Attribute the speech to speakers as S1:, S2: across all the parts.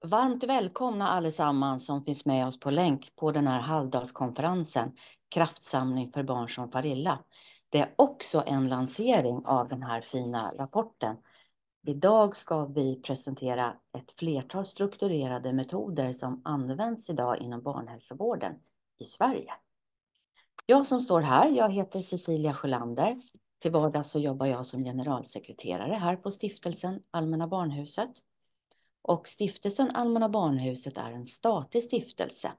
S1: Varmt välkomna allesammans som finns med oss på länk på den här halvdagskonferensen Kraftsamling för barn som far illa. Det är också en lansering av den här fina rapporten. Idag ska vi presentera ett flertal strukturerade metoder som används idag inom barnhälsovården i Sverige. Jag som står här, jag heter Cecilia Sjölander. Till vardags så jobbar jag som generalsekreterare här på stiftelsen Allmänna Barnhuset. Och stiftelsen Allmänna Barnhuset är en statlig stiftelse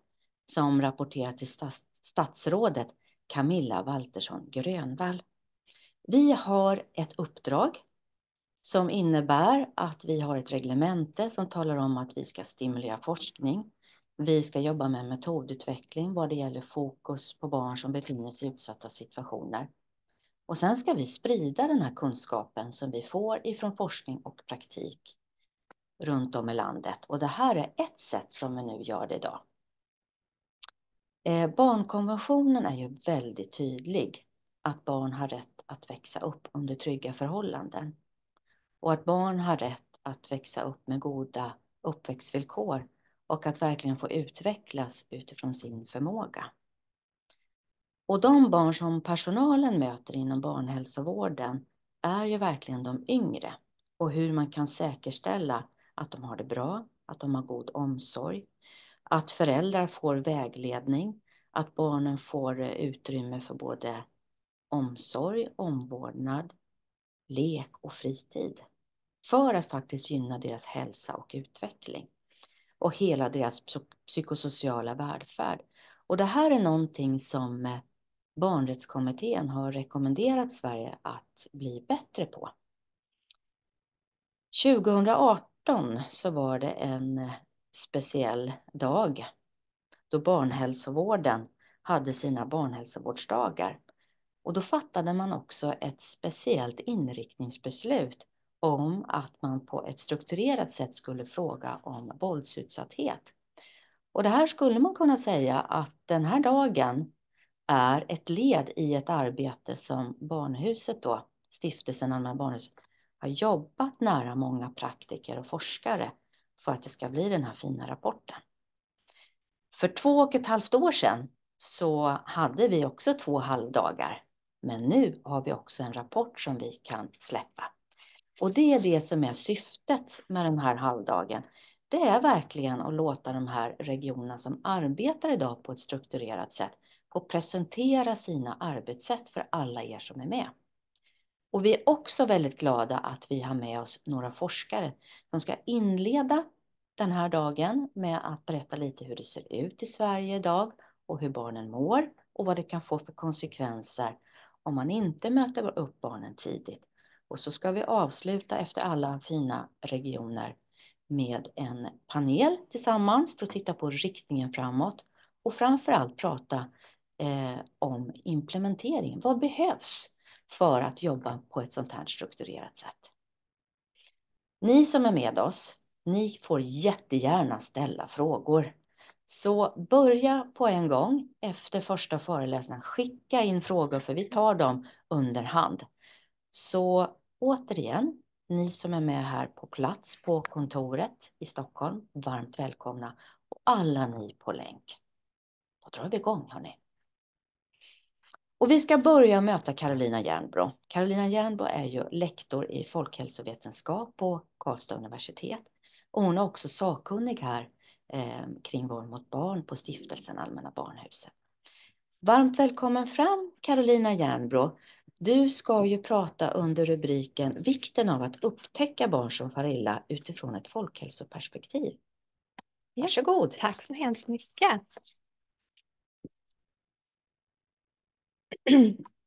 S1: som rapporterar till statsrådet Camilla Waltersson Grönvall. Vi har ett uppdrag som innebär att vi har ett reglemente som talar om att vi ska stimulera forskning. Vi ska jobba med metodutveckling vad det gäller fokus på barn som befinner sig i utsatta situationer. Och sen ska vi sprida den här kunskapen som vi får ifrån forskning och praktik runt om i landet. Och det här är ett sätt som vi nu gör det idag. Eh, barnkonventionen är ju väldigt tydlig att barn har rätt att växa upp under trygga förhållanden. Och att barn har rätt att växa upp med goda uppväxtvillkor och att verkligen få utvecklas utifrån sin förmåga. Och de barn som personalen möter inom barnhälsovården är ju verkligen de yngre och hur man kan säkerställa att de har det bra, att de har god omsorg, att föräldrar får vägledning, att barnen får eh, utrymme för både omsorg, omvårdnad, lek och fritid. För att faktiskt gynna deras hälsa och utveckling. Och hela deras psykosociala välfärd. Och det här är någonting som eh, barnrättskommittén har rekommenderat Sverige att bli bättre på. 2018 2018 så var det en eh, speciell dag då barnhälsovården hade sina barnhälsovårdsdagar. Och då fattade man också ett speciellt inriktningsbeslut om att man på ett strukturerat sätt skulle fråga om våldsutsatthet. Och det här skulle man kunna säga att den här dagen är ett led i ett arbete som Barnhuset då, Stiftelsen Allmänna Barnhuset, har jobbat nära många praktiker och forskare för att det ska bli den här fina rapporten. För två och ett halvt år sedan så hade vi också två halvdagar. Men nu har vi också en rapport som vi kan släppa. Och det är det som är syftet med den här halvdagen. Det är verkligen att låta de här regionerna som arbetar idag på ett strukturerat sätt få presentera sina arbetssätt för alla er som är med. Och vi är också väldigt glada att vi har med oss några forskare som ska inleda den här dagen med att berätta lite hur det ser ut i Sverige idag och hur barnen mår och vad det kan få för konsekvenser om man inte möter upp barnen tidigt. Och så ska vi avsluta efter alla fina regioner med en panel tillsammans för att titta på riktningen framåt och framför allt prata eh, om implementering. Vad behövs? För att jobba på ett sånt här strukturerat sätt. Ni som är med oss, ni får jättegärna ställa frågor. Så börja på en gång efter första föreläsningen. Skicka in frågor för vi tar dem under hand. Så återigen, ni som är med här på plats på kontoret i Stockholm, varmt välkomna. Och alla ni på länk. Då drar vi igång hörni. Och vi ska börja möta Carolina Jernbro. Carolina Jernbro är ju lektor i folkhälsovetenskap på Karlstad universitet. Och hon är också sakkunnig här eh, kring våld mot barn på stiftelsen Allmänna Barnhuset. Varmt välkommen fram Carolina Jernbro. Du ska ju prata under rubriken Vikten av att upptäcka barn som far illa utifrån ett folkhälsoperspektiv. Varsågod.
S2: Tack så hemskt mycket.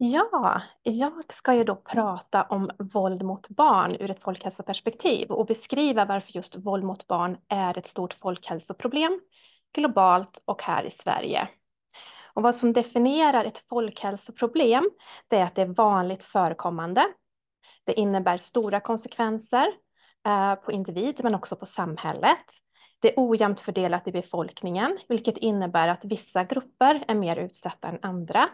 S2: Ja, jag ska ju då prata om våld mot barn ur ett folkhälsoperspektiv och beskriva varför just våld mot barn är ett stort folkhälsoproblem globalt och här i Sverige. Och vad som definierar ett folkhälsoproblem det är att det är vanligt förekommande. Det innebär stora konsekvenser eh, på individ men också på samhället. Det är ojämnt fördelat i befolkningen, vilket innebär att vissa grupper är mer utsatta än andra.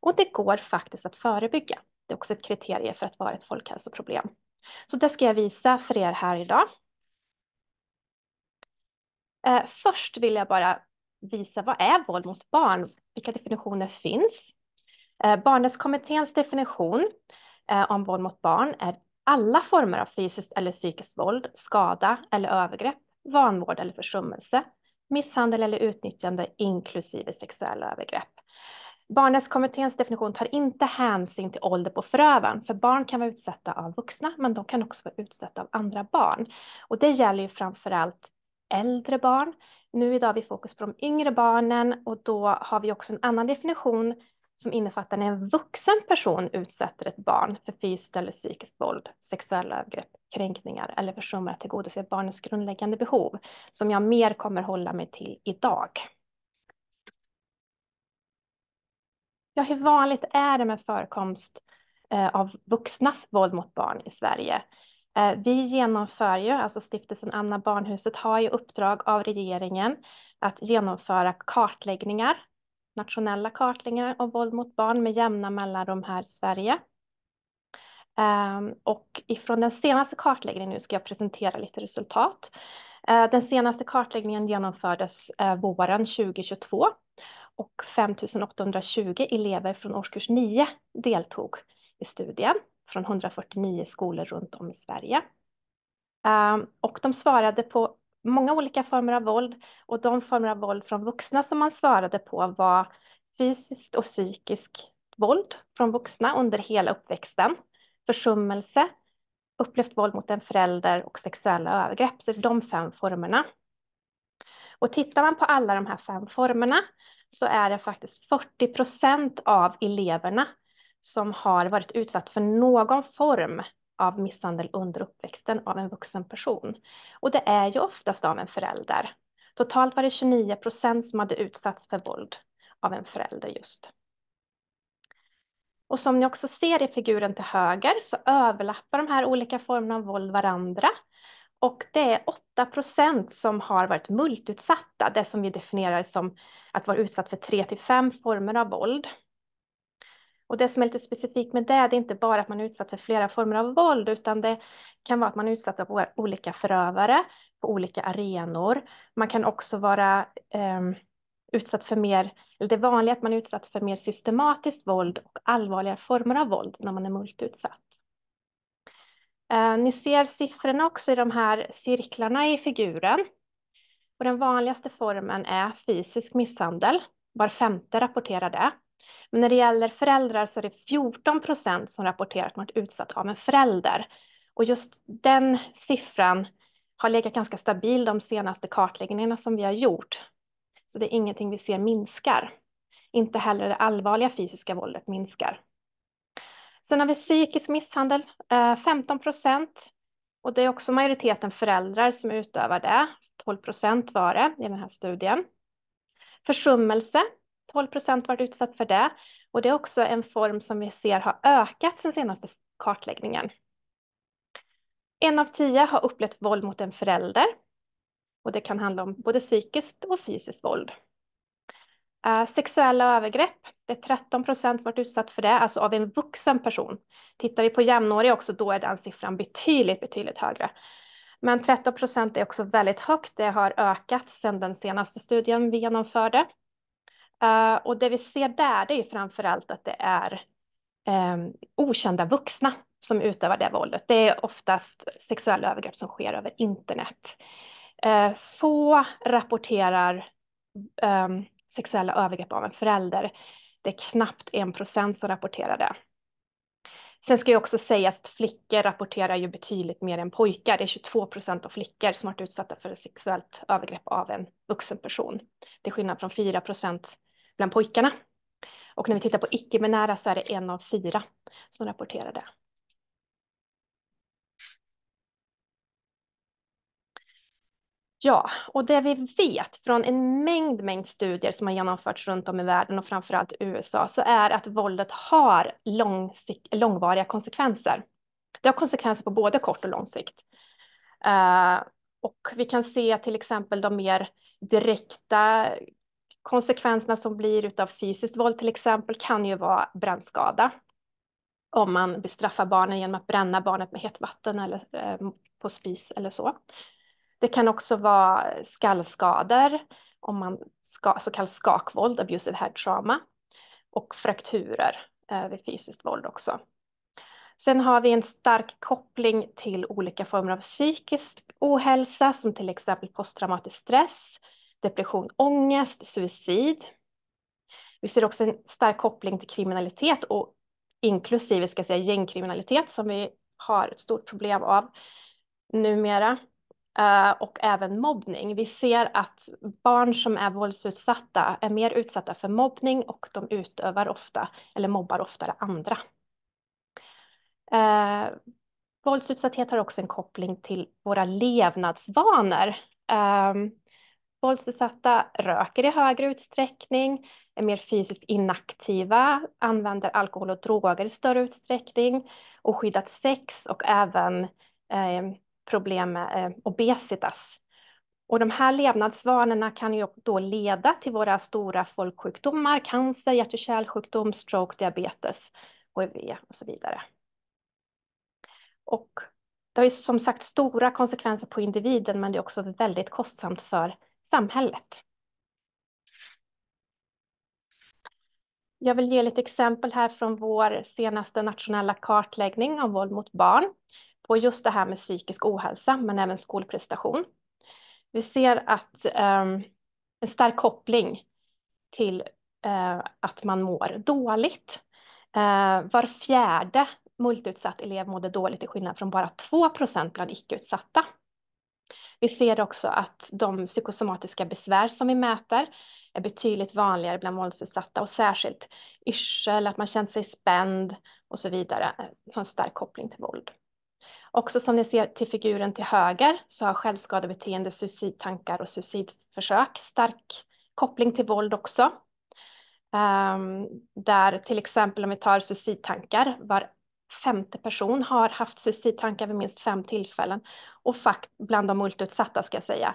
S2: Och det går faktiskt att förebygga. Det är också ett kriterie för att vara ett folkhälsoproblem. Så det ska jag visa för er här idag. Eh, först vill jag bara visa vad är våld mot barn? Vilka definitioner finns? Eh, barnrättskommitténs definition eh, om våld mot barn är alla former av fysiskt eller psykiskt våld, skada eller övergrepp, vanvård eller försummelse, misshandel eller utnyttjande inklusive sexuella övergrepp. Barnrättskommitténs definition tar inte hänsyn till ålder på förövaren, för barn kan vara utsatta av vuxna, men de kan också vara utsatta av andra barn. Och det gäller ju framför allt äldre barn. Nu idag har vi fokus på de yngre barnen och då har vi också en annan definition som innefattar när en vuxen person utsätter ett barn för fysiskt eller psykiskt våld, sexuella övergrepp, kränkningar eller försummar att tillgodose barnets grundläggande behov, som jag mer kommer hålla mig till idag. Ja, hur vanligt är det med förekomst eh, av vuxnas våld mot barn i Sverige? Eh, vi genomför ju, alltså stiftelsen Anna Barnhuset har ju uppdrag av regeringen att genomföra kartläggningar, nationella kartläggningar av våld mot barn med jämna mellanrum här i Sverige. Ehm, och ifrån den senaste kartläggningen nu ska jag presentera lite resultat. Ehm, den senaste kartläggningen genomfördes eh, våren 2022 och 5820 elever från årskurs 9 deltog i studien från 149 skolor runt om i Sverige. Ehm, och de svarade på många olika former av våld och de former av våld från vuxna som man svarade på var fysiskt och psykiskt våld från vuxna under hela uppväxten, försummelse, upplevt våld mot en förälder och sexuella övergrepp. Så de fem formerna. Och tittar man på alla de här fem formerna så är det faktiskt 40 procent av eleverna som har varit utsatt för någon form av misshandel under uppväxten av en vuxen person. Och det är ju oftast av en förälder. Totalt var det 29 procent som hade utsatts för våld av en förälder just. Och som ni också ser i figuren till höger så överlappar de här olika formerna av våld varandra. Och det är 8 procent som har varit multutsatta, det som vi definierar som att vara utsatt för tre till fem former av våld. Och det som är lite specifikt med det, det är inte bara att man är utsatt för flera former av våld, utan det kan vara att man är utsatt av olika förövare på olika arenor. Man kan också vara eh, utsatt för mer, eller det är vanligt att man är utsatt för mer systematiskt våld och allvarliga former av våld när man är multutsatt. Eh, ni ser siffrorna också i de här cirklarna i figuren. Och den vanligaste formen är fysisk misshandel. Var femte rapporterar det. Men när det gäller föräldrar så är det 14 procent som rapporterar att man varit utsatt av en förälder. Och just den siffran har legat ganska stabil de senaste kartläggningarna som vi har gjort. Så det är ingenting vi ser minskar. Inte heller det allvarliga fysiska våldet minskar. Sen har vi psykisk misshandel, eh, 15 procent. Och det är också majoriteten föräldrar som utövar det. 12 procent var det i den här studien. Försummelse, 12 procent varit utsatt för det. Och det är också en form som vi ser har ökat sen senaste kartläggningen. En av tio har upplevt våld mot en förälder. Och det kan handla om både psykiskt och fysiskt våld. Uh, sexuella övergrepp, det är 13 procent som varit utsatt för det, alltså av en vuxen person. Tittar vi på jämnåriga också, då är den siffran betydligt, betydligt högre. Men 13 procent är också väldigt högt. Det har ökat sedan den senaste studien vi genomförde. Uh, och det vi ser där, det är framför allt att det är um, okända vuxna som utövar det våldet. Det är oftast sexuella övergrepp som sker över internet. Uh, få rapporterar um, sexuella övergrepp av en förälder. Det är knappt en procent som rapporterar det. Sen ska jag också säga att flickor rapporterar ju betydligt mer än pojkar. Det är 22 procent av flickor som varit utsatta för sexuellt övergrepp av en vuxen person. Det är skillnad från 4 procent bland pojkarna. Och när vi tittar på icke-binära så är det en av fyra som rapporterar det. Ja, och det vi vet från en mängd, mängd studier som har genomförts runt om i världen och framförallt i USA så är att våldet har långvariga konsekvenser. Det har konsekvenser på både kort och lång sikt. Uh, och vi kan se till exempel de mer direkta konsekvenserna som blir av fysiskt våld till exempel kan ju vara brännskada. om man bestraffar barnen genom att bränna barnet med hett vatten eller eh, på spis eller så. Det kan också vara skallskador, om man ska, så kallat skakvåld, abusive head trauma, och frakturer eh, vid fysiskt våld också. Sen har vi en stark koppling till olika former av psykisk ohälsa som till exempel posttraumatisk stress, depression, ångest, suicid. Vi ser också en stark koppling till kriminalitet och inklusive ska säga, gängkriminalitet som vi har ett stort problem av numera. Uh, och även mobbning. Vi ser att barn som är våldsutsatta är mer utsatta för mobbning och de utövar ofta eller mobbar oftare andra. Uh, våldsutsatthet har också en koppling till våra levnadsvanor. Um, våldsutsatta röker i högre utsträckning, är mer fysiskt inaktiva, använder alkohol och droger i större utsträckning, oskyddat sex och även eh, problem med eh, obesitas. Och de här levnadsvanorna kan ju då leda till våra stora folksjukdomar, cancer, hjärt och kärlsjukdom, stroke, diabetes, HIV och så vidare. Och det har ju som sagt stora konsekvenser på individen, men det är också väldigt kostsamt för samhället. Jag vill ge lite exempel här från vår senaste nationella kartläggning av våld mot barn på just det här med psykisk ohälsa, men även skolprestation. Vi ser att um, en stark koppling till uh, att man mår dåligt. Uh, var fjärde multiutsatt elev mådde dåligt till skillnad från bara 2% bland icke-utsatta. Vi ser också att de psykosomatiska besvär som vi mäter är betydligt vanligare bland våldsutsatta och särskilt yrsel, att man känner sig spänd och så vidare har en stark koppling till våld. Också som ni ser till figuren till höger så har självskadebeteende, suicidtankar och suicidförsök stark koppling till våld också. Um, där till exempel om vi tar suicidtankar, var femte person har haft suicidtankar vid minst fem tillfällen och fakt bland de multiutsatta ska jag säga.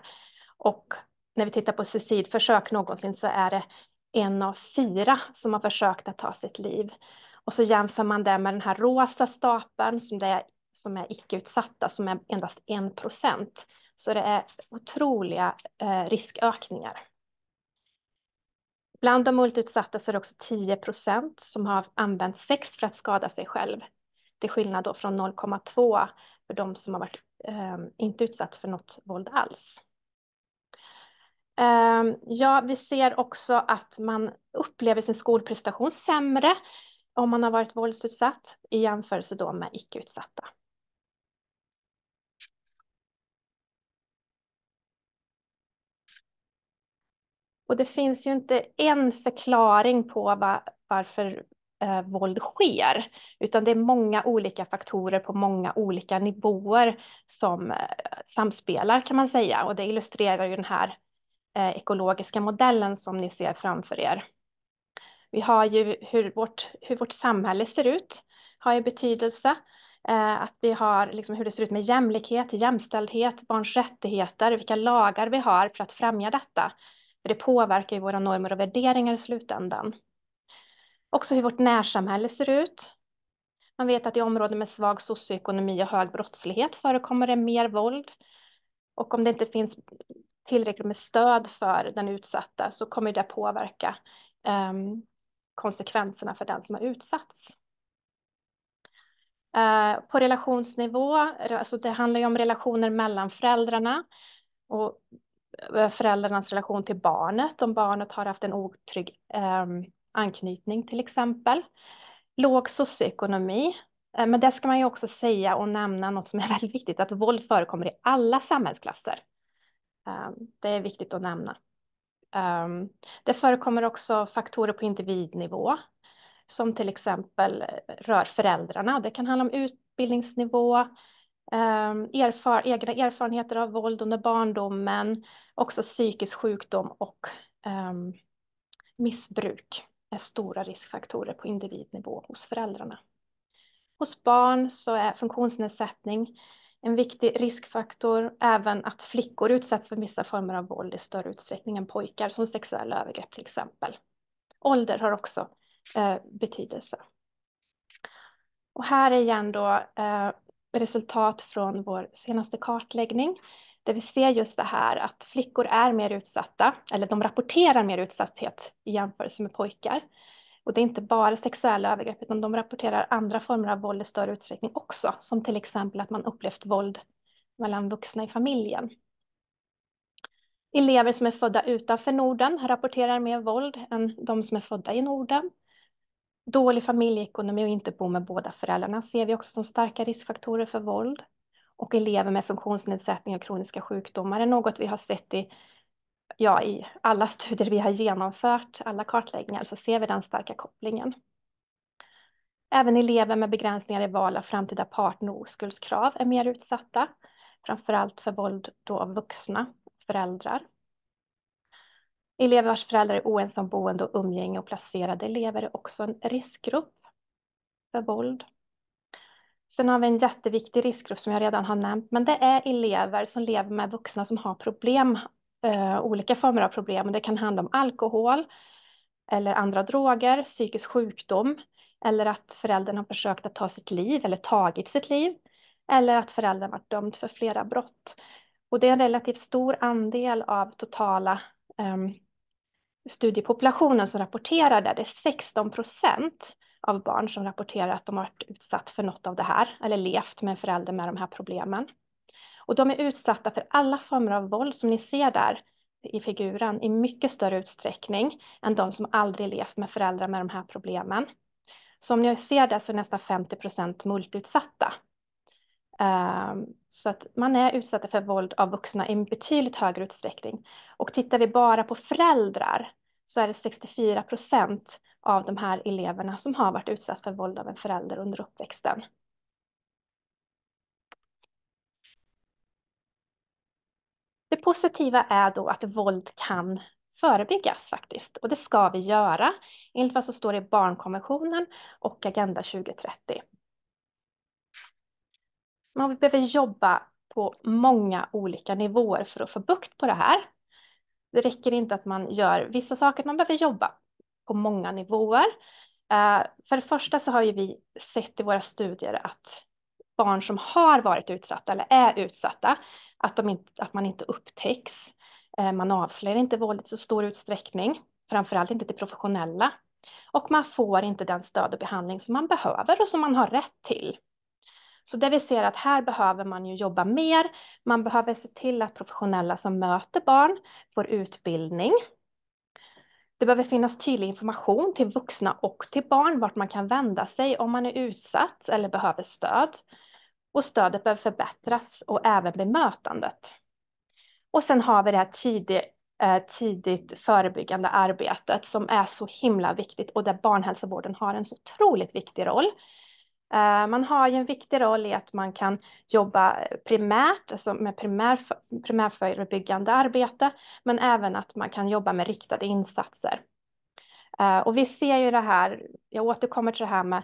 S2: Och när vi tittar på suicidförsök någonsin så är det en av fyra som har försökt att ta sitt liv. Och så jämför man det med den här rosa stapeln som, det är, som är icke-utsatta som är endast en procent. Så det är otroliga eh, riskökningar. Bland de multiutsatta så är det också 10 procent som har använt sex för att skada sig själv. Till skillnad då från 0,2 för de som har varit eh, inte utsatt för något våld alls. Eh, ja, vi ser också att man upplever sin skolprestation sämre om man har varit våldsutsatt i jämförelse då med icke-utsatta. Och det finns ju inte en förklaring på varför eh, våld sker, utan det är många olika faktorer på många olika nivåer som eh, samspelar kan man säga. Och det illustrerar ju den här eh, ekologiska modellen som ni ser framför er. Vi har ju hur vårt, hur vårt samhälle ser ut, har ju betydelse. Eh, att vi har liksom hur det ser ut med jämlikhet, jämställdhet, barns rättigheter, vilka lagar vi har för att främja detta. För det påverkar ju våra normer och värderingar i slutändan. Också hur vårt närsamhälle ser ut. Man vet att i områden med svag socioekonomi och hög brottslighet förekommer det mer våld. Och om det inte finns tillräckligt med stöd för den utsatta så kommer det påverka um, konsekvenserna för den som har utsatts. Uh, på relationsnivå, alltså det handlar ju om relationer mellan föräldrarna och eh, föräldrarnas relation till barnet, om barnet har haft en otrygg um, anknytning till exempel. Låg socioekonomi, eh, men det ska man ju också säga och nämna något som är väldigt viktigt, att våld förekommer i alla samhällsklasser. Ehm, det är viktigt att nämna. Ehm, det förekommer också faktorer på individnivå som till exempel eh, rör föräldrarna. Det kan handla om utbildningsnivå, ehm, erfar egna erfarenheter av våld under barndomen, också psykisk sjukdom och missbruk är stora riskfaktorer på individnivå hos föräldrarna. Hos barn så är funktionsnedsättning en viktig riskfaktor även att flickor utsätts för vissa former av våld i större utsträckning än pojkar, som sexuella övergrepp till exempel. Ålder har också eh, betydelse. Och här är igen då eh, resultat från vår senaste kartläggning där vi ser just det här att flickor är mer utsatta, eller de rapporterar mer utsatthet i jämförelse med pojkar. Och det är inte bara sexuella övergrepp, utan de rapporterar andra former av våld i större utsträckning också, som till exempel att man upplevt våld mellan vuxna i familjen. Elever som är födda utanför Norden rapporterar mer våld än de som är födda i Norden. Dålig familjeekonomi och inte bo med båda föräldrarna ser vi också som starka riskfaktorer för våld. Och elever med funktionsnedsättning och kroniska sjukdomar är något vi har sett i, ja, i alla studier vi har genomfört, alla kartläggningar, så ser vi den starka kopplingen. Även elever med begränsningar i val av framtida partner och oskuldskrav är mer utsatta, framförallt för våld då av vuxna föräldrar. Elever vars föräldrar är oense om boende och umgänge och placerade elever är också en riskgrupp för våld. Sen har vi en jätteviktig riskgrupp som jag redan har nämnt, men det är elever som lever med vuxna som har problem, eh, olika former av problem. Det kan handla om alkohol eller andra droger, psykisk sjukdom eller att föräldern har försökt att ta sitt liv eller tagit sitt liv eller att föräldern varit dömd för flera brott. Och det är en relativt stor andel av totala eh, studiepopulationen som rapporterar det. Det är 16 procent av barn som rapporterar att de har varit utsatt för något av det här eller levt med en förälder med de här problemen. Och de är utsatta för alla former av våld som ni ser där i figuren i mycket större utsträckning än de som aldrig levt med föräldrar med de här problemen. Så om ni ser det så är nästan 50 procent multiutsatta. Ehm, så att man är utsatta för våld av vuxna i betydligt högre utsträckning. Och tittar vi bara på föräldrar så är det 64 procent av de här eleverna som har varit utsatt för våld av en förälder under uppväxten. Det positiva är då att våld kan förebyggas faktiskt och det ska vi göra enligt vad som står i barnkonventionen och Agenda 2030. Men vi behöver jobba på många olika nivåer för att få bukt på det här. Det räcker inte att man gör vissa saker, man behöver jobba på många nivåer. Eh, för det första så har ju vi sett i våra studier att barn som har varit utsatta eller är utsatta, att, de inte, att man inte upptäcks. Eh, man avslöjar inte våld i så stor utsträckning, framförallt inte till professionella. Och man får inte den stöd och behandling som man behöver och som man har rätt till. Så det vi ser att här behöver man ju jobba mer. Man behöver se till att professionella som möter barn får utbildning. Det behöver finnas tydlig information till vuxna och till barn vart man kan vända sig om man är utsatt eller behöver stöd. Och stödet behöver förbättras och även bemötandet. Och sen har vi det här tidigt, eh, tidigt förebyggande arbetet som är så himla viktigt och där barnhälsovården har en så otroligt viktig roll. Eh, man har ju en viktig roll i att man kan jobba primärt, alltså med primär, primärförebyggande arbete, men även att man kan jobba med riktade insatser. Eh, och vi ser ju det här, jag återkommer till det här med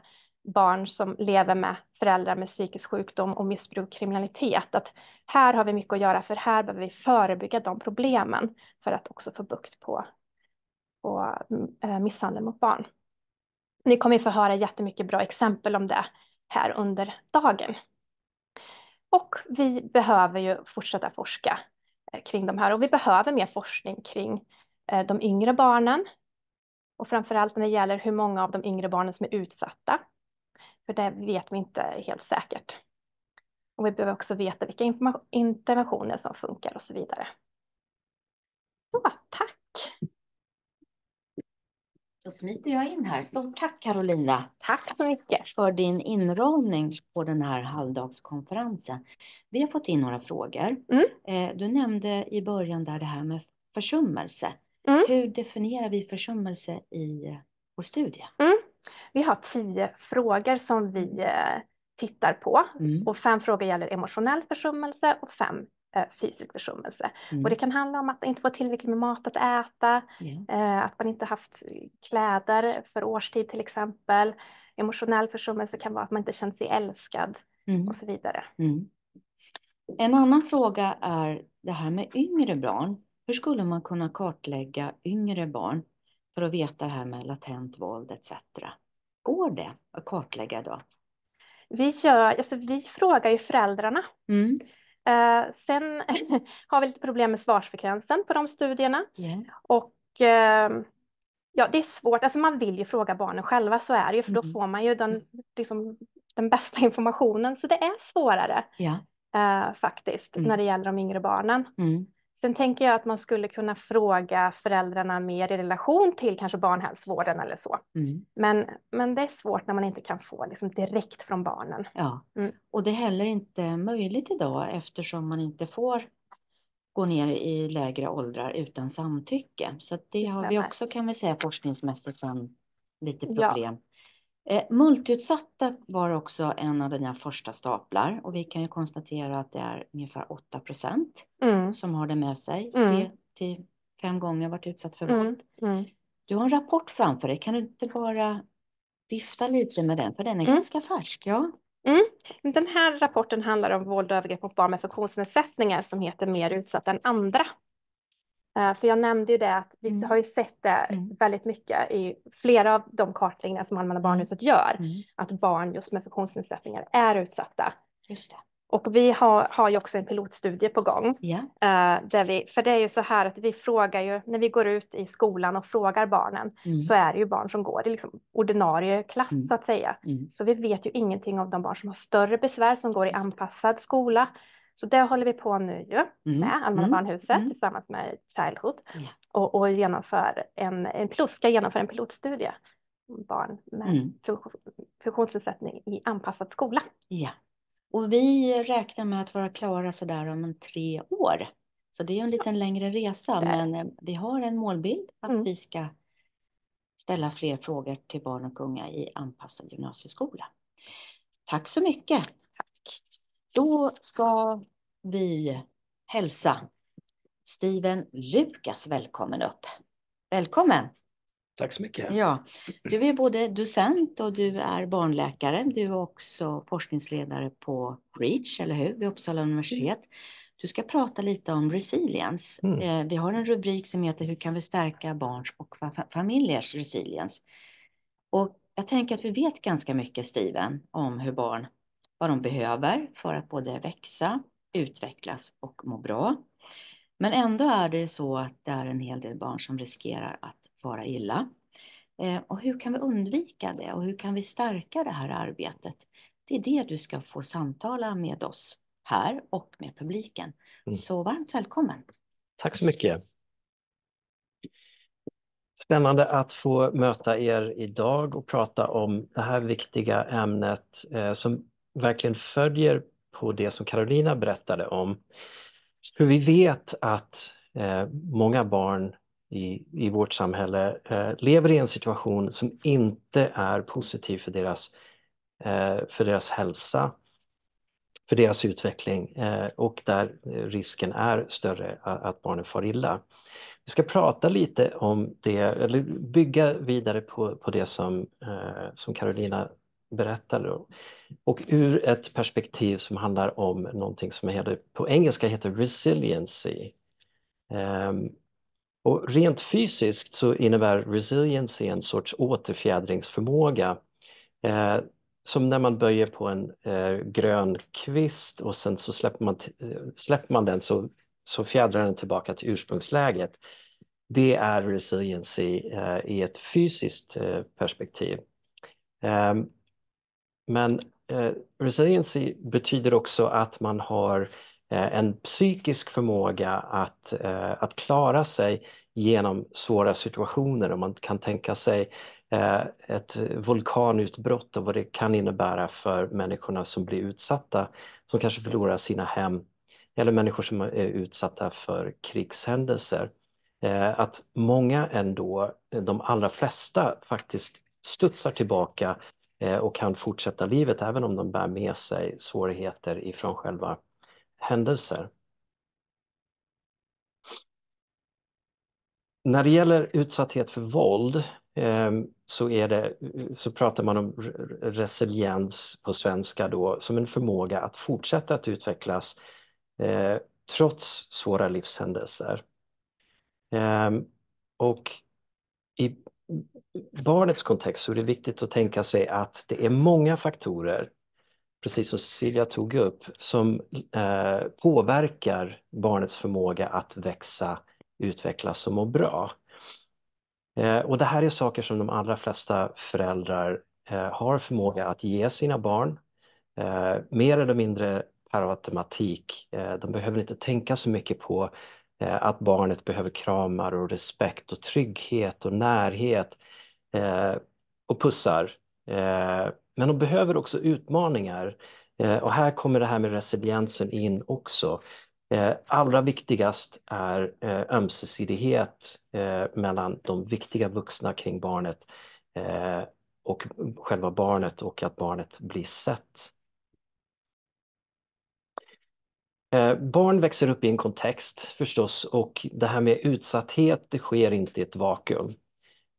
S2: barn som lever med föräldrar med psykisk sjukdom och missbruk och kriminalitet, att här har vi mycket att göra, för här behöver vi förebygga de problemen för att också få bukt på, på eh, misshandel mot barn. Ni kommer få höra jättemycket bra exempel om det här under dagen. Och vi behöver ju fortsätta forska eh, kring de här och vi behöver mer forskning kring eh, de yngre barnen. Och framförallt när det gäller hur många av de yngre barnen som är utsatta. För det vet vi inte helt säkert. Och vi behöver också veta vilka interventioner som funkar och så vidare. Så, tack!
S1: Då smiter jag in här. Stort tack Carolina.
S2: Tack så mycket.
S1: För din inramning på den här halvdagskonferensen. Vi har fått in några frågor. Mm. Eh, du nämnde i början där det här med försummelse. Mm. Hur definierar vi försummelse i vår studie?
S2: Mm. Vi har tio frågor som vi eh, tittar på mm. och fem frågor gäller emotionell försummelse och fem fysisk försummelse. Mm. Och det kan handla om att inte få tillräckligt med mat att äta, yeah. att man inte haft kläder för årstid till exempel. Emotionell försummelse kan vara att man inte känt sig älskad mm. och så vidare. Mm.
S1: En annan fråga är det här med yngre barn. Hur skulle man kunna kartlägga yngre barn för att veta det här med latent våld etc. Går det att kartlägga då?
S2: Vi, gör, alltså, vi frågar ju föräldrarna.
S1: Mm.
S2: Eh, sen har vi lite problem med svarsfrekvensen på de studierna.
S1: Yeah.
S2: Och eh, ja, det är svårt. Alltså man vill ju fråga barnen själva, så är det ju, för då
S1: Mm.
S2: får man ju den, liksom, den bästa informationen. Så det är svårare
S1: Ja.
S2: eh, faktiskt
S1: Mm.
S2: när det gäller de yngre barnen.
S1: Mm.
S2: Sen tänker jag att man skulle kunna fråga föräldrarna mer i relation till kanske barnhälsovården eller så.
S1: Mm.
S2: Men, men det är svårt när man inte kan få liksom direkt från barnen.
S1: Ja,
S2: Mm.
S1: och det är heller inte möjligt idag eftersom man inte får gå ner i lägre åldrar utan samtycke. Så det har vi också kan vi säga forskningsmässigt en lite
S2: Ja.
S1: Eh, multiutsatta var också en av dina första staplar och vi kan ju konstatera att det är ungefär 8 procent
S2: Mm.
S1: som har det med sig.
S2: Mm.
S1: Tre till fem gånger varit utsatt för
S2: Mm.
S1: våld.
S2: Mm.
S1: Du har en rapport framför dig. Kan du inte bara vifta lite med den? För den är
S2: Mm.
S1: ganska färsk. Ja.
S2: Den här rapporten handlar om våld och övergrepp mot barn med funktionsnedsättningar som heter Mer utsatta än andra. Eh, För jag nämnde ju det att vi
S1: Mm.
S2: har ju sett det
S1: Mm.
S2: väldigt mycket i flera av de kartläggningar som Allmänna barnhuset gör,
S1: Mm.
S2: att barn just med funktionsnedsättningar är utsatta.
S1: Just det.
S2: Och vi har, har ju också en pilotstudie på gång. Eh, Där vi, för det är ju så här att vi frågar ju, när vi går ut i skolan och frågar barnen,
S1: Mm.
S2: så är det ju barn som går i liksom ordinarie klass
S1: Mm.
S2: så att säga.
S1: Mm.
S2: Så vi vet ju ingenting om de barn som har större besvär som går i anpassad skola. Så det håller vi på nu ju
S1: Mm.
S2: med Allmänna
S1: Mm.
S2: barnhuset
S1: Mm.
S2: tillsammans med Childhood
S1: Ja.
S2: och, och genomför en, en pilot, ska genomföra en pilotstudie om barn med
S1: Mm.
S2: funktion, funktionsnedsättning i anpassad skola.
S1: Ja. Och vi räknar med att vara klara sådär om en tre år. Så det är en liten längre resa, men eh, vi har en målbild att
S2: Mm.
S1: vi ska ställa fler frågor till barn och unga i anpassad gymnasieskola. Tack så mycket. Tack. Då ska vi hälsa Steven Lukas välkommen upp. Välkommen!
S3: Tack så mycket.
S1: Ja, du är både docent och du är barnläkare. Du är också forskningsledare på REACH, eller hur? Vid Uppsala universitet. Du ska prata lite om resilience.
S3: Mm.
S1: Eh, vi har en rubrik som heter Hur kan vi stärka barns och fa- familjers resilience? Och jag tänker att vi vet ganska mycket, Steven, om hur barn, vad de behöver för att både växa, utvecklas och må bra. Men ändå är det så att det är en hel del barn som riskerar att fara illa. Eh, och hur kan vi undvika det och hur kan vi stärka det här arbetet? Det är det du ska få samtala med oss här och med publiken.
S3: Mm.
S1: Så varmt välkommen.
S3: Tack så mycket. Spännande att få möta er idag och prata om det här viktiga ämnet eh, som verkligen följer på det som Carolina berättade om. Hur vi vet att eh, många barn i, i vårt samhälle eh, lever i en situation som inte är positiv för deras, eh, för deras hälsa, för deras utveckling eh, och där risken är större att barnen far illa. Vi ska prata lite om det, eller bygga vidare på, på det som, eh, som Carolina berättade. om. Och ur ett perspektiv som handlar om någonting som heter, på engelska heter resiliency. Um, och rent fysiskt så innebär resiliency en sorts återfjädringsförmåga. Eh, som när man böjer på en eh, grön kvist och sen så släpper man, eh, släpper man den så, så fjädrar den tillbaka till ursprungsläget. Det är resiliency eh, i ett fysiskt eh, perspektiv. Um, men eh, resiliency betyder också att man har eh, en psykisk förmåga att, eh, att klara sig genom svåra situationer och man kan tänka sig eh, ett vulkanutbrott och vad det kan innebära för människorna som blir utsatta, som kanske förlorar sina hem eller människor som är utsatta för krigshändelser. Eh, att många ändå, de allra flesta faktiskt studsar tillbaka Eh, och kan fortsätta livet även om de bär med sig svårigheter ifrån själva händelser. När det gäller utsatthet för våld eh, så, är det, så pratar man om resiliens på svenska då som en förmåga att fortsätta att utvecklas eh, trots svåra livshändelser. Eh, och i barnets kontext så är det viktigt att tänka sig att det är många faktorer precis som Cecilia tog upp, som eh, påverkar barnets förmåga att växa, utvecklas och må bra. Eh, och det här är saker som de allra flesta föräldrar eh, har förmåga att ge sina barn, eh, mer eller mindre per automatik. Eh, de behöver inte tänka så mycket på eh, att barnet behöver kramar och respekt och trygghet och närhet Eh, och pussar. Eh, men de behöver också utmaningar eh, och här kommer det här med resiliensen in också. Allra viktigast är ömsesidighet mellan de viktiga vuxna kring barnet och själva barnet och att barnet blir sett. Barn växer upp i en kontext förstås och det här med utsatthet det sker inte i ett vakuum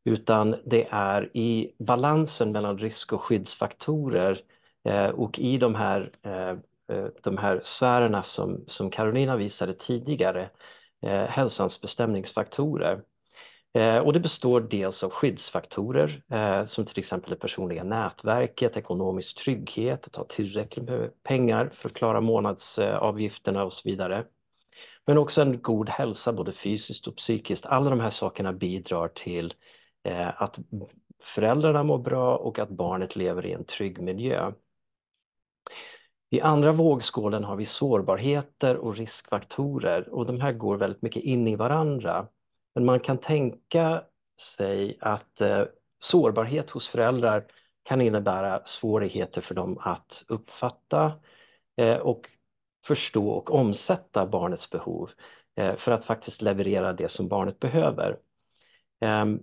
S3: utan det är i balansen mellan risk och skyddsfaktorer eh, och i de här, eh, eh, de här sfärerna som, som Carolina visade tidigare, hälsans bestämningsfaktorer. Och det består dels av skyddsfaktorer som till exempel det personliga nätverket, ekonomisk trygghet, att ha tillräckligt med pengar för att klara månadsavgifterna och så vidare. Men också en god hälsa både fysiskt och psykiskt. Alla de här sakerna bidrar till Eh, att föräldrarna mår bra och att barnet lever i en trygg miljö. I andra vågskålen har vi sårbarheter och riskfaktorer och de här går väldigt mycket in i varandra. Men man kan tänka sig att eh, sårbarhet hos föräldrar kan innebära svårigheter för dem att uppfatta eh, och förstå och omsätta barnets behov för att faktiskt leverera det som barnet behöver. Ehm,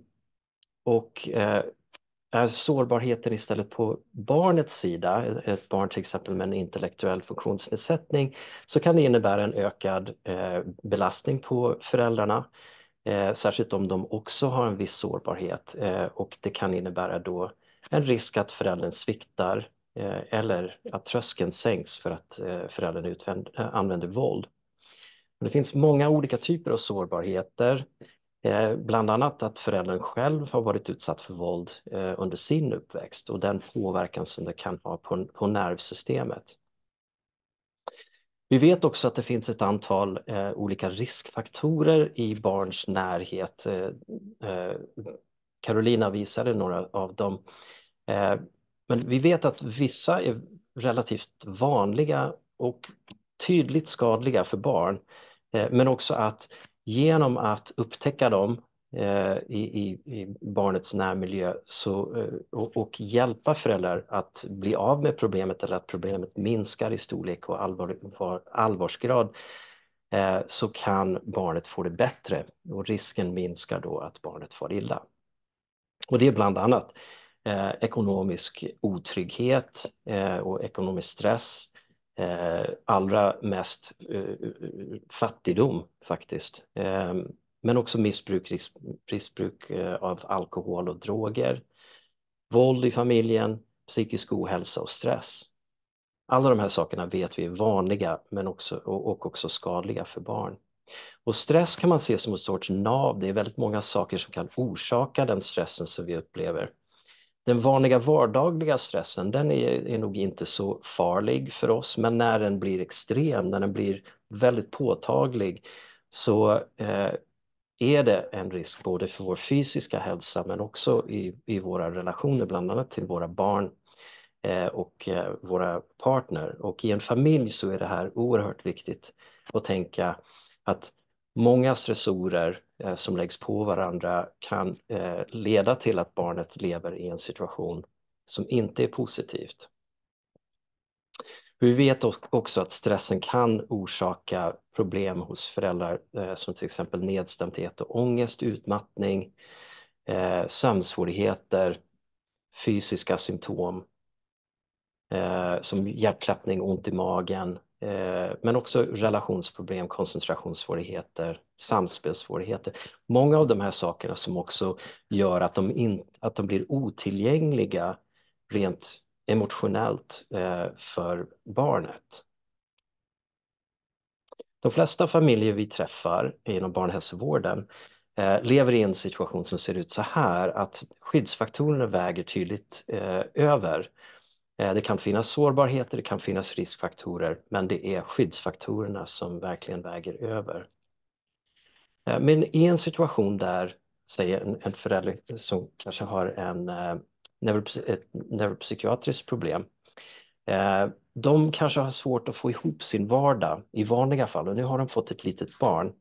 S3: och eh, är sårbarheten istället på barnets sida, ett barn till exempel med en intellektuell funktionsnedsättning, så kan det innebära en ökad eh, belastning på föräldrarna, eh, särskilt om de också har en viss sårbarhet och det kan innebära då en risk att föräldern sviktar eller att tröskeln sänks för att föräldern använder våld. Det finns många olika typer av sårbarheter, Eh, bland annat att föräldern själv har varit utsatt för våld eh, under sin uppväxt och den påverkan som det kan ha på nervsystemet. Vi vet också att det finns ett antal eh, olika riskfaktorer i barns närhet. Carolina visade några av dem. Men vi vet att vissa är relativt vanliga och tydligt skadliga för barn. Men också att genom att upptäcka dem eh, i barnets närmiljö eh, och hjälpa föräldrar att bli av med problemet eller att problemet minskar i storlek och allvarsgrad eh, så kan barnet få det bättre och risken minskar då att barnet får illa. Och det är bland annat ekonomisk otrygghet och ekonomisk stress, Eh, allra mest eh, fattigdom faktiskt. Ehm, men också missbruk, missbruk eh, av alkohol och droger, våld i familjen, psykisk ohälsa och stress. Alla de här sakerna vet vi är vanliga men också, och också skadliga för barn. Och stress kan man se som en sorts nav, det är väldigt många saker som kan orsaka den stressen som vi upplever. Den vanliga vardagliga stressen, den är, är nog inte så farlig för oss, men när den blir extrem, när den blir väldigt påtaglig så eh, är det en risk både för vår fysiska hälsa men också i, i våra relationer, bland annat till våra barn eh, och eh, våra partner. Och i en familj så är det här oerhört viktigt att tänka att många stressorer eh, som läggs på varandra kan eh, leda till att barnet lever i en situation som inte är positivt. Vi vet också att stressen kan orsaka problem hos föräldrar eh, som till exempel nedstämdhet och ångest, utmattning, eh, sömnsvårigheter, fysiska symptom eh, som hjärtklappning, ont i magen, Eh, men också relationsproblem, koncentrationssvårigheter, samspelssvårigheter. Många av de här sakerna som också gör att de, in, att de blir otillgängliga rent emotionellt eh, för barnet. De flesta familjer vi träffar inom barnhälsovården eh, lever i en situation som ser ut så här att skyddsfaktorerna väger tydligt över Eh, det kan finnas sårbarheter, det kan finnas riskfaktorer, men det är skyddsfaktorerna som verkligen väger över. Eh, men i en situation där, säg en förälder som kanske har en eh, ett neuropsykiatriskt problem, de kanske har svårt att få ihop sin vardag i vanliga fall och nu har de fått ett litet barn.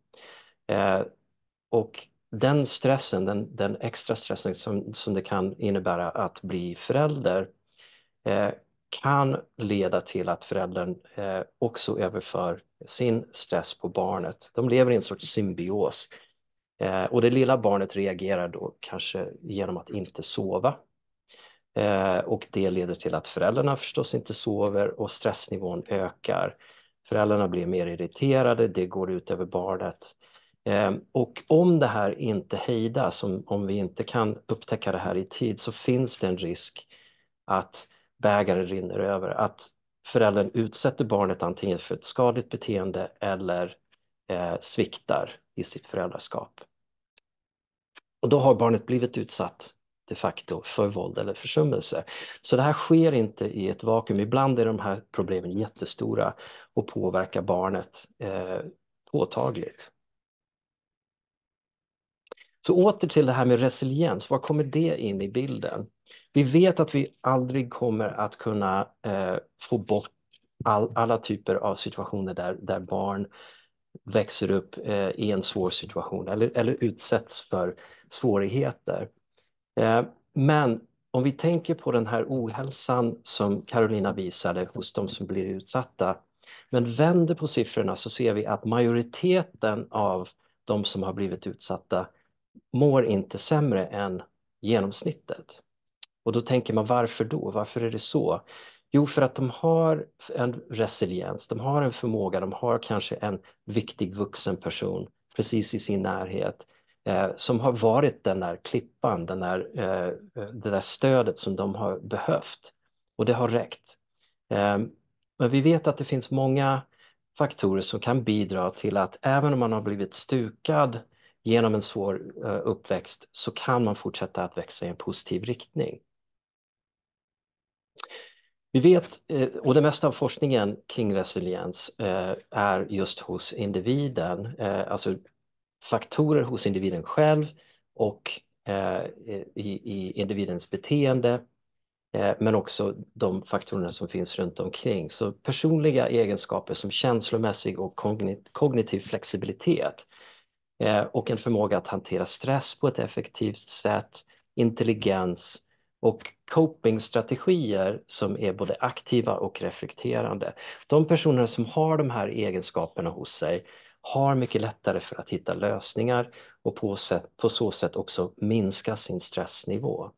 S3: Och den stressen, den extra stressen som det kan innebära att bli förälder, Eh, kan leda till att föräldern eh, också överför sin stress på barnet. De lever i en sorts symbios eh, och det lilla barnet reagerar då kanske genom att inte sova. Och det leder till att föräldrarna förstås inte sover och stressnivån ökar. Föräldrarna blir mer irriterade, det går ut över barnet. Och om det här inte hejdas, om vi inte kan upptäcka det här i tid, så finns det en risk att bägaren rinner över, att föräldern utsätter barnet antingen för ett skadligt beteende eller eh, sviktar i sitt föräldraskap. Och då har barnet blivit utsatt de facto för våld eller försummelse. Så det här sker inte i ett vakuum. Ibland är de här problemen jättestora och påverkar barnet eh, påtagligt. Så åter till det här med resiliens, var kommer det in i bilden? Vi vet att vi aldrig kommer att kunna eh, få bort alla typer av situationer där barn växer upp eh, i en svår situation eller utsätts för svårigheter. Eh, men om vi tänker på den här ohälsan som Carolina visade hos de som blir utsatta, men vänder på siffrorna så ser vi att majoriteten av de som har blivit utsatta mår inte sämre än genomsnittet. Och då tänker man varför då? Varför är det så? Jo, för att de har en resiliens, de har en förmåga, de har kanske en viktig vuxen person precis i sin närhet eh, som har varit den där klippan, den där, eh, eh, det där stödet som de har behövt och det har räckt. Ehm, men vi vet att det finns många faktorer som kan bidra till att även om man har blivit stukad genom en svår uppväxt så kan man fortsätta att växa i en positiv riktning. Vi vet, eh, och det mesta av forskningen kring resiliens eh, är just hos individen, eh, alltså faktorer hos individen själv och i individens beteende, men också de faktorerna som finns runt omkring. Så personliga egenskaper som känslomässig och kognitiv flexibilitet och en förmåga att hantera stress på ett effektivt sätt, intelligens och copingstrategier som är både aktiva och reflekterande. De personer som har de här egenskaperna hos sig har mycket lättare för att hitta lösningar och på så sätt också minska sin stressnivå.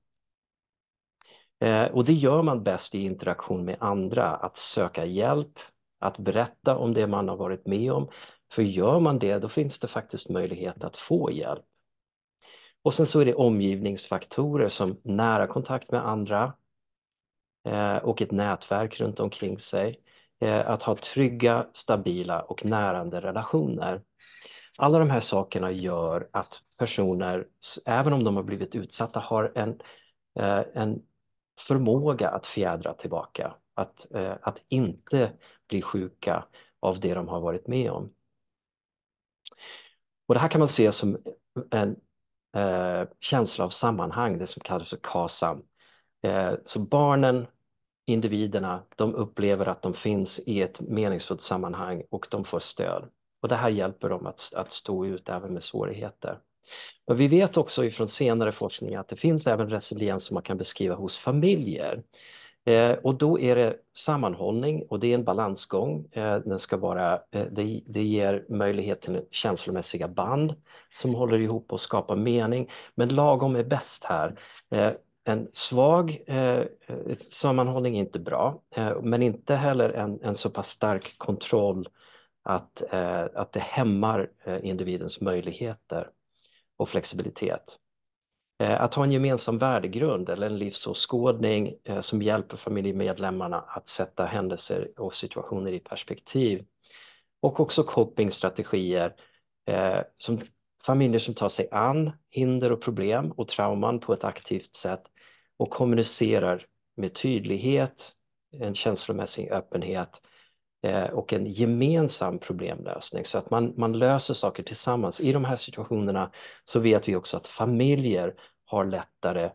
S3: Eh, och det gör man bäst i interaktion med andra, att söka hjälp, att berätta om det man har varit med om. För gör man det, då finns det faktiskt möjlighet att få hjälp. Och sen så är det omgivningsfaktorer som nära kontakt med andra eh, och ett nätverk runt omkring sig. Eh, att ha trygga, stabila och närande relationer. Alla de här sakerna gör att personer, även om de har blivit utsatta, har en eh, förmåga att fjädra tillbaka, att inte bli sjuka av det de har varit med om. Och det här kan man se som en Eh, känsla av sammanhang, det som kallas för KASAM. Eh, så barnen, individerna, de upplever att de finns i ett meningsfullt sammanhang och de får stöd. Och det här hjälper dem att stå ut även med svårigheter. Men vi vet också ifrån senare forskning att det finns även resiliens som man kan beskriva hos familjer. Eh, och då är det sammanhållning och det är en balansgång. Eh, den ska vara, eh, det ger möjlighet till känslomässiga band som håller ihop och skapar mening. Men lagom är bäst här. En svag sammanhållning är inte bra, men inte heller en så pass stark kontroll att det hämmar individens möjligheter och flexibilitet. Eh, att ha en gemensam värdegrund eller en livsåskådning eh, som hjälper familjemedlemmarna att sätta händelser och situationer i perspektiv. Och också copingstrategier eh, som familjer som tar sig an hinder och problem och trauman på ett aktivt sätt och kommunicerar med tydlighet en känslomässig öppenhet Eh, och en gemensam problemlösning så att man, man löser saker tillsammans. I de här situationerna så vet vi också att familjer har lättare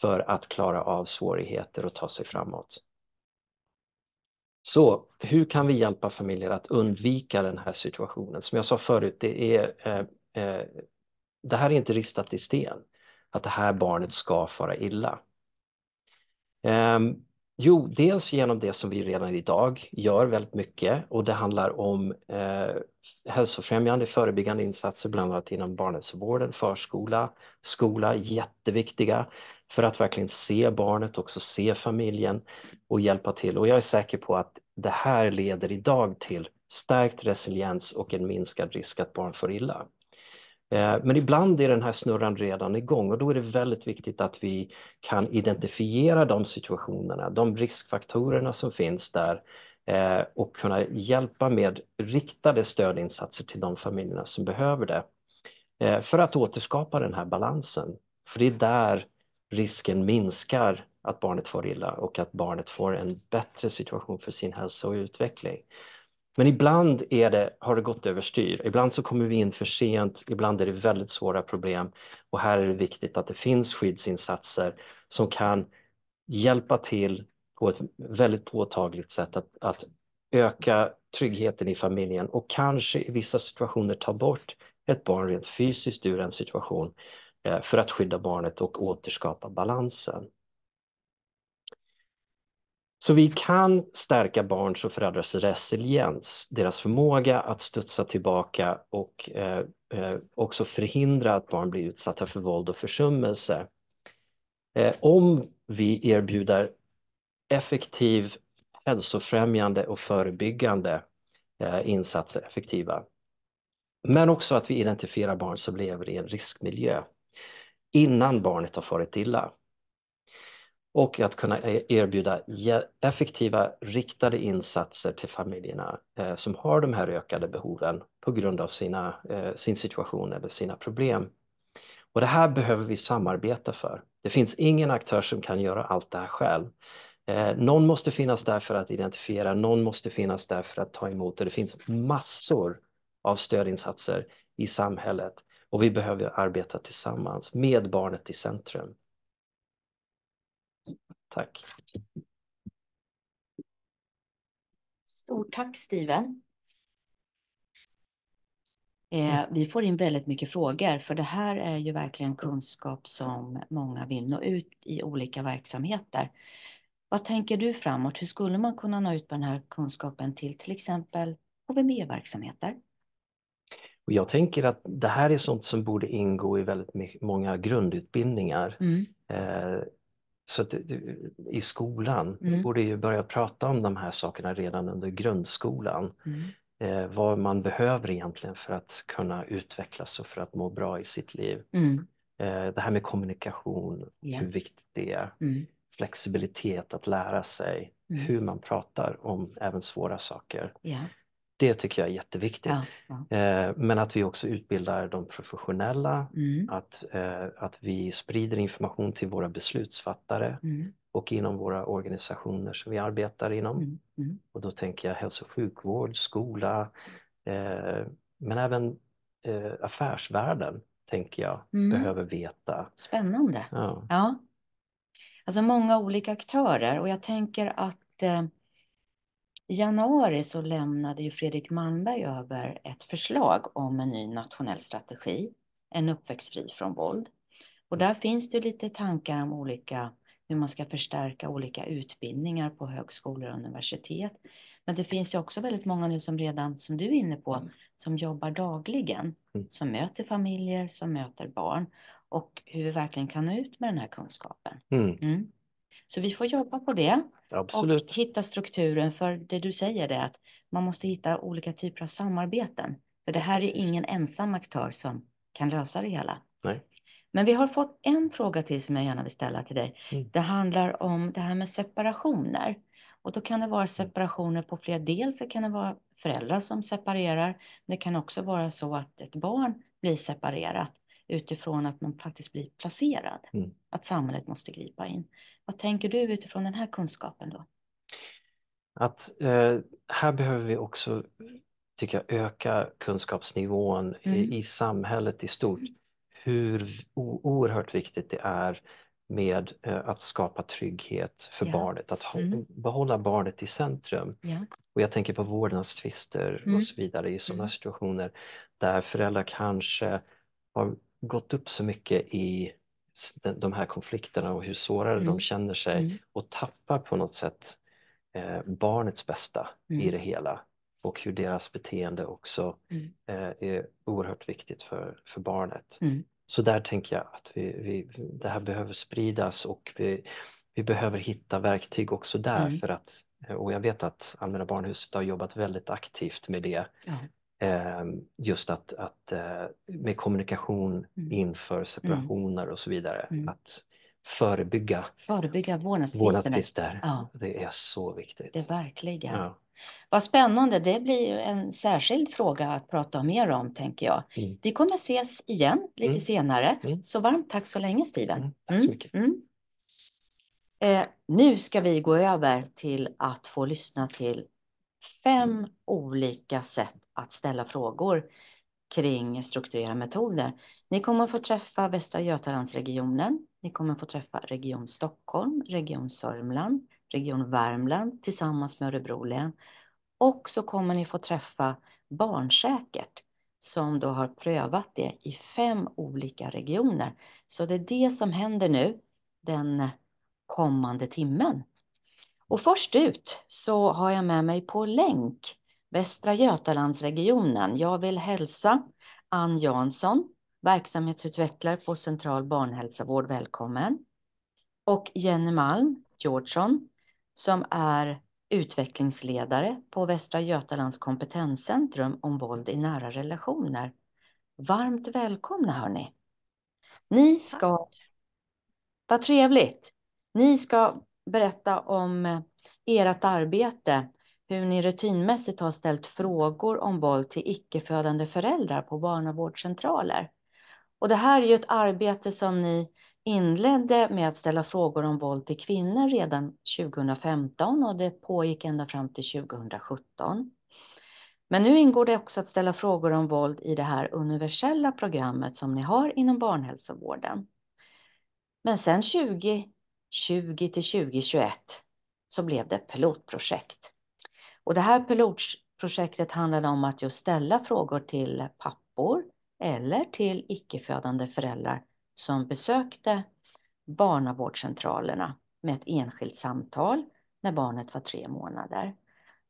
S3: för att klara av svårigheter och ta sig framåt. Så hur kan vi hjälpa familjer att undvika den här situationen? Som jag sa förut, det, är, eh, eh, det här är inte ristat i sten, att det här barnet ska fara illa. Eh, jo, dels genom det som vi redan idag gör väldigt mycket och det handlar om eh, hälsofrämjande förebyggande insatser, bland annat inom barnhälsovården, förskola, skola, jätteviktiga för att verkligen se barnet, också se familjen och hjälpa till. Och jag är säker på att det här leder idag till stärkt resiliens och en minskad risk att barn får illa. Eh, men ibland är den här snurran redan igång och då är det väldigt viktigt att vi kan identifiera de situationerna, de riskfaktorerna som finns där eh, och kunna hjälpa med riktade stödinsatser till de familjerna som behöver det eh, för att återskapa den här balansen. För det är där risken minskar att barnet får illa och att barnet får en bättre situation för sin hälsa och utveckling. Men ibland är det, har det gått överstyr. Ibland så kommer vi in för sent, ibland är det väldigt svåra problem och här är det viktigt att det finns skyddsinsatser som kan hjälpa till på ett väldigt påtagligt sätt att, att öka tryggheten i familjen och kanske i vissa situationer ta bort ett barn rent fysiskt ur en situation eh, för att skydda barnet och återskapa balansen. Så vi kan stärka barns och föräldrars resiliens, deras förmåga att studsa tillbaka och eh, eh, också förhindra att barn blir utsatta för våld och försummelse. Eh, om vi erbjuder effektiv, hälsofrämjande och förebyggande eh, insatser, effektiva. Men också att vi identifierar barn som lever i en riskmiljö innan barnet har farit illa. Och att kunna e-, erbjuda effektiva riktade insatser till familjerna eh, som har de här ökade behoven på grund av sina, eh, sin situation eller sina problem. Och det här behöver vi samarbeta för. Det finns ingen aktör som kan göra allt det här själv. Eh, någon måste finnas där för att identifiera, någon måste finnas där för att ta emot och det finns massor av stödinsatser i samhället och vi behöver arbeta tillsammans med barnet i centrum. Tack.
S1: Stort tack Steven. Eh, vi får in väldigt mycket frågor för det här är ju verkligen kunskap som många vill nå ut i olika verksamheter. Vad tänker du framåt? Hur skulle man kunna nå ut med den här kunskapen till till exempel HVB-verksamheter?
S3: Och jag tänker att det här är sånt som borde ingå i väldigt många grundutbildningar. Mm. Eh, så att, i skolan mm. borde ju börja prata om de här sakerna redan under grundskolan. Mm. Eh, vad man behöver egentligen för att kunna utvecklas och för att må bra i sitt liv. Mm. Eh, det här med kommunikation, yeah. hur viktigt det är. Mm. Flexibilitet, att lära sig mm. hur man pratar om även svåra saker. Yeah. Det tycker jag är jätteviktigt. Ja, ja. Eh, men att vi också utbildar de professionella, mm. att, eh, att vi sprider information till våra beslutsfattare mm. och inom våra organisationer som vi arbetar inom. Mm. mm. Och då tänker jag hälso och sjukvård, skola, eh, men även affärsvärlden tänker jag mm. behöver veta.
S1: Spännande. Ja. ja. Alltså många olika aktörer och jag tänker att i januari så lämnade ju Fredrik Malmberg över ett förslag om en ny nationell strategi, en uppväxt fri från våld. Och där finns det lite tankar om olika, hur man ska förstärka olika utbildningar på högskolor och universitet. Men det finns ju också väldigt många nu som redan, som du är inne på, som jobbar dagligen, mm. som möter familjer, som möter barn och hur vi verkligen kan nå ut med den här kunskapen. Mm. Mm. Så vi får jobba på det.
S3: Absolut.
S1: Och hitta strukturen för det du säger är att man måste hitta olika typer av samarbeten. För det här är ingen ensam aktör som kan lösa det hela.
S3: Nej.
S1: Men vi har fått en fråga till som jag gärna vill ställa till dig. Mm. Det handlar om det här med separationer. Och då kan det vara separationer på flera del. Så kan det vara föräldrar som separerar. Det kan också vara så att ett barn blir separerat utifrån att man faktiskt blir placerad. Mm. Att samhället måste gripa in. Vad tänker du utifrån den här kunskapen då?
S3: Att eh, här behöver vi också, tycker jag, öka kunskapsnivån
S1: Mm.
S3: i, i samhället i stort. Hur oerhört viktigt det är med eh, att skapa trygghet för
S1: Ja.
S3: barnet, att ha,
S1: Mm.
S3: behålla barnet i centrum.
S1: Ja.
S3: Och jag tänker på vårdnadstvister
S1: Mm.
S3: och så vidare i sådana
S1: Mm.
S3: situationer där föräldrar kanske har gått upp så mycket i de- här konflikterna och hur sårade
S1: Mm.
S3: de känner sig
S1: Mm.
S3: och tappar på något sätt eh, barnets bästa i
S1: Mm.
S3: det hela och hur deras beteende också
S1: Mm.
S3: eh, är oerhört viktigt för, för barnet.
S1: Mm.
S3: Så där tänker jag att vi, vi, det här behöver spridas och vi, vi behöver hitta verktyg också där
S1: Mm.
S3: för att, och jag vet att Allmänna Barnhuset har jobbat väldigt aktivt med det.
S1: Ja.
S3: Eh, just att, att eh, med kommunikation
S1: Mm.
S3: inför separationer och så vidare.
S1: Mm.
S3: Att förebygga
S1: Förebygga
S3: vårdnadstvister.
S1: Ja.
S3: Det är så viktigt.
S1: Det är verkligen.
S3: Ja.
S1: Vad spännande. Det blir ju en särskild fråga att prata mer om, tänker jag.
S3: Mm.
S1: Vi kommer ses igen lite
S3: Mm.
S1: senare.
S3: Mm.
S1: Så varmt tack så länge, Steven.
S3: Mm, tack så mycket.
S1: Mm. Eh, nu ska vi gå över till att få lyssna till fem olika sätt att ställa frågor kring strukturerade metoder. Ni kommer få träffa Västra Götalandsregionen. Ni kommer få träffa Region Stockholm, Region Sörmland, Region Värmland tillsammans med Örebro län. Och så kommer ni få träffa Barnsäkert som då har prövat det i fem olika regioner. Så det är det som händer nu den kommande timmen. Och först ut så har jag med mig på länk Västra Götalandsregionen. Jag vill hälsa Ann Jansson, verksamhetsutvecklare på Central barnhälsovård, välkommen. Och Jenny Malm Georgsson som är utvecklingsledare på Västra Götalands kompetenscentrum om våld i nära relationer. Varmt välkomna hörni. Ni ska, vad trevligt. Ni ska berätta om eh, ert arbete, hur ni rutinmässigt har ställt frågor om våld till icke-födande föräldrar på barnavårdscentraler. Och det här är ju ett arbete som ni inledde med att ställa frågor om våld till kvinnor redan 2015 och det pågick ända fram till 2017. Men nu ingår det också att ställa frågor om våld i det här universella programmet som ni har inom barnhälsovården. Men sen 2020 till 2021 så blev det ett pilotprojekt. Och det här pilotprojektet handlade om att just ställa frågor till pappor eller till icke-födande föräldrar som besökte barnavårdscentralerna med ett enskilt samtal när barnet var tre månader.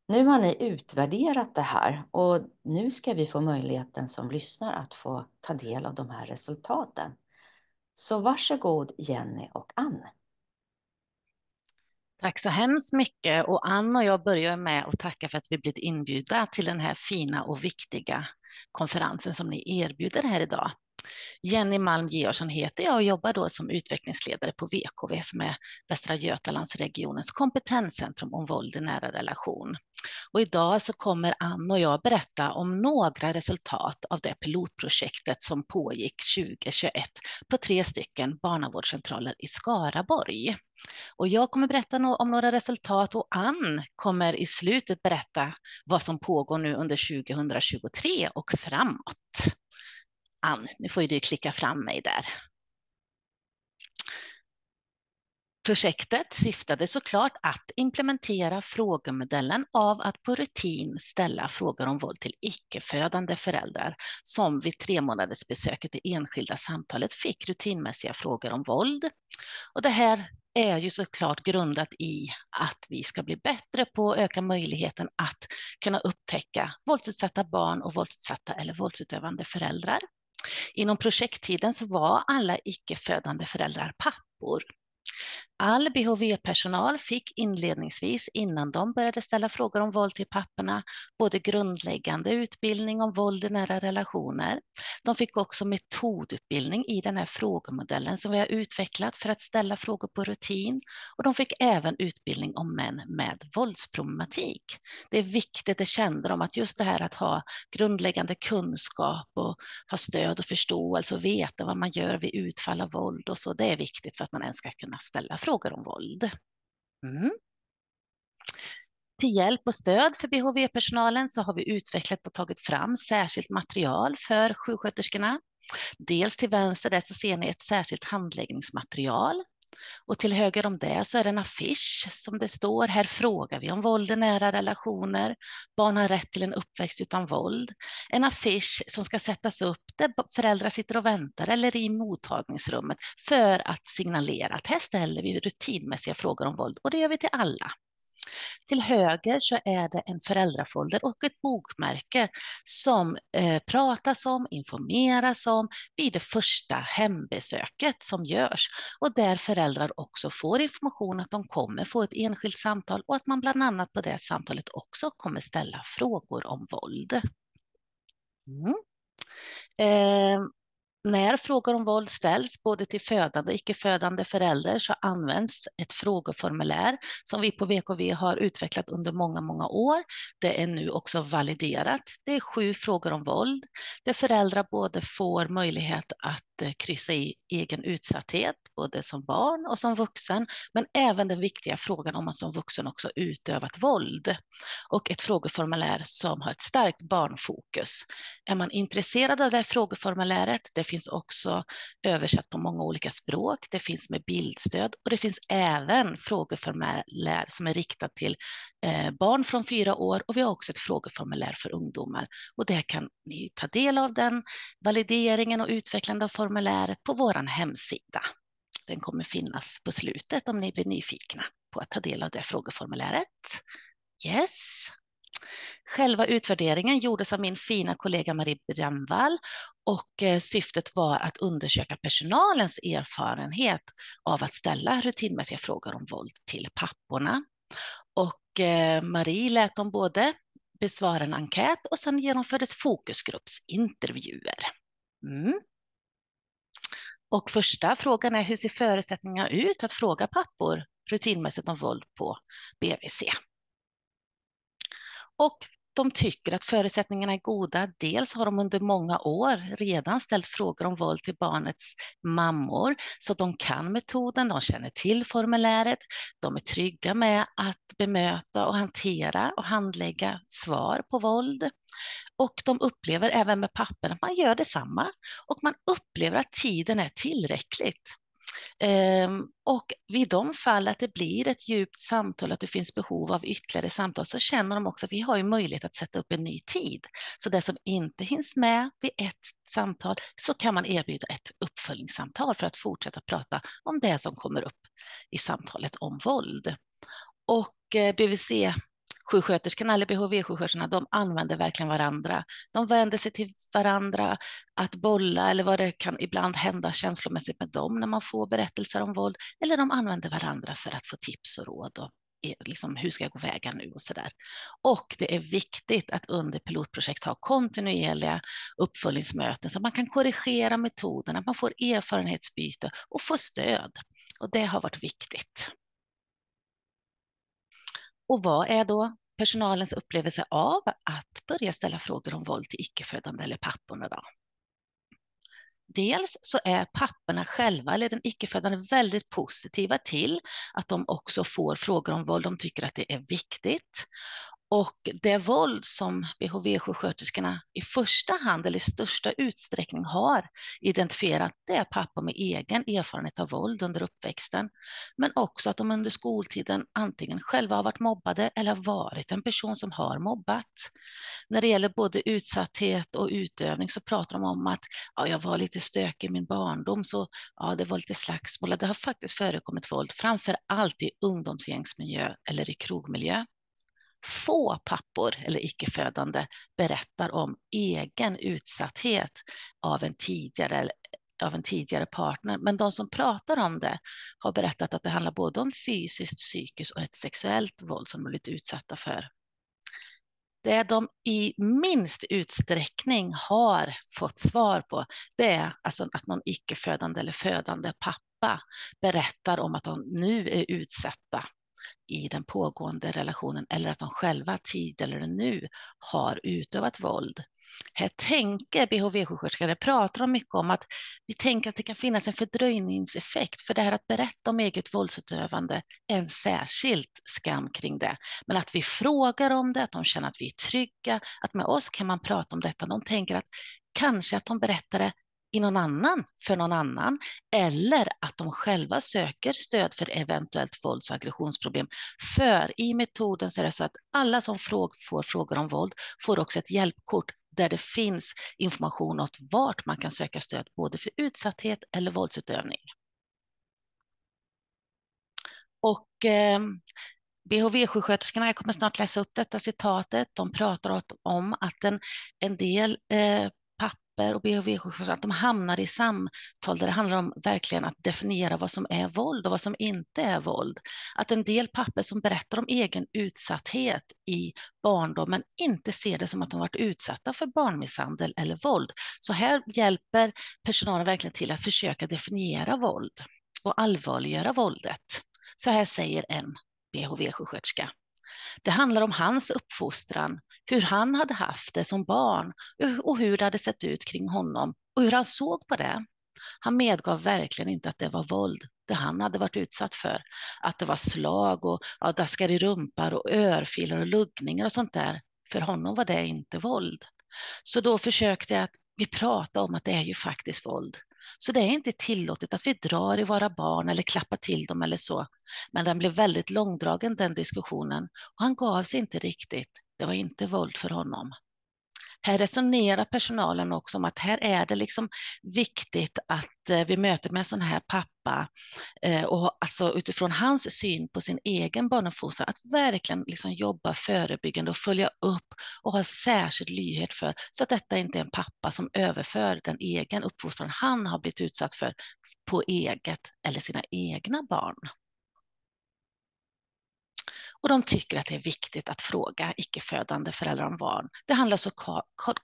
S1: Nu har ni utvärderat det här och nu ska vi få möjligheten som lyssnar att få ta del av de här resultaten. Så varsågod Jenny och Ann.
S4: Tack så hemskt mycket och Ann och jag börjar med att tacka för att vi blivit inbjudna till den här fina och viktiga konferensen som ni erbjuder här idag. Jenny Malm Georgsson heter jag och jobbar då som utvecklingsledare på VKV som är Västra Götalandsregionens kompetenscentrum om våld i nära relation. Och idag så kommer Ann och jag berätta om några resultat av det pilotprojektet som pågick 2021 på tre stycken barnavårdscentraler i Skaraborg. Och jag kommer berätta om några resultat och Ann kommer i slutet berätta vad som pågår nu under 2023 och framåt. Ann, nu får ju du klicka fram mig där. Projektet syftade såklart att implementera frågemodellen av att på rutin ställa frågor om våld till icke-födande föräldrar som vid tre månaders besöket i enskilda samtalet fick rutinmässiga frågor om våld. Och det här är ju såklart grundat i att vi ska bli bättre på att öka möjligheten att kunna upptäcka våldsutsatta barn och våldsutsatta eller våldsutövande föräldrar. Inom projekttiden så var alla icke-födande föräldrar pappor. All BHV-personal fick inledningsvis, innan de började ställa frågor om våld till papporna, både grundläggande utbildning om våld i nära relationer. De fick också metodutbildning i den här frågemodellen som vi har utvecklat för att ställa frågor på rutin. Och de fick även utbildning om män med våldsproblematik. Det är viktigt, det kände de, att just det här att ha grundläggande kunskap och ha stöd och förståelse och veta vad man gör vid utfall av våld och så, det är viktigt för att man ens ska kunna ställa ställa frågor om våld. Mm. Till hjälp och stöd för BHV-personalen så har vi utvecklat och tagit fram särskilt material för sjuksköterskorna. Dels till vänster där så ser ni ett särskilt handläggningsmaterial och till höger om det så är det en affisch som det står, här frågar vi om våld i nära relationer. Barn har rätt till en uppväxt utan våld. En affisch som ska sättas upp där föräldrar sitter och väntar eller i mottagningsrummet för att signalera att här ställer vi rutinmässiga frågor om våld och det gör vi till alla. Till höger så är det en föräldrafolder och ett bokmärke som eh, pratas om, informeras om vid det första hembesöket som görs och där föräldrar också får information att de kommer få ett enskilt samtal och att man bland annat på det samtalet också kommer ställa frågor om våld. Mm. Eh, när frågor om våld ställs både till födande och icke-födande förälder så används ett frågeformulär som vi på VKV har utvecklat under många, många år. Det är nu också validerat. Det är sju frågor om våld där föräldrar både får möjlighet att eh, kryssa i egen utsatthet, både som barn och som vuxen, men även den viktiga frågan om man som vuxen också utövat våld. Och ett frågeformulär som har ett starkt barnfokus. Är man intresserad av det frågeformuläret, det finns också översatt på många olika språk. Det finns med bildstöd och det finns även frågeformulär som är riktat till eh, barn från fyra år och vi har också ett frågeformulär för ungdomar. Och där kan ni ta del av den valideringen och utvecklande av formuläret på vår hemsida. Den kommer finnas på slutet om ni blir nyfikna på att ta del av det frågeformuläret. Yes. Själva utvärderingen gjordes av min fina kollega Marie Brännvall och eh, syftet var att undersöka personalens erfarenhet av att ställa rutinmässiga frågor om våld till papporna. Och eh, Marie lät dem både besvara en enkät och sedan genomfördes fokusgruppsintervjuer. Mm. Och första frågan är hur ser förutsättningarna ut att fråga pappor rutinmässigt om våld på BVC? Och de tycker att förutsättningarna är goda. Dels har de under många år redan ställt frågor om våld till barnets mammor, så de kan metoden, de känner till formuläret, de är trygga med att bemöta och hantera och handlägga svar på våld. Och de upplever även med pappen att man gör detsamma och man upplever att tiden är tillräckligt. Ehm, och vid de fall att det blir ett djupt samtal, att det finns behov av ytterligare samtal, så känner de också att vi har ju möjlighet att sätta upp en ny tid. Så det som inte hinns med vid ett samtal, så kan man erbjuda ett uppföljningssamtal för att fortsätta prata om det som kommer upp i samtalet om våld. Och eh, BVC sjuksköterskorna eller BHV-sjuksköterskorna, de använder verkligen varandra. De vänder sig till varandra att bolla eller vad det kan ibland hända känslomässigt med dem när man får berättelser om våld. Eller de använder varandra för att få tips och råd och liksom, hur ska jag gå väga nu och så där. Och det är viktigt att under pilotprojekt ha kontinuerliga uppföljningsmöten så man kan korrigera metoderna, man får erfarenhetsbyte och får stöd. Och det har varit viktigt. Och vad är då personalens upplevelse av att börja ställa frågor om våld till icke-födande eller papporna då? Dels så är papporna själva eller den icke-födande väldigt positiva till att de också får frågor om våld. De tycker att det är viktigt. Och det våld som BHV-sjuksköterskorna i första hand eller i största utsträckning har identifierat, det är pappor med egen erfarenhet av våld under uppväxten. Men också att de under skoltiden antingen själva har varit mobbade eller varit en person som har mobbat. När det gäller både utsatthet och utövning så pratar de om att ja, jag var lite stökig i min barndom, så ja, det var lite slagsmål. Det har faktiskt förekommit våld, framför allt i ungdomsgängsmiljö eller i krogmiljö. Få pappor eller icke-födande berättar om egen utsatthet av en tidigare av en tidigare partner, men de som pratar om det har berättat att det handlar både om fysiskt, psykiskt och ett sexuellt våld som de blivit utsatta för. Det de i minst utsträckning har fått svar på, det är alltså att någon icke-födande eller födande pappa berättar om att de nu är utsatta i den pågående relationen eller att de själva tidigare eller nu har utövat våld. Här tänker BHV-sjuksköterskor, pratar de mycket om att vi tänker att det kan finnas en fördröjningseffekt, för det här att berätta om eget våldsutövande är en särskild skam kring det. Men att vi frågar om det, att de känner att vi är trygga, att med oss kan man prata om detta. De tänker att kanske att de berättar det i någon annan, för någon annan, eller att de själva söker stöd för eventuellt vålds och aggressionsproblem. För i metoden så är det så att alla som får frågor om våld får också ett hjälpkort där det finns information om vart man kan söka stöd, både för utsatthet eller våldsutövning. Och eh, BHV-sjuksköterskorna, jag kommer snart läsa upp detta citatet, de pratar om att en, en del eh, och BHV-sjuksköterskor, att de hamnar i samtal där det handlar om verkligen att definiera vad som är våld och vad som inte är våld. Att en del papper som berättar om egen utsatthet i barndomen inte ser det som att de varit utsatta för barnmisshandel eller våld. Så här hjälper personalen verkligen till att försöka definiera våld och allvarliggöra våldet. Så här säger en BHV-sjuksköterska. Det handlar om hans uppfostran, hur han hade haft det som barn och hur det hade sett ut kring honom och hur han såg på det. Han medgav verkligen inte att det var våld, det han hade varit utsatt för. Att det var slag och ja, daskar i rumpar och örfilar och luggningar och sånt där. För honom var det inte våld. Så då försökte jag att vi prata om att det är ju faktiskt våld. Så det är inte tillåtet att vi drar i våra barn eller klappar till dem eller så. Men den blev väldigt långdragen den diskussionen och han gav sig inte riktigt. Det var inte våld för honom. Här resonerar personalen också om att här är det liksom viktigt att eh, vi möter med en sån här pappa eh, och alltså utifrån hans syn på sin egen barnuppfostran, att verkligen liksom jobba förebyggande och följa upp och ha särskild lyhörd för så att detta inte är en pappa som överför den egen uppfostran han har blivit utsatt för på eget eller sina egna barn. Och de tycker att det är viktigt att fråga icke-födande föräldrar om barn. Det handlar så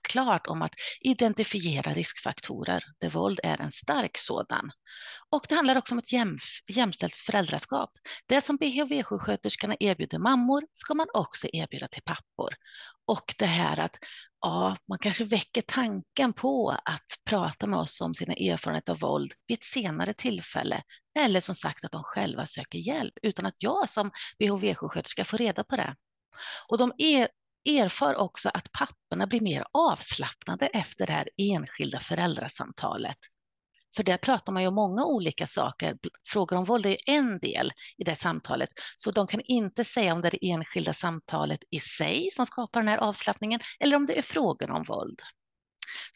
S4: klart om att identifiera riskfaktorer där våld är en stark sådan. Och det handlar också om ett jäm, jämställt föräldraskap. Det som BHV-sjuksköterskorna erbjuder mammor ska man också erbjuda till pappor. Och det här att ja, man kanske väcker tanken på att prata med oss om sina erfarenheter av våld vid ett senare tillfälle. Eller som sagt att de själva söker hjälp utan att jag som BHV-sjuksköterska får reda på det. Och de er, erfar också att papporna blir mer avslappnade efter det här enskilda föräldrasamtalet. För där pratar man ju om många olika saker. Frågor om våld är en del i det samtalet, så de kan inte säga om det är det enskilda samtalet i sig som skapar den här avslappningen eller om det är frågor om våld.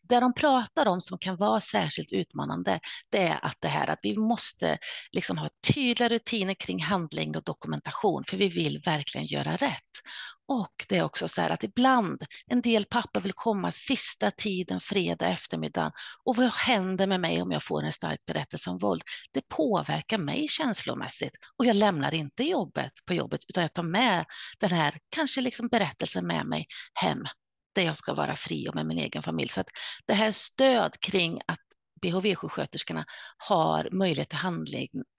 S4: Det de pratar om som kan vara särskilt utmanande, det är att det här att vi måste liksom ha tydliga rutiner kring handläggning och dokumentation, för vi vill verkligen göra rätt. Och det är också så här att ibland, en del papper vill komma sista tiden fredag eftermiddag och vad händer med mig om jag får en stark berättelse om våld? Det påverkar mig känslomässigt och jag lämnar inte jobbet på jobbet utan jag tar med den här kanske liksom berättelsen med mig hem där jag ska vara fri och med min egen familj. Så att det här stöd kring att BHV-sjuksköterskorna har möjlighet till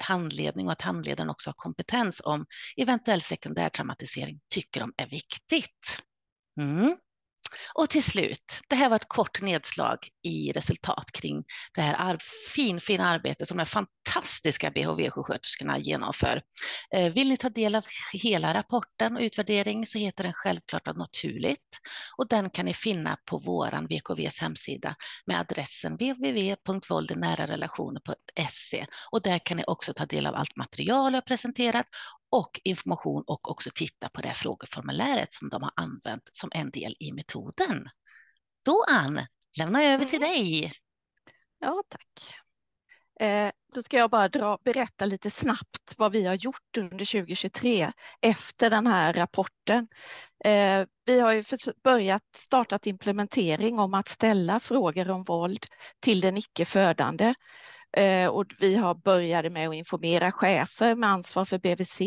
S4: handledning och att handledaren också har kompetens om eventuell sekundär traumatisering tycker de är viktigt. Mm. Och till slut, det här var ett kort nedslag i resultat kring det här fin, fina arbetet som de fantastiska BHV-sjuksköterskorna genomför. Eh, vill ni ta del av hela rapporten och utvärdering så heter den självklart naturligt och den kan ni finna på våran VKVs hemsida med adressen www.voldinärarelationer.se och där kan ni också ta del av allt material jag presenterat och information och också titta på det frågeformuläret som de har använt som en del i metoden. Då Ann, lämnar jag över till mm. dig.
S5: Ja, tack. Eh, då ska jag bara dra, berätta lite snabbt vad vi har gjort under 2023 efter den här rapporten. Eh, vi har ju börjat startat implementering om att ställa frågor om våld till den icke födande Eh, och vi har började med att informera chefer med ansvar för BVC,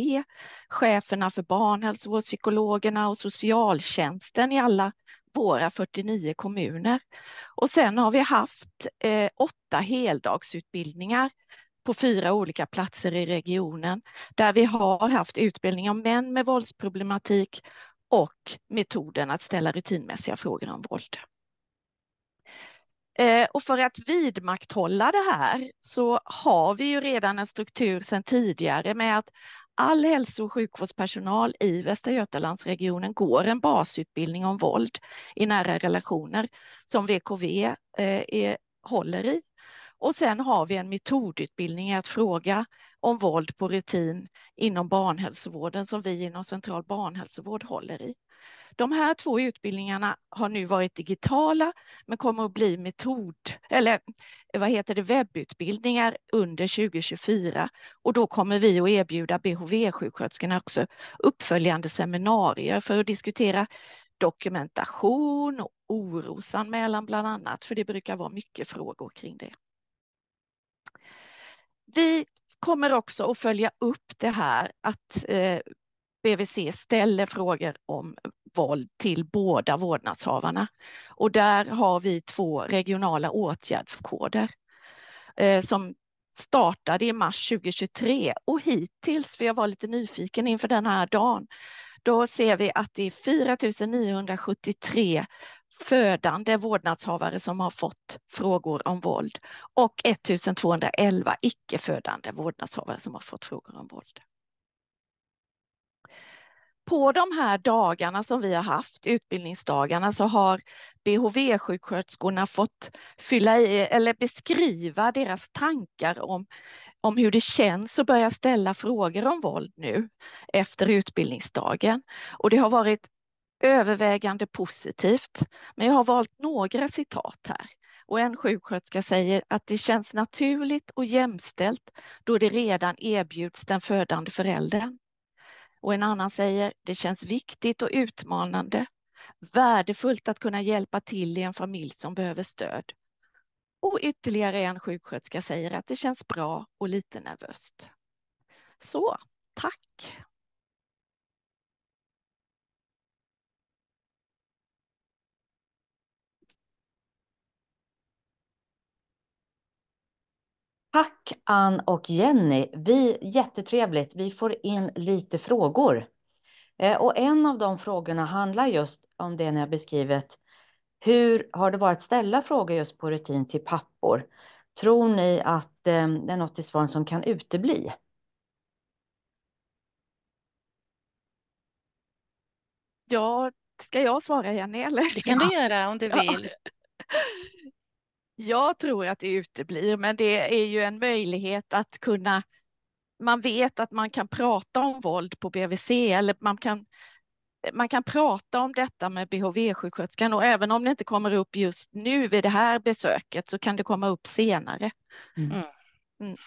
S5: cheferna för barnhälsovårdspsykologerna och socialtjänsten i alla våra 49 kommuner. Och sen har vi haft eh, åtta heldagsutbildningar på fyra olika platser i regionen där vi har haft utbildning om män med våldsproblematik och metoden att ställa rutinmässiga frågor om våld. Eh, och för att vidmakthålla det här så har vi ju redan en struktur sedan tidigare med att all hälso och sjukvårdspersonal i Västra Götalandsregionen går en basutbildning om våld i nära relationer som VKV eh, är, håller i. Och sen har vi en metodutbildning i att fråga om våld på rutin inom barnhälsovården som vi inom central barnhälsovård håller i. De här två utbildningarna har nu varit digitala men kommer att bli metod eller vad heter det, webbutbildningar under 2024 och då kommer vi att erbjuda BHV-sjuksköterskorna också uppföljande seminarier för att diskutera dokumentation och orosanmälan bland annat, för det brukar vara mycket frågor kring det. Vi kommer också att följa upp det här att eh, BVC ställer frågor om våld till båda vårdnadshavarna. Och där har vi två regionala åtgärdskoder eh, som startade i mars 2023 och hittills, för jag var lite nyfiken inför den här dagen, då ser vi att det är 4 973 födande vårdnadshavare som har fått frågor om våld och 1211 icke födande vårdnadshavare som har fått frågor om våld på de här dagarna som vi har haft, utbildningsdagarna, så har BHV-sjuksköterskorna fått fylla i eller beskriva deras tankar om, om hur det känns att börja ställa frågor om våld nu efter utbildningsdagen. Och det har varit övervägande positivt. Men jag har valt några citat här. Och en sjuksköterska säger att det känns naturligt och jämställt då det redan erbjuds den födande föräldern. Och en annan säger, det känns viktigt och utmanande, värdefullt att kunna hjälpa till i en familj som behöver stöd. Och ytterligare en sjuksköterska säger att det känns bra och lite nervöst. Så, tack!
S1: Tack Ann och Jenny. Vi, jättetrevligt. Vi får in lite frågor. Eh, och en av de frågorna handlar just om det ni har beskrivit. Hur har det varit att ställa frågor just på rutin till pappor? Tror ni att eh, det är något i svaren som kan utebli?
S5: Ja, ska jag svara Jenny eller?
S4: Det kan du göra om du vill.
S5: Jag tror att det uteblir, men det är ju en möjlighet att kunna. Man vet att man kan prata om våld på BVC eller man kan. Man kan prata om detta med BHV-sjuksköterskan och även om det inte kommer upp just nu vid det här besöket så kan det komma upp senare.
S4: Mm mm.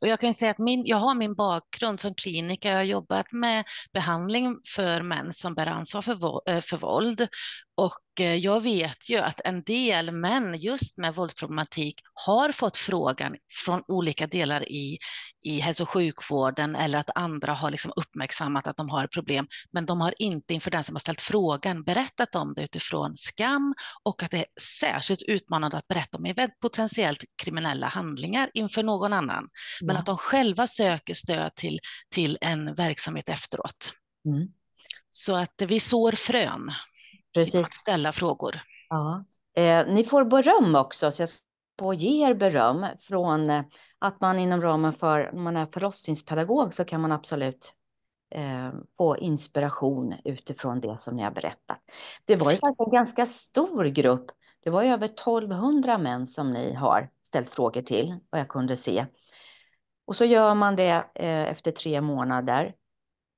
S4: Och jag kan säga att min, jag har min bakgrund som kliniker. Jag har jobbat med behandling för män som bär ansvar för, eh, för våld. Och eh, jag vet ju att en del män just med våldsproblematik har fått frågan från olika delar i, i hälso och sjukvården eller att andra har liksom uppmärksammat att de har problem. Men de har inte inför den som har ställt frågan berättat om det utifrån skam och att det är särskilt utmanande att berätta om potentiellt kriminella handlingar inför någon annan. Men att de själva söker stöd till, till en verksamhet efteråt. Mm. Så att vi sår frön Precis. att ställa frågor.
S1: Ja. Eh, ni får beröm också, så jag ska ge er beröm från eh, att man inom ramen för, om man är förlossningspedagog så kan man absolut eh, få inspiration utifrån det som ni har berättat. Det var ju faktiskt en ganska stor grupp. Det var ju över 1200 män som ni har ställt frågor till, vad jag kunde se. Och så gör man det eh, efter tre månader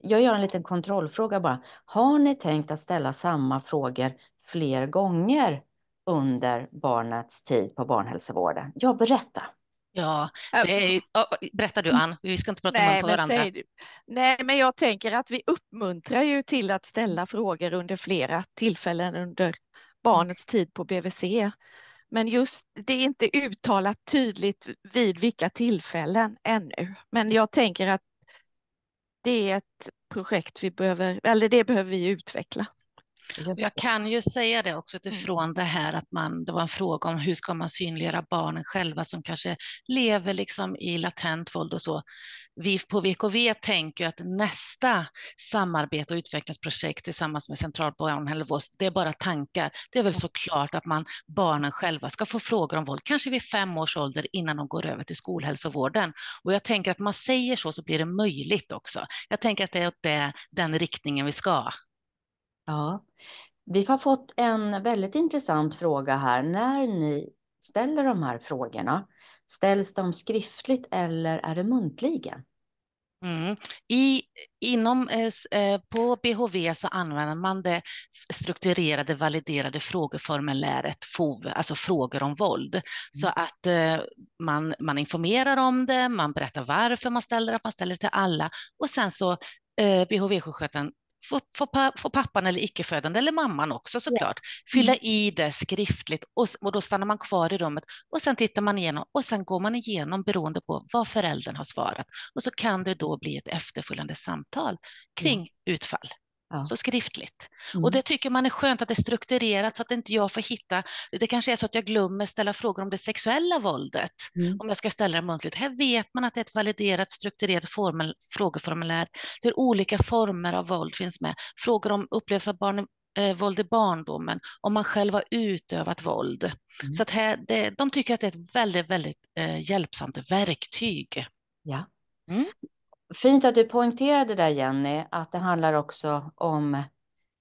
S1: jag gör en liten kontrollfråga bara. Har ni tänkt att ställa samma frågor fler gånger under barnets tid på barnhälsovården? Ja, berätta.
S4: Ja, är, berätta du Ann, vi ska inte prata Nej, på varandra.
S5: Nej, men jag tänker att vi uppmuntrar ju till att ställa frågor under flera tillfällen under barnets tid på BVC. Men just det är inte uttalat tydligt vid vilka tillfällen ännu. Men jag tänker att det är ett projekt vi behöver, eller det behöver vi utveckla.
S4: Jag kan ju säga det också utifrån mm. det här att man, det var en fråga om hur ska man synliggöra barnen själva som kanske lever liksom i latent våld och så. Vi på VKV tänker att nästa samarbete och utvecklingsprojekt tillsammans med Central barnhälsovård, det är bara tankar. Det är väl såklart att man, barnen själva ska få frågor om våld, kanske vid fem års ålder innan de går över till skolhälsovården. Och jag tänker att man säger så så blir det möjligt också. Jag tänker att det är det, den riktningen vi ska.
S1: Ja, vi har fått en väldigt intressant fråga här. När ni ställer de här frågorna, ställs de skriftligt eller är det muntligen?
S4: Mm. I, inom, eh, eh på BHV så använder man det strukturerade validerade frågeformuläret FOV, alltså frågor om våld. Mm. Så att eh, man, man informerar om det, man berättar varför man ställer det, man ställer det till alla och sen så eh, BHV-sjuksköterskan får, pappan eller icke-födande, eller mamman också såklart, ja. fylla mm. i det skriftligt och, och då stannar man kvar i rummet och sen tittar man igenom och sen går man igenom beroende på vad föräldern har svarat och så kan det då bli ett efterföljande samtal kring ja. utfall. Ja. Så skriftligt. Mm. Och det tycker man är skönt att det är strukturerat så att inte jag får hitta, det kanske är så att jag glömmer ställa frågor om det sexuella våldet, mm. om jag ska ställa det muntligt. Här vet man att det är ett validerat, strukturerat formel, frågeformulär där olika former av våld finns med. Frågor om upplevelse av barn, eh, våld i barndomen, om man själv har utövat våld. Mm. Så att här, det, de tycker att det är ett väldigt, väldigt eh, hjälpsamt verktyg.
S1: Ja. Mm. Fint att du poängterade där Jenny, att det handlar också om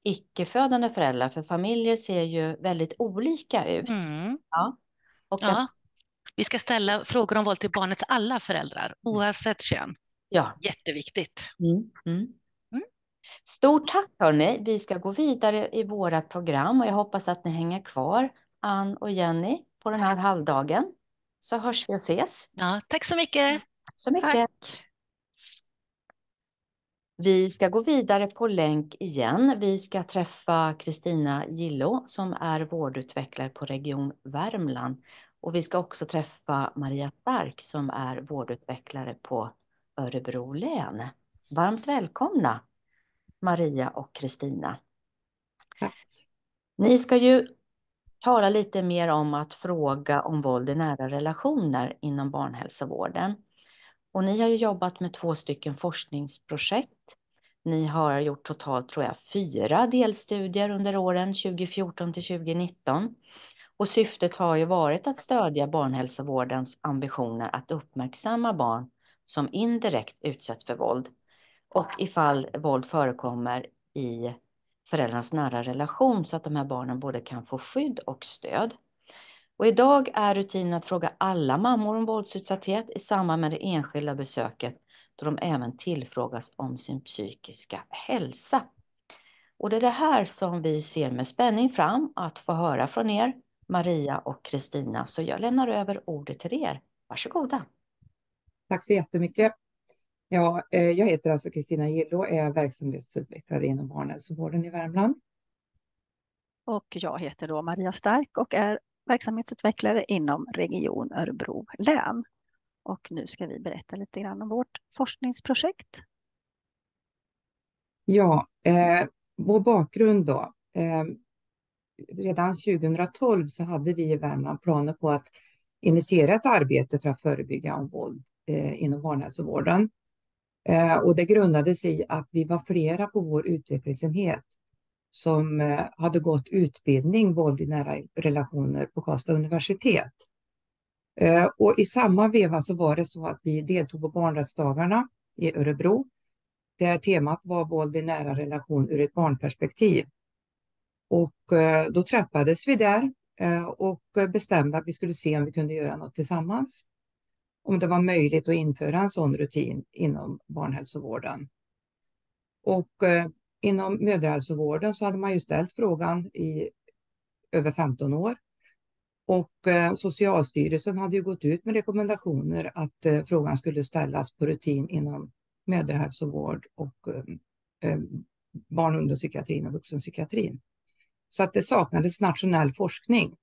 S1: icke-födande föräldrar, för familjer ser ju väldigt olika ut.
S4: Mm. Ja. Och ja. Vi ska ställa frågor om våld till barnets alla föräldrar, oavsett kön. Ja. Jätteviktigt. Mm. Mm.
S1: Mm. Stort tack hörni. Vi ska gå vidare i våra program och jag hoppas att ni hänger kvar, Ann och Jenny, på den här halvdagen. Så hörs vi och ses.
S4: Ja, tack så mycket.
S1: Så mycket. Tack. Vi ska gå vidare på länk igen. Vi ska träffa Kristina Gillo som är vårdutvecklare på Region Värmland. Och vi ska också träffa Maria Stark som är vårdutvecklare på Örebro län. Varmt välkomna Maria och Kristina. Ni ska ju tala lite mer om att fråga om våld i nära relationer inom barnhälsovården. Och ni har ju jobbat med två stycken forskningsprojekt. Ni har gjort totalt, tror jag, fyra delstudier under åren 2014 till 2019. Och syftet har ju varit att stödja barnhälsovårdens ambitioner att uppmärksamma barn som indirekt utsätts för våld och ifall våld förekommer i föräldrarnas nära relation så att de här barnen både kan få skydd och stöd. Och idag är rutinen att fråga alla mammor om våldsutsatthet i samband med det enskilda besöket då de även tillfrågas om sin psykiska hälsa. Och det är det här som vi ser med spänning fram att få höra från er, Maria och Kristina. Så jag lämnar över ordet till er. Varsågoda.
S6: Tack så jättemycket. Ja, eh, jag heter alltså Kristina Gillo och är verksamhetsutvecklare inom barnhälsovården i Värmland.
S7: Och jag heter då Maria Stark och är verksamhetsutvecklare inom Region Örebro län. Och nu ska vi berätta lite grann om vårt forskningsprojekt.
S6: Ja, eh, vår bakgrund då. Eh, redan 2012 så hade vi i Värmland planer på att initiera ett arbete för att förebygga om våld eh, inom barnhälsovården. Eh, och det grundades i att vi var flera på vår utvecklingsenhet som eh, hade gått utbildning våld i nära relationer på Karlstad universitet. Eh, och i samma veva så var det så att vi deltog på barnrättsdagarna i Örebro, där temat var våld i nära relation ur ett barnperspektiv. Och eh, då träffades vi där och bestämde att vi skulle se om vi kunde göra något tillsammans. Om det var möjligt att införa en sån rutin inom barnhälsovården. Och Inom mödrahälsovården så hade man ju ställt frågan i över 15 år. Och eh, Socialstyrelsen hade ju gått ut med rekommendationer att eh, frågan skulle ställas på rutin inom mödrahälsovård och eh, eh barn och ungdomspsykiatrin och vuxenpsykiatrin. Så att det saknades nationell forskning.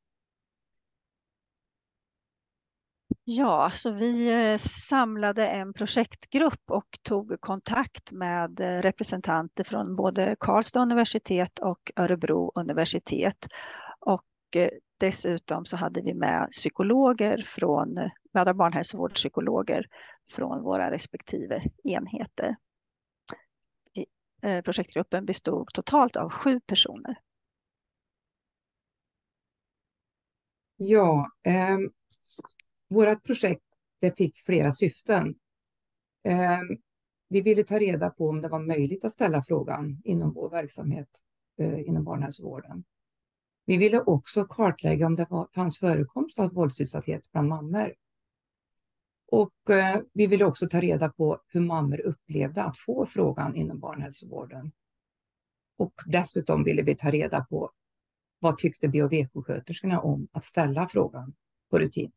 S7: Ja, så vi eh, samlade en projektgrupp och tog kontakt med eh, representanter från både Karlstad universitet och Örebro universitet. Och eh, dessutom så hade vi med psykologer från, mödra och barnhälsovårdspsykologer från våra respektive enheter. Projektgruppen bestod totalt av sju personer.
S6: Ja, eh, vårt projekt det fick flera syften. Eh, vi ville ta reda på om det var möjligt att ställa frågan inom vår verksamhet eh, inom barnhälsovården. Vi ville också kartlägga om det var, fanns förekomst av våldsutsatthet bland mammor. Och eh, vi ville också ta reda på hur mammor upplevde att få frågan inom barnhälsovården. Och dessutom ville vi ta reda på vad tyckte BHV-sjuksköterskorna om att ställa frågan på rutin?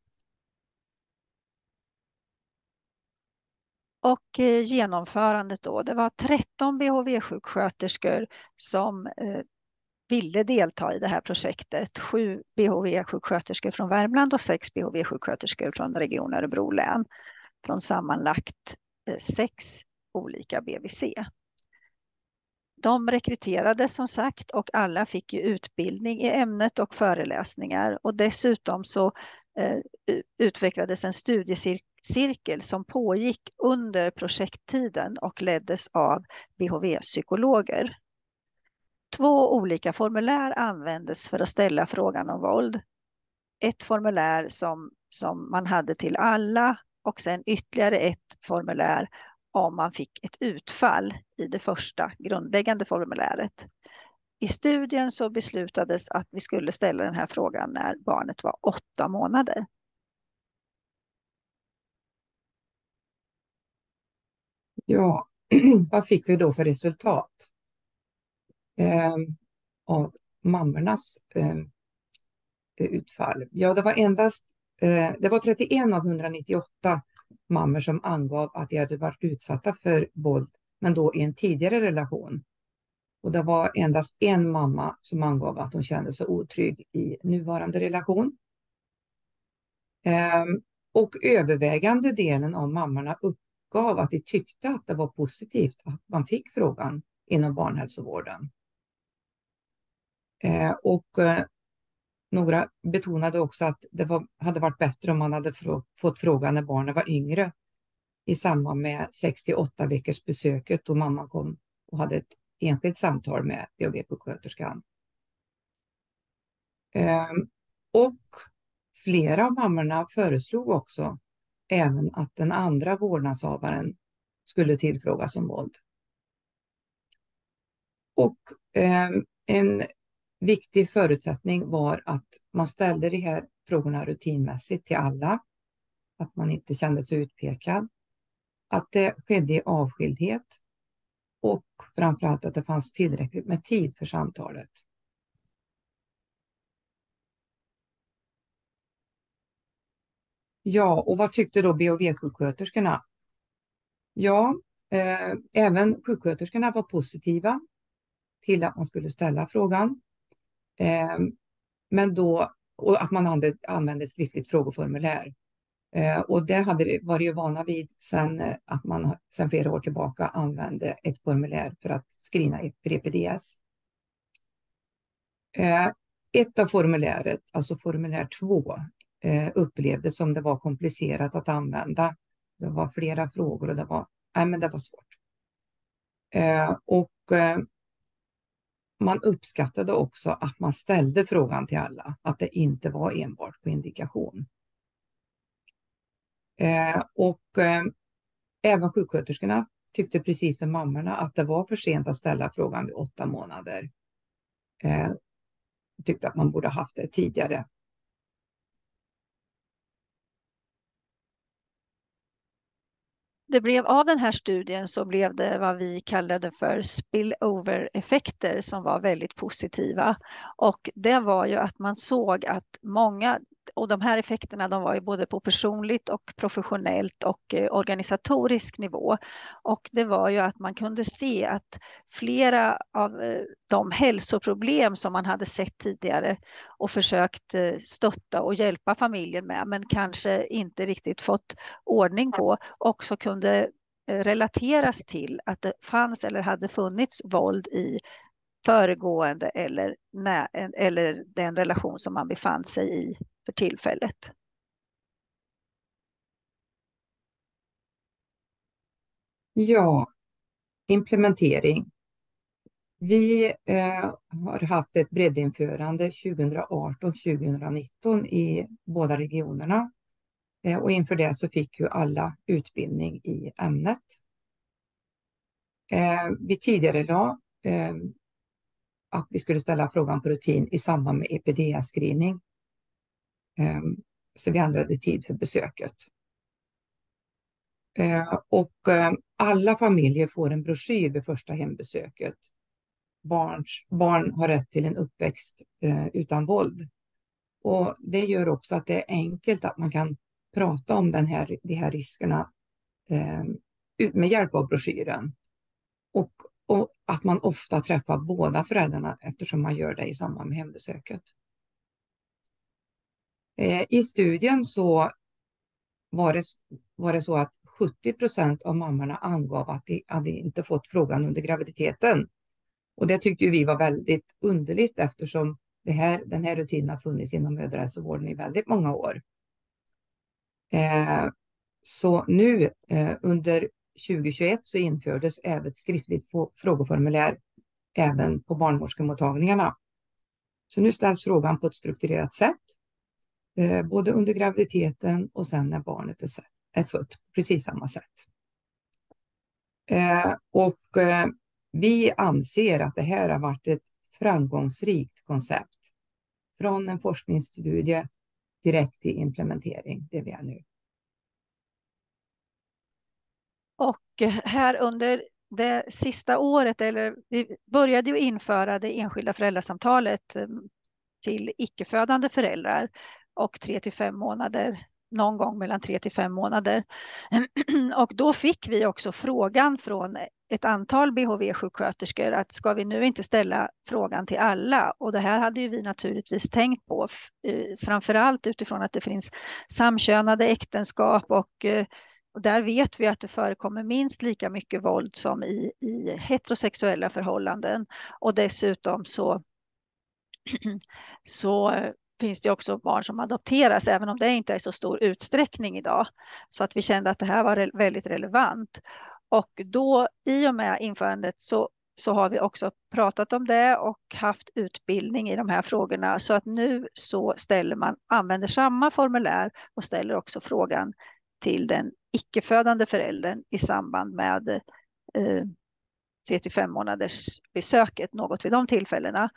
S7: Och eh, genomförandet då, det var 13 BHV-sjuksköterskor som eh, ville delta i det här projektet. Sju BHV-sjuksköterskor från Värmland och sex BHV-sjuksköterskor från Region Örebro län. Från sammanlagt eh, sex olika BVC. De rekryterades som sagt och alla fick ju utbildning i ämnet och föreläsningar och dessutom så Eh, utvecklades en studiecirkel som pågick under projekttiden och leddes av BHV-psykologer. Två olika formulär användes för att ställa frågan om våld. Ett formulär som, som man hade till alla och sen ytterligare ett formulär om man fick ett utfall i det första grundläggande formuläret. I studien så beslutades att vi skulle ställa den här frågan när barnet var åtta månader.
S6: Ja, vad fick vi då för resultat eh, av mammornas eh, utfall? Ja, det var endast eh, det var 31 av 198 mammor som angav att de hade varit utsatta för våld, men då i en tidigare relation. Och det var endast en mamma som angav att hon kände sig otrygg i nuvarande relation. Ehm, och övervägande delen av mammorna uppgav att de tyckte att det var positivt att man fick frågan inom barnhälsovården. Ehm, och eh, några betonade också att det var, hade varit bättre om man hade fått frågan när barnen var yngre i samband med 68 veckors besöket då mamman kom och hade ett enskilt samtal med BHB-sjuksköterskan. Ehm, och flera av mammorna föreslog också även att den andra vårdnadshavaren skulle tillfrågas om våld. Och ehm, en viktig förutsättning var att man ställde de här frågorna rutinmässigt till alla. Att man inte kände sig utpekad. Att det skedde i avskildhet och framförallt att det fanns tillräckligt med tid för samtalet. Ja, och vad tyckte då BOV-sjuksköterskorna? Ja, eh, även sjuksköterskorna var positiva till att man skulle ställa frågan. Eh, men då, och att man använde ett skriftligt frågeformulär. Eh, och det hade varit ju vana vid sen eh, att man sedan flera år tillbaka använde ett formulär för att screena för EPDS. Eh, ett av formuläret, alltså formulär två, upplevdes som det var komplicerat att använda. Det var flera frågor och det var, nej, men det var svårt. Och man uppskattade också att man ställde frågan till alla, att det inte var enbart på indikation. Eh, och eh, även sjuksköterskorna tyckte precis som mammorna att det var för sent att ställa frågan vid åtta månader. Eh, tyckte att man borde haft det tidigare.
S7: det blev av den här studien så blev det vad vi kallade för spillover-effekter som var väldigt positiva. Och det var ju att man såg att många, och de här effekterna de var ju både på personligt och professionellt och eh, organisatorisk nivå. Och det var ju att man kunde se att flera av eh, de hälsoproblem som man hade sett tidigare och försökt eh, stötta och hjälpa familjen med men kanske inte riktigt fått ordning på också kunde relateras till att det fanns eller hade funnits våld i föregående eller, nä, eller den relation som man befann sig i för tillfället.
S6: Ja, implementering. Vi eh, har haft ett breddinförande 2018-2019 i båda regionerna eh, och inför det så fick ju alla utbildning i ämnet. Eh, vi tidigare la eh, att vi skulle ställa frågan på rutin i samband med EPD-screening. Ehm, så vi ändrade tid för besöket. Ehm, och ehm, alla familjer får en broschyr vid första hembesöket. Barns, barn har rätt till en uppväxt eh, utan våld. Och det gör också att det är enkelt att man kan prata om den här, de här riskerna med hjälp av broschyren. Och och att man ofta träffar båda föräldrarna eftersom man gör det i samband med hembesöket. Eh, I studien så var det, var det så att 70 procent av mammorna angav att de hade inte fått frågan under graviditeten. Och det tyckte vi var väldigt underligt eftersom det här, den här rutinen har funnits inom mödrahälsovården i väldigt många år. Eh, så nu eh, under 2021 så infördes även ett skriftligt frågeformulär även på barnmorskemottagningarna. Så nu ställs frågan på ett strukturerat sätt, eh, både under graviditeten och sen när barnet är fött, precis samma sätt. Eh, och eh, vi anser att det här har varit ett framgångsrikt koncept från en forskningsstudie direkt till implementering, det vi är nu.
S7: Och eh, här under det sista året, eller vi började ju införa det enskilda föräldrasamtalet eh, till icke-födande föräldrar och tre till fem månader, någon gång mellan tre till fem månader. Och då fick vi också frågan från ett antal BHV-sjuksköterskor att ska vi nu inte ställa frågan till alla? Och det här hade ju vi naturligtvis tänkt på, eh, framför allt utifrån att det finns samkönade äktenskap och eh, och där vet vi att det förekommer minst lika mycket våld som i, i heterosexuella förhållanden. Och dessutom så, så finns det också barn som adopteras, även om det inte är så stor utsträckning idag. Så att vi kände att det här var väldigt relevant. Och då i och med införandet så, så har vi också pratat om det och haft utbildning i de här frågorna. Så att nu så ställer man, använder samma formulär och ställer också frågan till den icke-födande föräldern i samband med eh, 3 till 5 månaders besöket, något vid de tillfällena.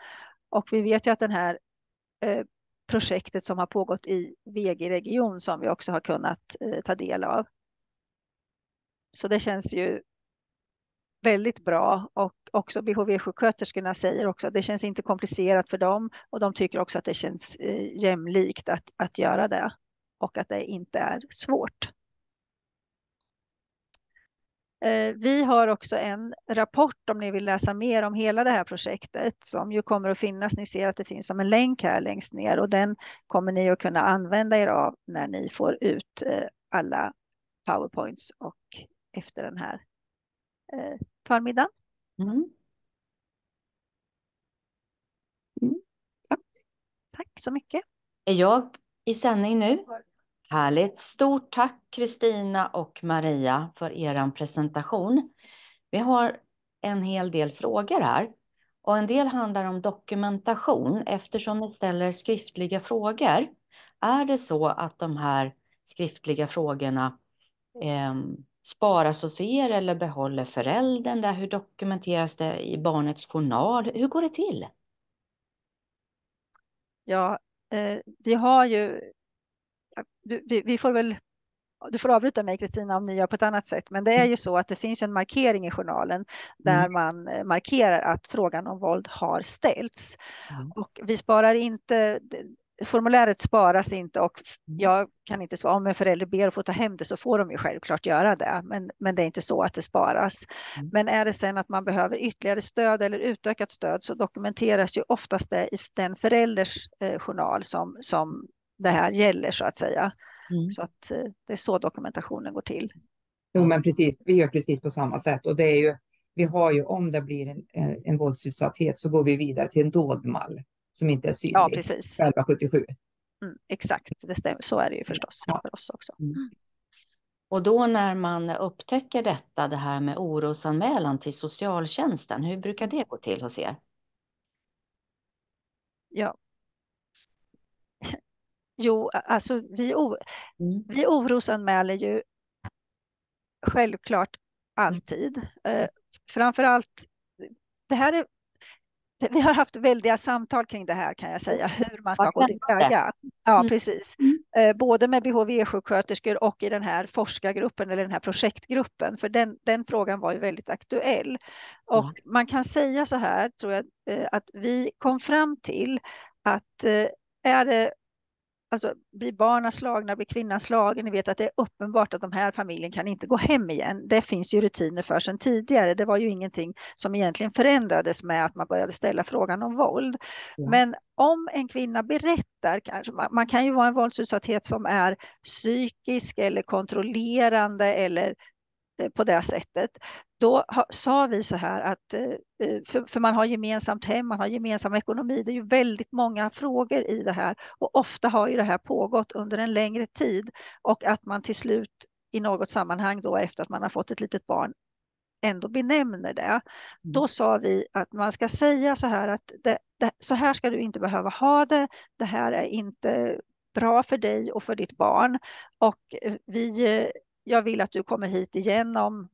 S7: Och vi vet ju att den här eh, projektet som har pågått i VG-region som vi också har kunnat eh, ta del av. Så det känns ju väldigt bra och också BHV-sjuksköterskorna säger också att det känns inte komplicerat för dem och de tycker också att det känns eh, jämlikt att, att göra det och att det inte är svårt. Eh, vi har också en rapport om ni vill läsa mer om hela det här projektet som ju kommer att finnas. Ni ser att det finns som en länk här längst ner och den kommer ni att kunna använda er av när ni får ut eh, alla powerpoints och efter den här eh, förmiddagen. Mm.
S6: Mm. Tack.
S7: Tack så mycket.
S1: Är jag i sändning nu? Härligt. Stort tack Kristina och Maria för er presentation. Vi har en hel del frågor här och en del handlar om dokumentation eftersom ni ställer skriftliga frågor. Är det så att de här skriftliga frågorna eh, sparas hos er eller behåller föräldern? Där? Hur dokumenteras det i barnets journal? Hur går det till?
S7: Ja, eh, vi har ju vi, vi får väl du får avbryta mig Kristina om ni gör på ett annat sätt, men det är mm. ju så att det finns en markering i journalen där mm. man eh, markerar att frågan om våld har ställts. Mm. Och vi sparar inte formuläret sparas inte och jag kan inte svara om en förälder ber att få ta hem det så får de ju självklart göra det. Men, men det är inte så att det sparas. Mm. Men är det sen att man behöver ytterligare stöd eller utökat stöd så dokumenteras ju oftast det i den förälders eh, journal som, som det här gäller så att säga. Mm. Så att eh, det är så dokumentationen går till.
S6: Jo, men precis. Vi gör precis på samma sätt och det är ju vi har ju om det blir en, en, en våldsutsatthet så går vi vidare till en dold mall som inte är synlig.
S7: Ja, precis.
S6: 1177.
S7: Mm, exakt, det stämmer. så är det ju förstås ja. för oss också. Mm.
S1: Och då när man upptäcker detta, det här med orosanmälan till socialtjänsten, hur brukar det gå till hos er?
S7: Ja. Jo, alltså vi, o... mm. vi orosanmäler ju självklart alltid. Eh, framför allt, det här är vi har haft väldiga samtal kring det här kan jag säga, hur man ska gå tillväga. Ja, mm. precis. Mm. Eh, både med BHV-sjuksköterskor och i den här forskargruppen eller den här projektgruppen, för den, den frågan var ju väldigt aktuell. Och mm. man kan säga så här, tror jag, eh, att vi kom fram till att eh, är det Alltså blir barnen slagna, blir kvinnan slagen, ni vet att det är uppenbart att de här familjen kan inte gå hem igen. Det finns ju rutiner för sedan tidigare. Det var ju ingenting som egentligen förändrades med att man började ställa frågan om våld. Ja. Men om en kvinna berättar, kanske, man kan ju vara en våldsutsatthet som är psykisk eller kontrollerande eller på det sättet då sa vi så här att, eh, eh, för, för, man har gemensamt hem, man har gemensam ekonomi, det är ju väldigt många frågor i det här och ofta har ju det här pågått under en längre tid och att man till slut i något sammanhang då efter att man har fått ett litet barn ändå benämner det. Mm. Då sa vi att man ska säga så här att det, det, så här ska du inte behöva ha det. Det här är inte bra för dig och för ditt barn och vi jag vill att du kommer hit igen om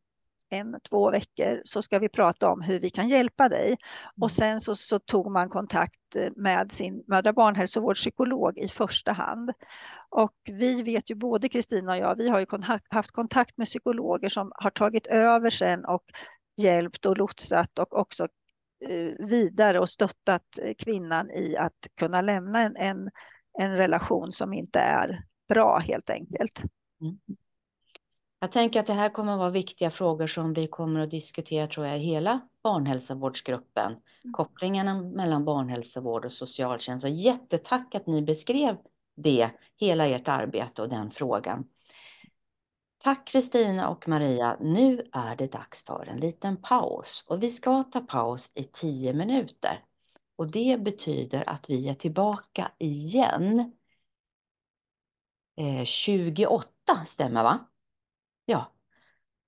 S7: en, två veckor så ska vi prata om hur vi kan hjälpa dig. Och mm. sen så, så tog man kontakt eh, med sin mödra barnhälsovårdspsykolog i första hand. Och vi vet ju både Kristina och jag, vi har ju haft kontakt med psykologer som har tagit över sen och hjälpt och lotsat och också eh, vidare och stöttat kvinnan i att kunna lämna en, en, en relation som inte är bra helt enkelt. Mm.
S1: Jag tänker att det här kommer att vara viktiga frågor som vi kommer att diskutera tror jag i hela barnhälsovårdsgruppen. Mm. Kopplingarna mellan barnhälsovård och socialtjänst. Och jättetack att ni beskrev det, hela ert arbete och den frågan. Tack Kristina och Maria. Nu är det dags för en liten paus och vi ska ta paus i tio minuter. Och det betyder att vi är tillbaka igen. Eh, 28 stämmer va? Ja,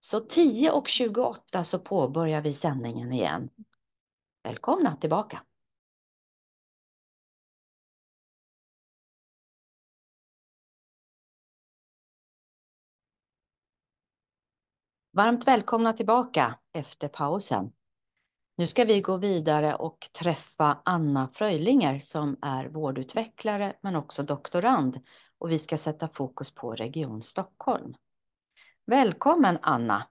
S1: så 10 och 28 så påbörjar vi sändningen igen. Välkomna tillbaka. Varmt välkomna tillbaka efter pausen. Nu ska vi gå vidare och träffa Anna Fröjlinger som är vårdutvecklare men också doktorand och vi ska sätta fokus på Region Stockholm. Välkommen Anna.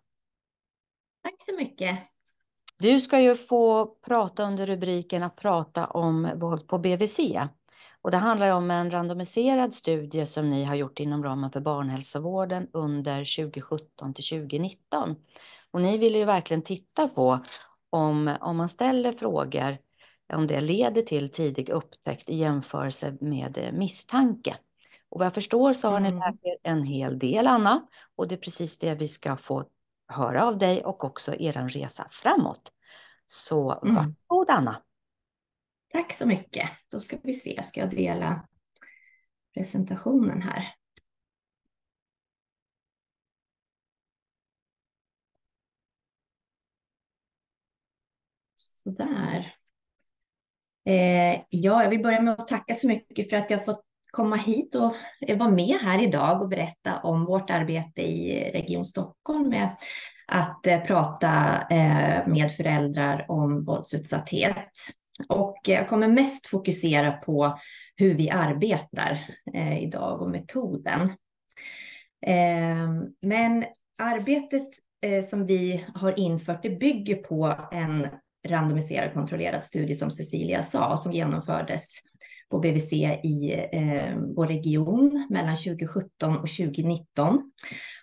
S8: Tack så mycket.
S1: Du ska ju få prata under rubriken att prata om våld på BVC. Och det handlar om en randomiserad studie som ni har gjort inom ramen för barnhälsovården under 2017 till 2019. Och ni vill ju verkligen titta på om, om man ställer frågor om det leder till tidig upptäckt i jämförelse med misstanke. Och vad jag förstår så har ni mm. lärt er en hel del, Anna. Och det är precis det vi ska få höra av dig och också er resa framåt. Så mm. varsågod, Anna.
S8: Tack så mycket. Då ska vi se, ska jag dela presentationen här. Sådär. Eh, ja, jag vill börja med att tacka så mycket för att jag fått komma hit och vara med här idag och berätta om vårt arbete i Region Stockholm med att eh, prata eh, med föräldrar om våldsutsatthet. Och jag kommer mest fokusera på hur vi arbetar eh, idag och metoden. Ehm, men arbetet som vi har infört det bygger på en randomiserad kontrollerad studie som Cecilia sa som genomfördes på BVC i eh, vår region mellan 2017 och 2019.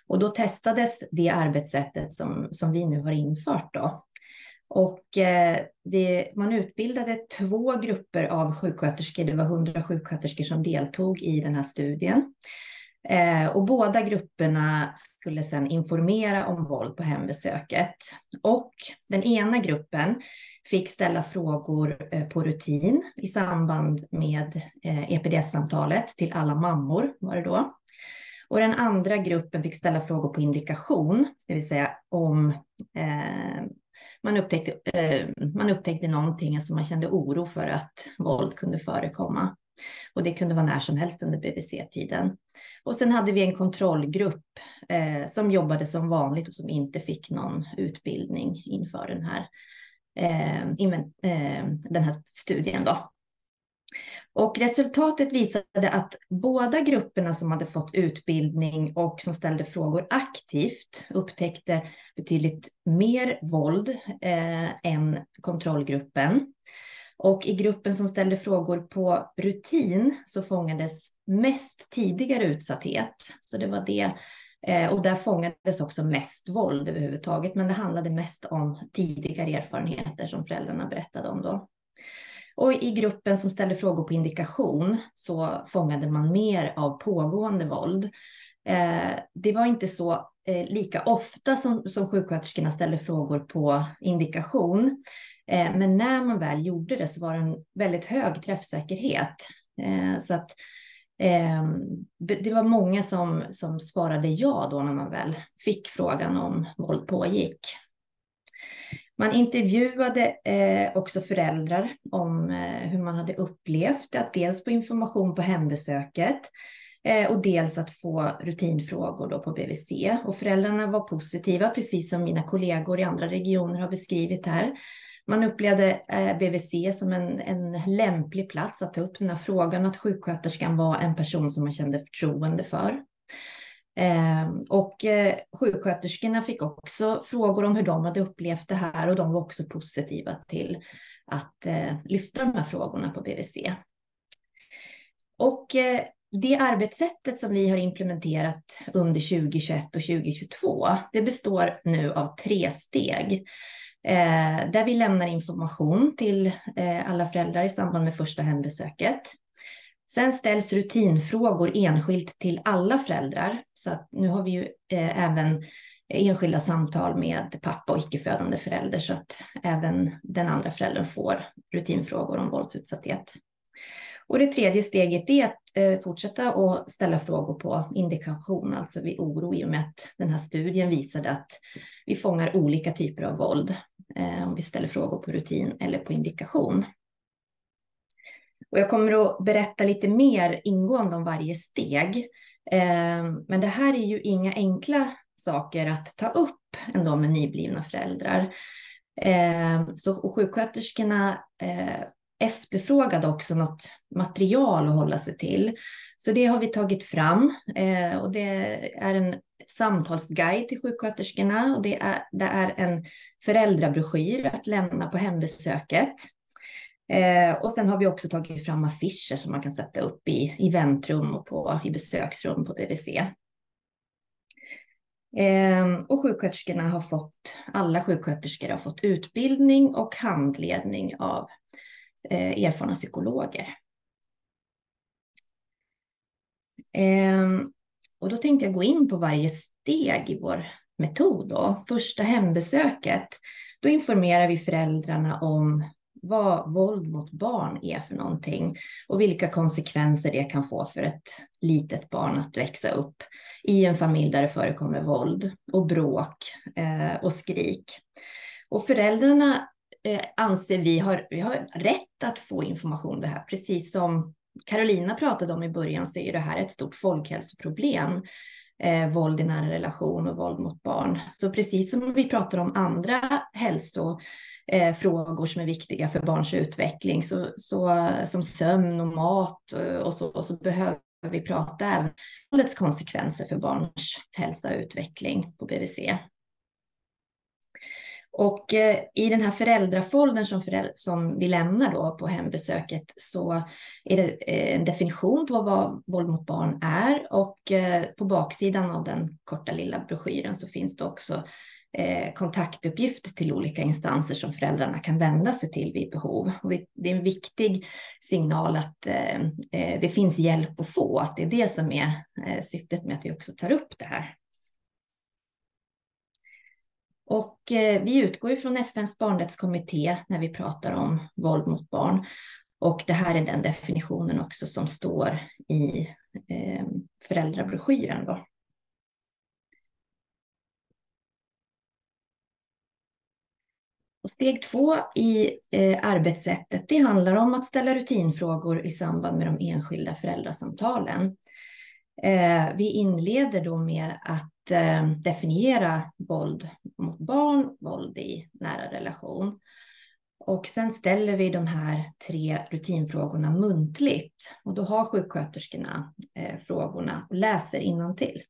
S8: Och då testades det arbetssättet som, som vi nu har infört. Då. Och eh, det, man utbildade två grupper av sjuksköterskor, det var 100 sjuksköterskor som deltog i den här studien. Eh, och båda grupperna skulle sedan informera om våld på hembesöket. Och den ena gruppen fick ställa frågor eh, på rutin i samband med eh, EPDS-samtalet till alla mammor var det då. Och den andra gruppen fick ställa frågor på indikation, det vill säga om eh, man, upptäckte, eh, man upptäckte någonting, alltså man kände oro för att våld kunde förekomma. Och det kunde vara när som helst under BVC-tiden. Och sen hade vi en kontrollgrupp eh, som jobbade som vanligt och som inte fick någon utbildning inför den här, eh, eh, den här studien. Då. Och resultatet visade att båda grupperna som hade fått utbildning och som ställde frågor aktivt upptäckte betydligt mer våld eh, än kontrollgruppen. Och i gruppen som ställde frågor på rutin så fångades mest tidigare utsatthet. Så det var det. Eh, och där fångades också mest våld överhuvudtaget. Men det handlade mest om tidigare erfarenheter som föräldrarna berättade om då. Och i gruppen som ställde frågor på indikation så fångade man mer av pågående våld. Eh, det var inte så eh, lika ofta som, som sjuksköterskorna ställde frågor på indikation. Eh, men när man väl gjorde det så var det en väldigt hög träffsäkerhet. Eh, så att ehm, det var många som, som svarade ja då när man väl fick frågan om våld pågick. Man intervjuade eh, också föräldrar om hur man hade upplevt att dels få information på hembesöket och dels att få rutinfrågor då på BVC. Och föräldrarna var positiva, precis som mina kollegor i andra regioner har beskrivit här. Man upplevde eh, BVC som en, en lämplig plats att ta upp den här frågan, att sjuksköterskan var en person som man kände förtroende för. Ehm, och eh, sjuksköterskorna fick också frågor om hur de hade upplevt det här och de var också positiva till att eh, lyfta de här frågorna på BVC. Och det arbetssättet som vi har implementerat under 2021 och 2022, det består nu av tre steg eh, där vi lämnar information till eh, alla föräldrar i samband med första hembesöket. Sen ställs rutinfrågor enskilt till alla föräldrar, så att nu har vi ju eh, även enskilda samtal med pappa och icke-födande förälder så att även den andra föräldern får rutinfrågor om våldsutsatthet. Och det tredje steget är att eh, fortsätta att ställa frågor på indikation, alltså vid oro i och med att den här studien visade att vi fångar olika typer av våld Eh, om vi ställer frågor på rutin eller på indikation. Och jag kommer att berätta lite mer ingående om varje steg. Eh, men det här är ju inga enkla saker att ta upp ändå med nyblivna föräldrar. Eh, så sjuksköterskorna eh, efterfrågade också något material att hålla sig till. Så det har vi tagit fram eh, och det är en samtalsguide till sjuksköterskorna och det är, det är en föräldrabroschyr att lämna på hembesöket. Eh, och sen har vi också tagit fram affischer som man kan sätta upp i, i väntrum och på, i besöksrum på BVC. Eh, och sjuksköterskorna har fått, alla sjuksköterskor har fått utbildning och handledning av eh, erfarna psykologer. Eh, och då tänkte jag gå in på varje steg i vår metod. Då. Första hembesöket, då informerar vi föräldrarna om vad våld mot barn är för någonting och vilka konsekvenser det kan få för ett litet barn att växa upp i en familj där det förekommer våld och bråk eh, och skrik. Och föräldrarna eh, anser vi har, vi har rätt att få information om det här. Precis som Carolina pratade om i början så är det här ett stort folkhälsoproblem. Eh, våld i nära relation och våld mot barn. Så precis som vi pratar om andra hälsofrågor eh, som är viktiga för barns utveckling, så, så, som sömn och mat eh, och så, så behöver vi prata även om våldets konsekvenser för barns hälsa och utveckling på BVC. Och eh, i den här föräldrafoldern som, föräldrar, som vi lämnar då på hembesöket så är det eh, en definition på vad våld mot barn är och eh, på baksidan av den korta lilla broschyren så finns det också kontaktuppgifter till olika instanser som föräldrarna kan vända sig till vid behov. Och det är en viktig signal att det finns hjälp att få, att det är det som är syftet med att vi också tar upp det här. Och eh, vi utgår från FNs barnrättskommitté när vi pratar om våld mot barn. Och det här är den definitionen också som står i eh, föräldrabroschyren. Då. Och steg två i eh, arbetssättet det handlar om att ställa rutinfrågor i samband med de enskilda föräldrasamtalen. Eh, vi inleder då med att eh, definiera våld mot barn, våld i nära relation. Och sen ställer vi de här tre rutinfrågorna muntligt. Och då har sjuksköterskorna eh, frågorna och läser till.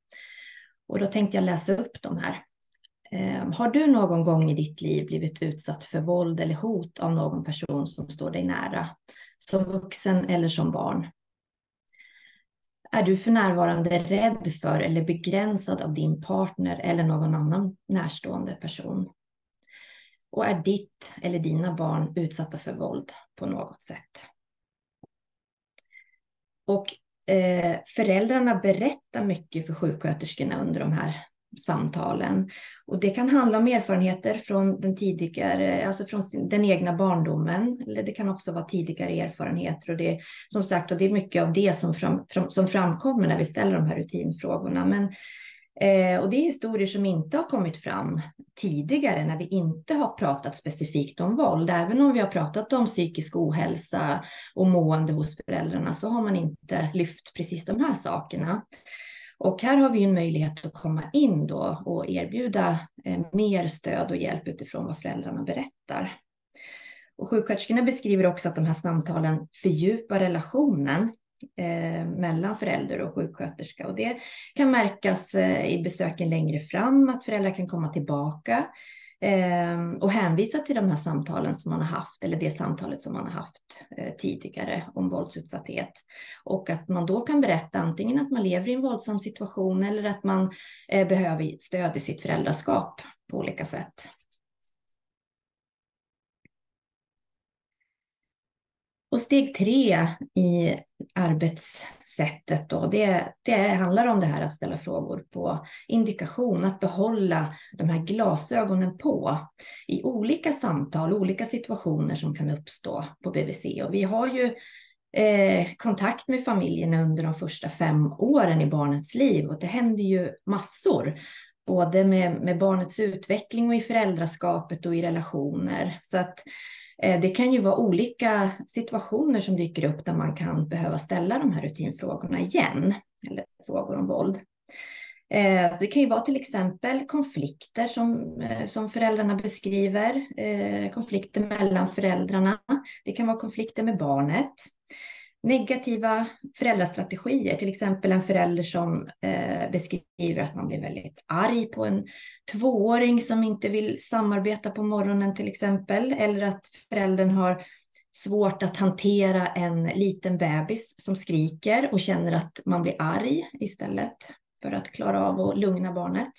S8: Och då tänkte jag läsa upp de här. Har du någon gång i ditt liv blivit utsatt för våld eller hot av någon person som står dig nära? Som vuxen eller som barn? Är du för närvarande rädd för eller begränsad av din partner eller någon annan närstående person? Och är ditt eller dina barn utsatta för våld på något sätt? Och eh, föräldrarna berättar mycket för sjuksköterskorna under de här samtalen. Och det kan handla om erfarenheter från den tidigare, alltså från den egna barndomen, eller det kan också vara tidigare erfarenheter. Och det, som sagt, och det är mycket av det som, fram, som framkommer när vi ställer de här rutinfrågorna. Men, eh, och det är historier som inte har kommit fram tidigare när vi inte har pratat specifikt om våld. Även om vi har pratat om psykisk ohälsa och mående hos föräldrarna så har man inte lyft precis de här sakerna. Och här har vi en möjlighet att komma in då och erbjuda eh, mer stöd och hjälp utifrån vad föräldrarna berättar. Och sjuksköterskorna beskriver också att de här samtalen fördjupar relationen eh, mellan förälder och sjuksköterska. Och det kan märkas eh, i besöken längre fram, att föräldrar kan komma tillbaka Ehm, och hänvisa till de här samtalen som man har haft eller det samtalet som man har haft eh, tidigare om våldsutsatthet. Och att man då kan berätta antingen att man lever i en våldsam situation eller att man eh, behöver stöd i sitt föräldraskap på olika sätt. Och steg tre i arbetssättet då, det, det handlar om det här att ställa frågor på indikation, att behålla de här glasögonen på i olika samtal, olika situationer som kan uppstå på BVC. Och vi har ju eh, kontakt med familjerna under de första fem åren i barnets liv och det händer ju massor både med, med barnets utveckling och i föräldraskapet och i relationer. Så att Eh, det kan ju vara olika situationer som dyker upp där man kan behöva ställa de här rutinfrågorna igen, eller frågor om våld. Eh, det kan ju vara till exempel konflikter som, eh, som föräldrarna beskriver, konflikter mellan föräldrarna. Det kan vara konflikter med barnet negativa föräldrastrategier, till exempel en förälder som eh, beskriver att man blir väldigt arg på en tvååring som inte vill samarbeta på morgonen till exempel, eller att föräldern har svårt att hantera en liten bebis som skriker och känner att man blir arg istället för att klara av att lugna barnet.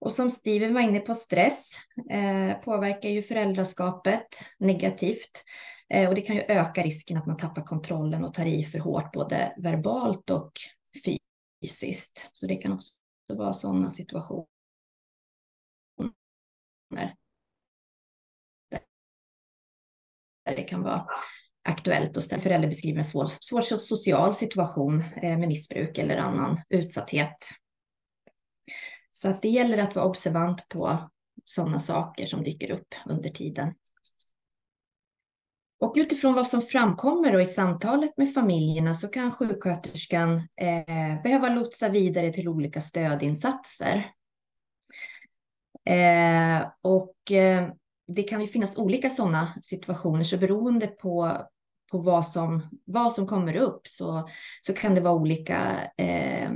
S8: Och som Steven var inne på, stress eh, påverkar ju föräldraskapet negativt. Eh, och det kan ju öka risken att man tappar kontrollen och tar i för hårt både verbalt och fysiskt. Så det kan också vara sådana situationer. Där det kan vara aktuellt och förälder beskriver en svår, svår social situation eh, med missbruk eller annan utsatthet. Så att det gäller att vara observant på sådana saker som dyker upp under tiden. Och utifrån vad som framkommer i samtalet med familjerna så kan sjuksköterskan eh, behöva lotsa vidare till olika stödinsatser. Eh, och eh, det kan ju finnas olika sådana situationer, så beroende på, på vad, som, vad som kommer upp så, så kan det vara olika, eh,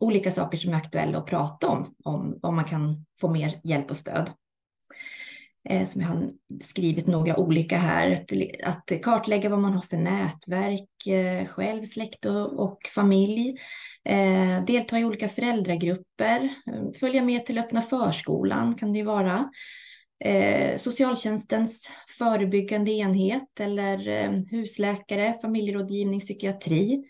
S8: olika saker som är aktuella att prata om, om, om man kan få mer hjälp och stöd. Eh, som jag har skrivit några olika här. Att, kartlägga vad man har för nätverk eh, själv, släkt och, och familj. Eh, delta i olika föräldragrupper, följa med till öppna förskolan kan det ju vara. Socialtjänstens förebyggande enhet eller husläkare, familjerådgivning, psykiatri.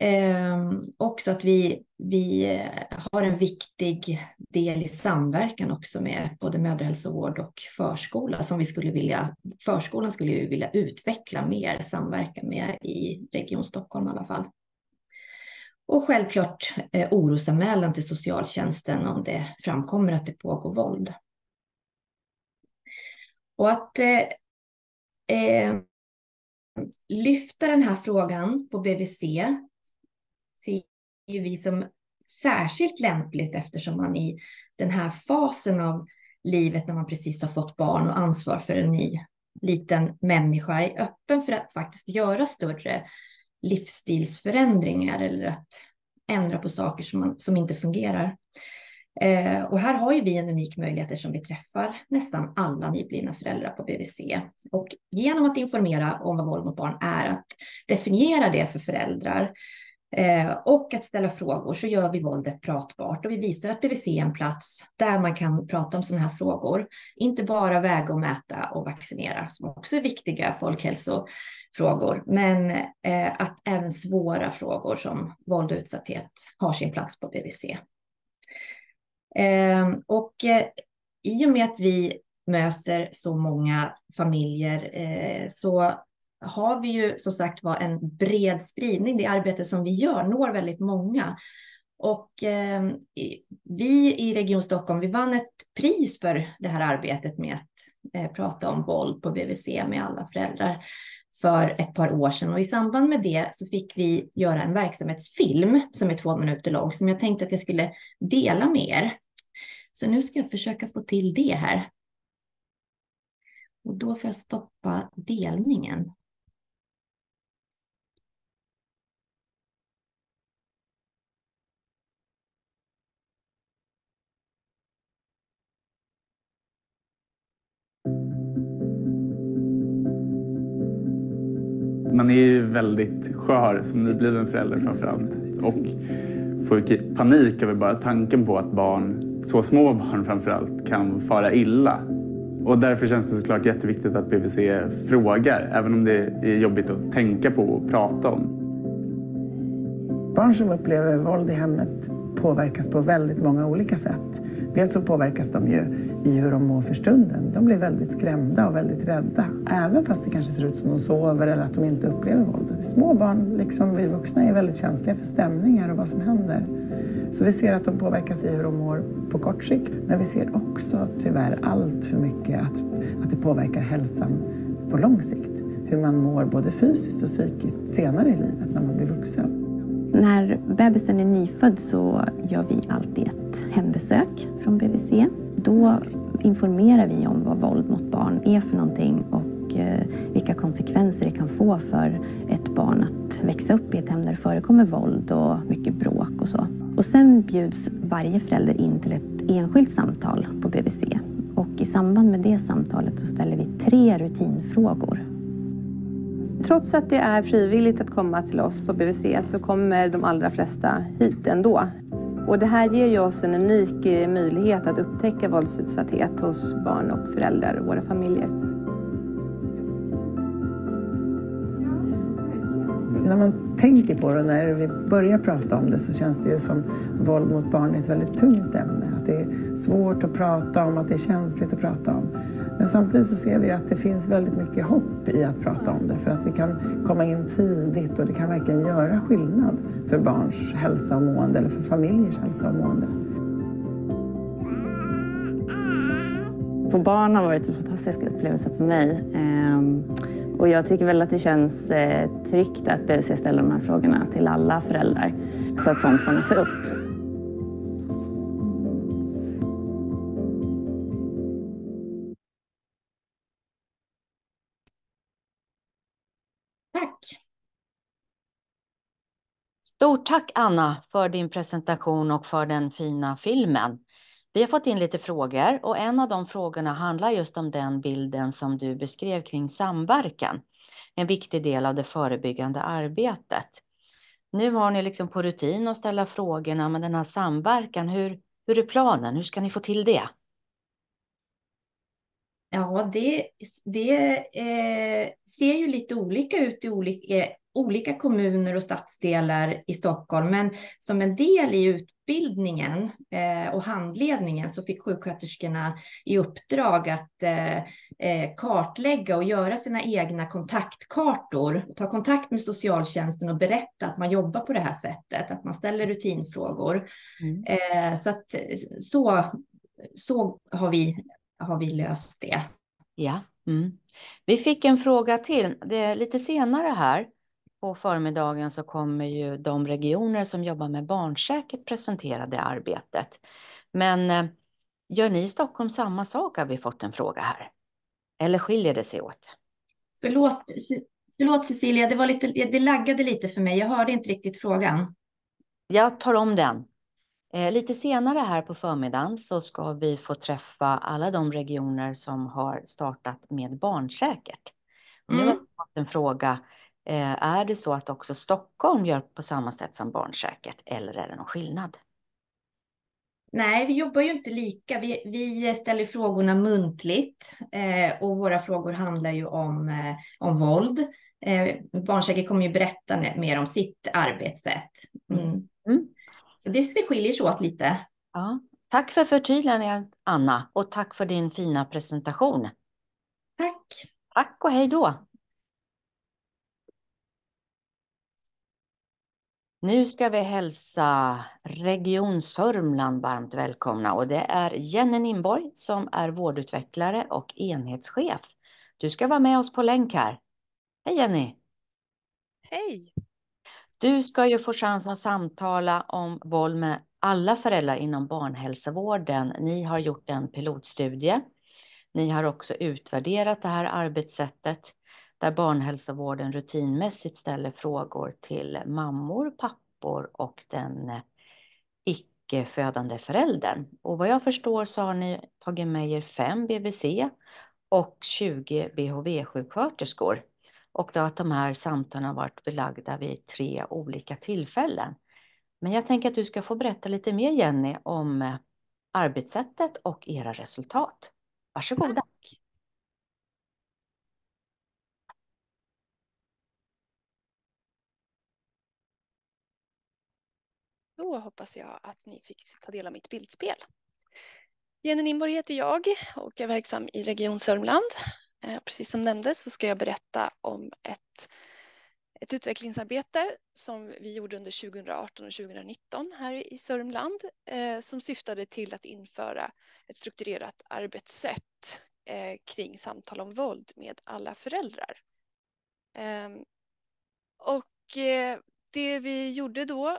S8: Eh, också att vi, vi eh, har en viktig del i samverkan också med både mödrahälsovård och förskola som vi skulle vilja, förskolan skulle vi vilja utveckla mer samverkan med i Region Stockholm i alla fall. Och självklart eh, orosanmälan till socialtjänsten om det framkommer att det pågår våld. Och att eh, eh, lyfta den här frågan på BVC ser vi som särskilt lämpligt eftersom man i den här fasen av livet när man precis har fått barn och ansvar för en ny liten människa är öppen för att faktiskt göra större livsstilsförändringar eller att ändra på saker som, man, som inte fungerar. Eh, och här har ju vi en unik möjlighet eftersom vi träffar nästan alla nyblivna föräldrar på BVC. Och genom att informera om vad våld mot barn är, att definiera det för föräldrar eh, Eh, och att ställa frågor så gör vi våldet pratbart och vi visar att BVC är en plats där man kan prata om sådana här frågor. Inte bara väga och mäta och vaccinera som också är viktiga folkhälsofrågor, men eh, att även svåra frågor som våld och utsatthet har sin plats på BVC. Ehm, och eh, i och med att vi möter så många familjer så har vi ju som sagt var en bred spridning. Det arbete som vi gör når väldigt många. Och eh, vi i Region Stockholm, vi vann ett pris för det här arbetet med att eh, prata om våld på BVC med alla föräldrar för ett par år sedan. Och i samband med det så fick vi göra en verksamhetsfilm som är två minuter lång som jag tänkte att jag skulle dela med er. Så nu ska jag försöka få till det här. Och då får jag stoppa delningen.
S9: Man är ju väldigt skör som nybliven förälder framför allt. Och får panik över bara tanken på att barn, så små barn framför allt, kan fara illa. Och därför känns det såklart jätteviktigt att BVC frågar, även om det är jobbigt att tänka på och prata om.
S10: Barn som upplever våld i hemmet påverkas på väldigt många olika sätt. Dels så påverkas de ju i hur de mår för stunden. De blir väldigt skrämda och väldigt rädda. Även fast det kanske ser ut som de sover eller att de inte upplever våld. Små barn, liksom vi vuxna, är väldigt känsliga för stämningar och vad som händer. Så vi ser att de påverkas i hur de mår på kort sikt. Men vi ser också tyvärr allt för mycket att, att det påverkar hälsan på lång sikt. Hur man mår både fysiskt och psykiskt senare i livet när man blir vuxen.
S11: När bebisen är nyfödd så gör vi alltid ett hembesök från BVC. Då informerar vi om vad våld mot barn är för någonting och eh, vilka konsekvenser det kan få för ett barn att växa upp i ett hem där det förekommer våld och mycket bråk och så. Och sen bjuds varje förälder in till ett enskilt samtal på BVC. Och i samband med det samtalet så ställer vi tre rutinfrågor
S12: Trots att det är frivilligt att komma till oss på BVC så kommer de allra flesta hit ändå. Och det här ger ju oss en unik eh, möjlighet att upptäcka våldsutsatthet hos barn och föräldrar och våra familjer.
S10: När man tänker på det, när vi börjar prata om det så känns det ju som våld mot barn är ett väldigt tungt ämne. Att det är svårt att prata om, att det är känsligt att prata om. Men samtidigt så ser vi att det finns väldigt mycket hopp i att prata om det för att vi kan komma in tidigt och det kan verkligen göra skillnad för barns hälsa och mående eller för familjers hälsa och mående.
S13: På barn har varit en fantastisk upplevelse för mig. Ehm, och jag tycker väl att det känns eh, tryggt att BVC ställer de här frågorna till alla föräldrar så att sånt fångas upp.
S1: Stort tack Anna för din presentation och för den fina filmen. Vi har fått in lite frågor och en av de frågorna handlar just om den bilden som du beskrev kring samverkan. En viktig del av det förebyggande arbetet. Nu har ni liksom på rutin att ställa frågorna, men den här samverkan, hur, hur är planen? Hur ska ni få till det?
S8: Ja, det, det eh, ser ju lite olika ut i olika, olika kommuner och stadsdelar i Stockholm, men som en del i utbildningen eh, och handledningen så fick sjuksköterskorna i uppdrag att eh, eh, kartlägga och göra sina egna kontaktkartor, ta kontakt med socialtjänsten och berätta att man jobbar på det här sättet, att man ställer rutinfrågor. Mm. Eh, så att så, så har vi har vi löst det.
S1: Ja. Mm. Vi fick en fråga till. Det är lite senare här på förmiddagen så kommer ju de regioner som jobbar med barnsäkert presentera det arbetet. Men eh, gör ni i Stockholm samma sak har vi fått en fråga här. Eller skiljer det sig åt?
S8: Förlåt, förlåt Cecilia, det, var lite, det laggade lite för mig. Jag hörde inte riktigt frågan.
S1: Jag tar om den. Eh, lite senare här på förmiddagen så ska vi få träffa alla de regioner som har startat med barnsäkert. Mm. Nu har jag fått en fråga. Eh, är det så att också Stockholm gör på samma sätt som barnsäkert eller är det någon skillnad?
S8: Nej, vi jobbar ju inte lika. Vi, vi ställer frågorna muntligt eh, och våra frågor handlar ju om, eh, om våld. Eh, Barnsäker kommer ju berätta mer om sitt arbetssätt. Mm. Mm. Så det skiljer sig åt lite.
S1: Ja. Tack för förtydligandet Anna och tack för din fina presentation.
S8: Tack.
S1: Tack och hej då. Nu ska vi hälsa Region Sörmland varmt välkomna och det är Jenny Nimborg som är vårdutvecklare och enhetschef. Du ska vara med oss på länk här. Hej Jenny!
S14: Hej!
S1: Du ska ju få chansen att samtala om våld med alla föräldrar inom barnhälsovården. Ni har gjort en pilotstudie. Ni har också utvärderat det här arbetssättet där barnhälsovården rutinmässigt ställer frågor till mammor, pappor och den icke-födande föräldern. Och vad jag förstår så har ni tagit med er fem BVC och 20 BHV-sjuksköterskor och då att de här samtalen har varit belagda vid tre olika tillfällen. Men jag tänker att du ska få berätta lite mer Jenny om eh, arbetssättet och era resultat. Varsågoda. Tack.
S14: Då hoppas jag att ni fick ta del av mitt bildspel. Jenny Nimborg heter jag och är verksam i Region Sörmland Eh, precis som nämndes så ska jag berätta om ett, ett utvecklingsarbete som vi gjorde under 2018 och 2019 här i Sörmland eh, som syftade till att införa ett strukturerat arbetssätt eh, kring samtal om våld med alla föräldrar. Ehm, och det vi gjorde då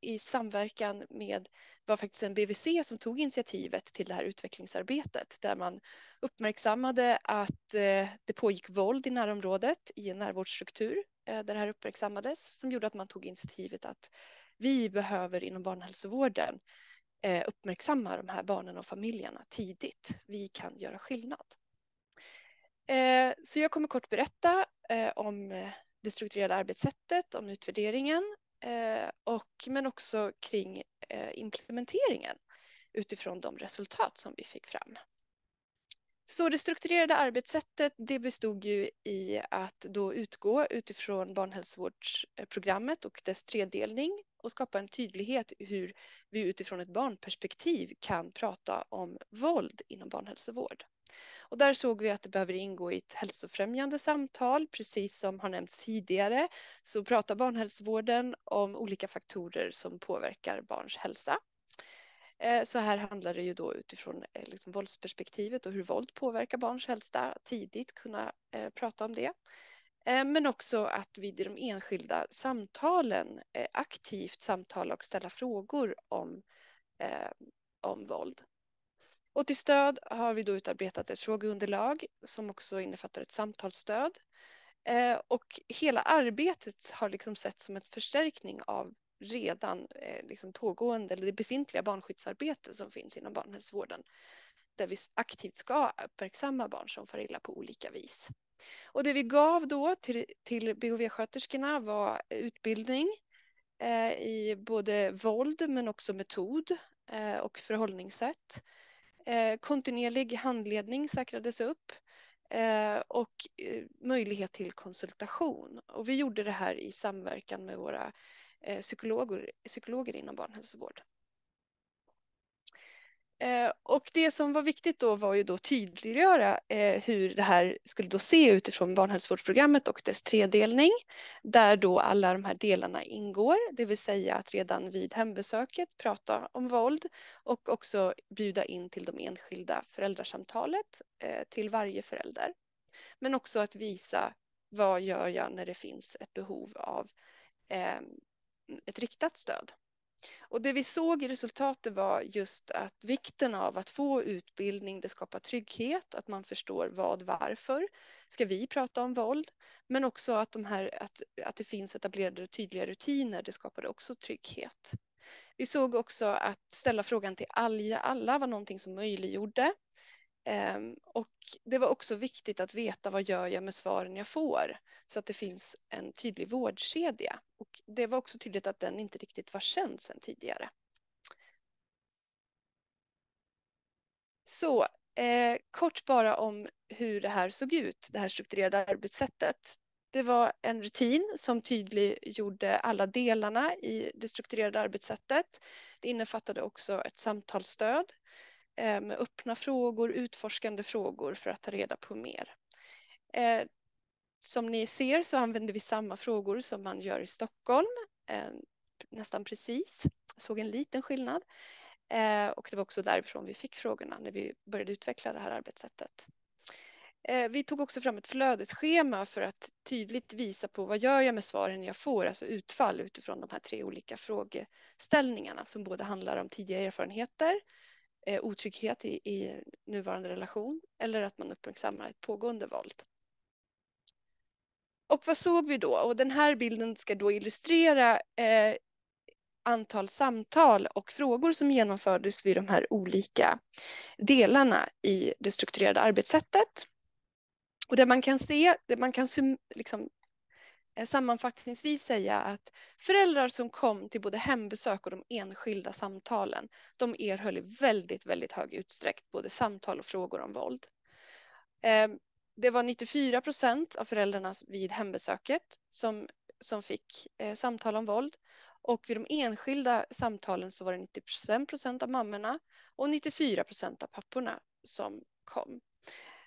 S14: i samverkan med var faktiskt en BVC som tog initiativet till det här utvecklingsarbetet där man uppmärksammade att eh, det pågick våld i närområdet i en närvårdsstruktur eh, där det här uppmärksammades som gjorde att man tog initiativet att vi behöver inom barnhälsovården eh, uppmärksamma de här barnen och familjerna tidigt. Vi kan göra skillnad. Så jag kommer kort berätta om det strukturerade arbetssättet, om utvärderingen Eh, och, men också kring eh, implementeringen utifrån de resultat som vi fick fram. Så det strukturerade arbetssättet det bestod ju i att då utgå utifrån barnhälsovårdsprogrammet och dess tredelning och skapa en tydlighet hur vi utifrån ett barnperspektiv kan prata om våld inom barnhälsovård. Och där såg vi att det behöver ingå i ett hälsofrämjande samtal, precis som har nämnts tidigare så pratar barnhälsovården om olika faktorer som påverkar barns hälsa. Eh, så här handlar det ju då utifrån eh, liksom våldsperspektivet och hur våld påverkar barns hälsa tidigt kunna eh, prata om det. Eh, men också att vid de enskilda samtalen aktivt samtala och ställa frågor om, om våld. Och till stöd har vi då utarbetat ett frågeunderlag som också innefattar ett samtalsstöd. Eh, och hela arbetet har liksom setts som en förstärkning av redan eh, liksom pågående eller det befintliga barnskyddsarbete som finns inom barnhälsovården där vi aktivt ska uppmärksamma barn som far illa på olika vis. Och det vi gav då till, till BHV-sköterskorna var utbildning eh, i både våld men också metod eh, och förhållningssätt. Eh, kontinuerlig handledning säkrades upp eh, och eh, möjlighet till konsultation. Och vi gjorde det här i samverkan med våra eh, psykologer, psykologer inom barnhälsovård. Eh, och det som var viktigt då var ju då tydliggöra eh, hur det här skulle då se utifrån barnhälsovårdsprogrammet och dess tredelning, där då alla de här delarna ingår, det vill säga att redan vid hembesöket prata om våld och också bjuda in till de enskilda föräldrasamtalet eh, till varje förälder. Men också att visa vad gör jag när det finns ett behov av eh, ett riktat stöd. Och det vi såg i resultatet var just att vikten av att få utbildning, det skapar trygghet, att man förstår vad, varför ska vi prata om våld, men också att, de här, att, att det finns etablerade och tydliga rutiner, det skapade också trygghet. Vi såg också att ställa frågan till alla, var någonting som möjliggjorde. Ehm, och det var också viktigt att veta vad gör jag med svaren jag får så att det finns en tydlig vårdkedja. Och det var också tydligt att den inte riktigt var känd sedan tidigare. Så eh, kort bara om hur det här såg ut, det här strukturerade arbetssättet. Det var en rutin som tydliggjorde alla delarna i det strukturerade arbetssättet. Det innefattade också ett samtalsstöd med öppna frågor, utforskande frågor för att ta reda på mer. Eh, som ni ser så använder vi samma frågor som man gör i Stockholm, ehm, nästan precis. Jag såg en liten skillnad. Eh, och det var också därifrån vi fick frågorna när vi började utveckla det här arbetssättet. Eh, vi tog också fram ett flödesschema för att tydligt visa på vad gör jag med svaren jag får, alltså utfall utifrån de här tre olika frågeställningarna som både handlar om tidiga erfarenheter, Eh, otrygghet i, i nuvarande relation eller att man uppmärksammar ett pågående våld. Och vad såg vi då? Och den här bilden ska då illustrera eh, antal samtal och frågor som genomfördes vid de här olika delarna i det strukturerade arbetssättet. Och det man kan se, det man kan liksom, Eh, sammanfattningsvis säga att föräldrar som kom till både hembesök och de enskilda samtalen, de erhöll i väldigt, väldigt hög utsträckt både samtal och frågor om våld. Ehm, det var 94 procent av föräldrarna vid hembesöket som, som fick eh, samtal om våld. Och vid de enskilda samtalen så var det 95 procent av mammorna och 94 procent av papporna som kom.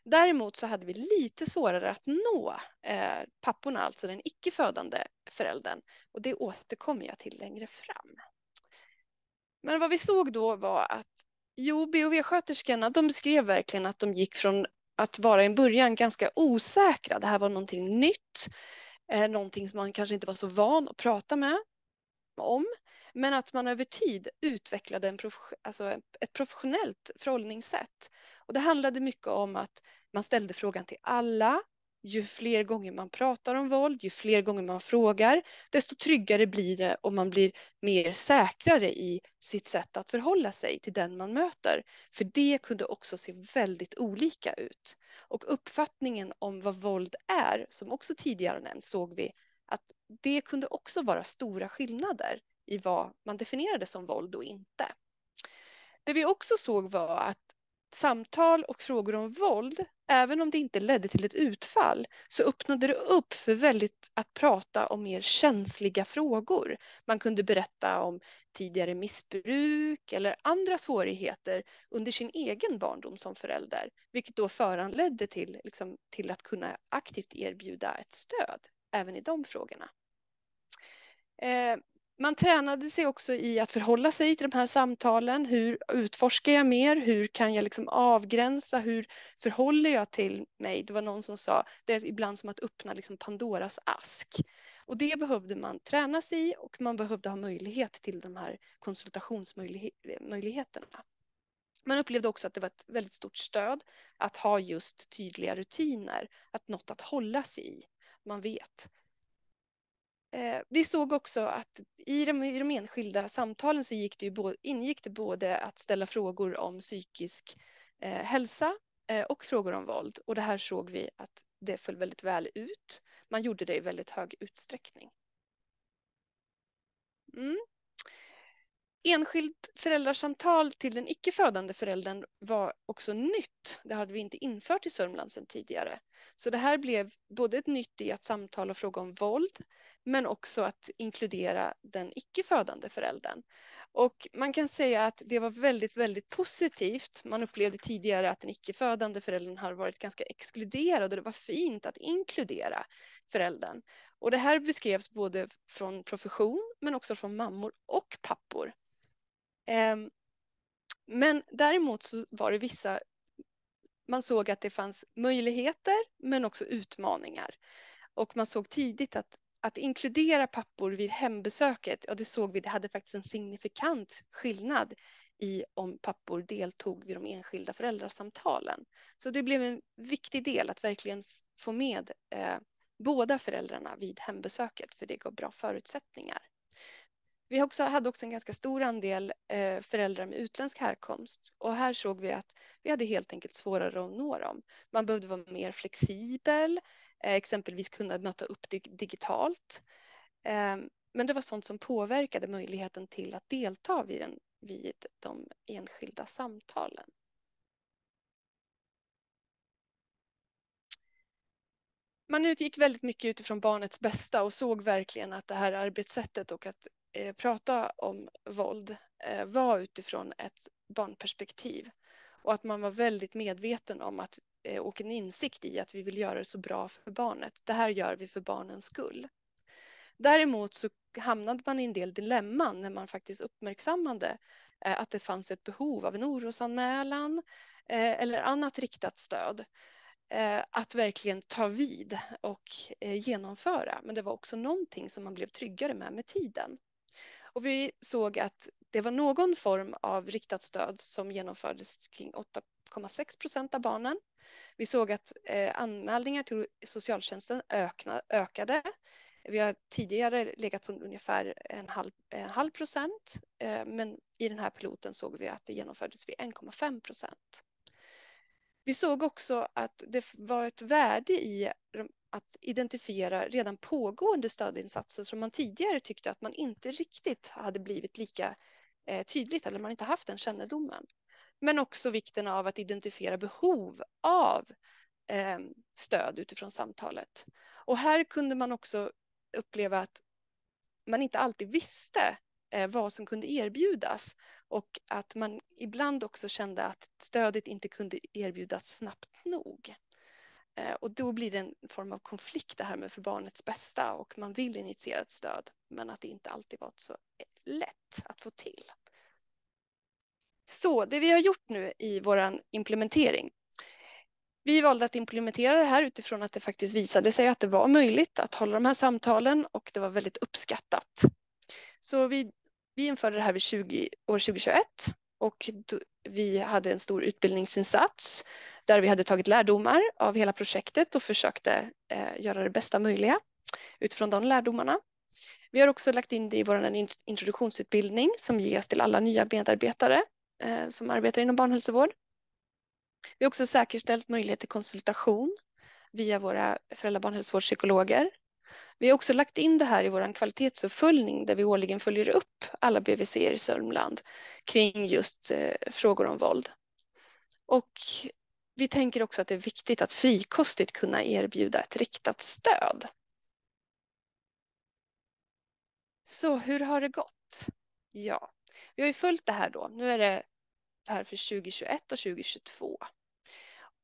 S14: Däremot så hade vi lite svårare att nå eh, papporna, alltså den icke födande föräldern. Och det återkommer jag till längre fram. Men vad vi såg då var att Jo, BOV-sköterskorna de beskrev verkligen att de gick från att vara i början ganska osäkra. Det här var någonting nytt, eh, någonting som man kanske inte var så van att prata med om. Men att man över tid utvecklade en prof alltså ett professionellt förhållningssätt. Och det handlade mycket om att man ställde frågan till alla ju fler gånger man pratar om våld, ju fler gånger man frågar, desto tryggare blir det och man blir mer säkrare i sitt sätt att förhålla sig till den man möter. För det kunde också se väldigt olika ut. Och uppfattningen om vad våld är, som också tidigare nämnts, såg vi att det kunde också vara stora skillnader i vad man definierade som våld och inte. Det vi också såg var att samtal och frågor om våld, även om det inte ledde till ett utfall, så öppnade det upp för väldigt att prata om mer känsliga frågor. Man kunde berätta om tidigare missbruk eller andra svårigheter under sin egen barndom som förälder, vilket då föranledde till, liksom, till att kunna aktivt erbjuda ett stöd även i de frågorna. Eh, man tränade sig också i att förhålla sig till de här samtalen. Hur utforskar jag mer? Hur kan jag liksom avgränsa? Hur förhåller jag till mig? Det var någon som sa det är ibland som att öppna liksom Pandoras ask. Och det behövde man träna sig i och man behövde ha möjlighet till de här konsultationsmöjligheterna. Man upplevde också att det var ett väldigt stort stöd att ha just tydliga rutiner, att något att hålla sig i. Man vet Eh, vi såg också att i de, i de enskilda samtalen så gick det ju både, ingick det både att ställa frågor om psykisk eh, hälsa eh, och frågor om våld. Och det här såg vi att det föll väldigt väl ut. Man gjorde det i väldigt hög utsträckning. Mm. Enskilt föräldrasamtal till den icke födande föräldern var också nytt. Det hade vi inte infört i Sörmland sedan tidigare. Så det här blev både ett nytt i att samtala och fråga om våld, men också att inkludera den icke födande föräldern. Och man kan säga att det var väldigt, väldigt positivt. Man upplevde tidigare att den icke födande föräldern har varit ganska exkluderad och det var fint att inkludera föräldern. Och det här beskrevs både från profession men också från mammor och pappor. Ehm, men däremot så var det vissa, man såg att det fanns möjligheter men också utmaningar. Och man såg tidigt att att inkludera pappor vid hembesöket, ja det såg vi, det hade faktiskt en signifikant skillnad i om pappor deltog vid de enskilda föräldrasamtalen. Så det blev en viktig del att verkligen få med eh, båda föräldrarna vid hembesöket, för det gav bra förutsättningar. Vi också, hade också en ganska stor andel eh, föräldrar med utländsk härkomst och här såg vi att vi hade helt enkelt svårare att nå dem. Man behövde vara mer flexibel, eh, exempelvis kunna möta upp digitalt. Eh, men det var sånt som påverkade möjligheten till att delta vid, den, vid de enskilda samtalen. Man utgick väldigt mycket utifrån barnets bästa och såg verkligen att det här arbetssättet och att eh, prata om våld eh, var utifrån ett barnperspektiv och att man var väldigt medveten om att eh, och en insikt i att vi vill göra det så bra för barnet. Det här gör vi för barnens skull. Däremot så hamnade man i en del dilemman när man faktiskt uppmärksammade eh, att det fanns ett behov av en orosanmälan eh, eller annat riktat stöd eh, att verkligen ta vid och eh, genomföra. Men det var också någonting som man blev tryggare med med tiden. Och vi såg att det var någon form av riktat stöd som genomfördes kring 8,6 procent av barnen. Vi såg att eh, anmälningar till socialtjänsten ökna, ökade. Vi har tidigare legat på ungefär en halv, en halv procent, eh, men i den här piloten såg vi att det genomfördes vid 1,5 procent. Vi såg också att det var ett värde i att identifiera redan pågående stödinsatser som man tidigare tyckte att man inte riktigt hade blivit lika eh, tydligt eller man inte haft den kännedomen. Men också vikten av att identifiera behov av eh, stöd utifrån samtalet. Och här kunde man också uppleva att man inte alltid visste eh, vad som kunde erbjudas och att man ibland också kände att stödet inte kunde erbjudas snabbt nog. Eh, och då blir det en form av konflikt det här med för barnets bästa och man vill initiera ett stöd men att det inte alltid varit så lätt att få till. Så det vi har gjort nu i vår implementering. Vi valde att implementera det här utifrån att det faktiskt visade sig att det var möjligt att hålla de här samtalen och det var väldigt uppskattat. Så vi, vi införde det här vid 20, år 2021 och vi hade en stor utbildningsinsats där vi hade tagit lärdomar av hela projektet och försökte eh, göra det bästa möjliga utifrån de lärdomarna. Vi har också lagt in det i vår introduktionsutbildning som ges till alla nya medarbetare eh, som arbetar inom barnhälsovård. Vi har också säkerställt möjlighet till konsultation via våra föräldra barnhälsovårdspsykologer vi har också lagt in det här i vår kvalitetsuppföljning där vi årligen följer upp alla BVC i Sörmland kring just eh, frågor om våld. Och vi tänker också att det är viktigt att frikostigt kunna erbjuda ett riktat stöd. Så hur har det gått? Ja, vi har ju följt det här då. Nu är det här för 2021 och 2022.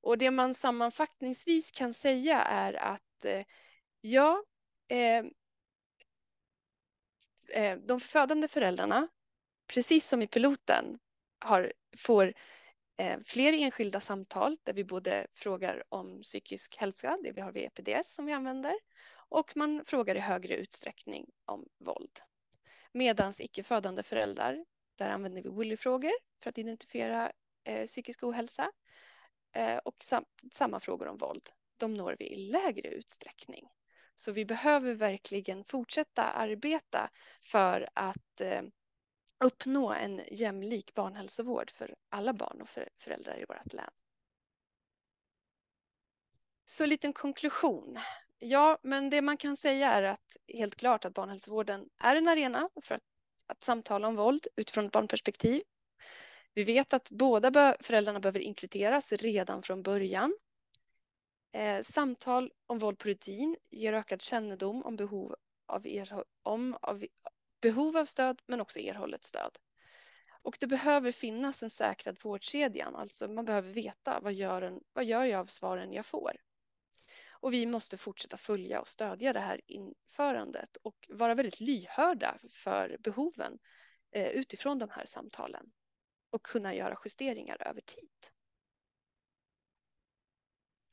S14: Och det man sammanfattningsvis kan säga är att eh, ja, Eh, eh, de födande föräldrarna, precis som i piloten, har, får eh, fler enskilda samtal där vi både frågar om psykisk hälsa, det vi har vid EPDS som vi använder, och man frågar i högre utsträckning om våld. Medan icke-födande föräldrar, där använder vi Willy-frågor för att identifiera eh, psykisk ohälsa eh, och sam samma frågor om våld. De når vi i lägre utsträckning. Så vi behöver verkligen fortsätta arbeta för att eh, uppnå en jämlik barnhälsovård för alla barn och för föräldrar i vårt län. Så en liten konklusion. Ja, men det man kan säga är att helt klart att barnhälsovården är en arena för att, att samtala om våld utifrån ett barnperspektiv. Vi vet att båda föräldrarna behöver inkluderas redan från början. Eh, samtal om våld på rutin ger ökad kännedom om behov av, om, av behov av stöd men också erhållet stöd. Och det behöver finnas en säkrad vårdkedjan, alltså man behöver veta vad gör, en, vad gör jag av svaren jag får. Och vi måste fortsätta följa och stödja det här införandet och vara väldigt lyhörda för behoven eh, utifrån de här samtalen och kunna göra justeringar över tid.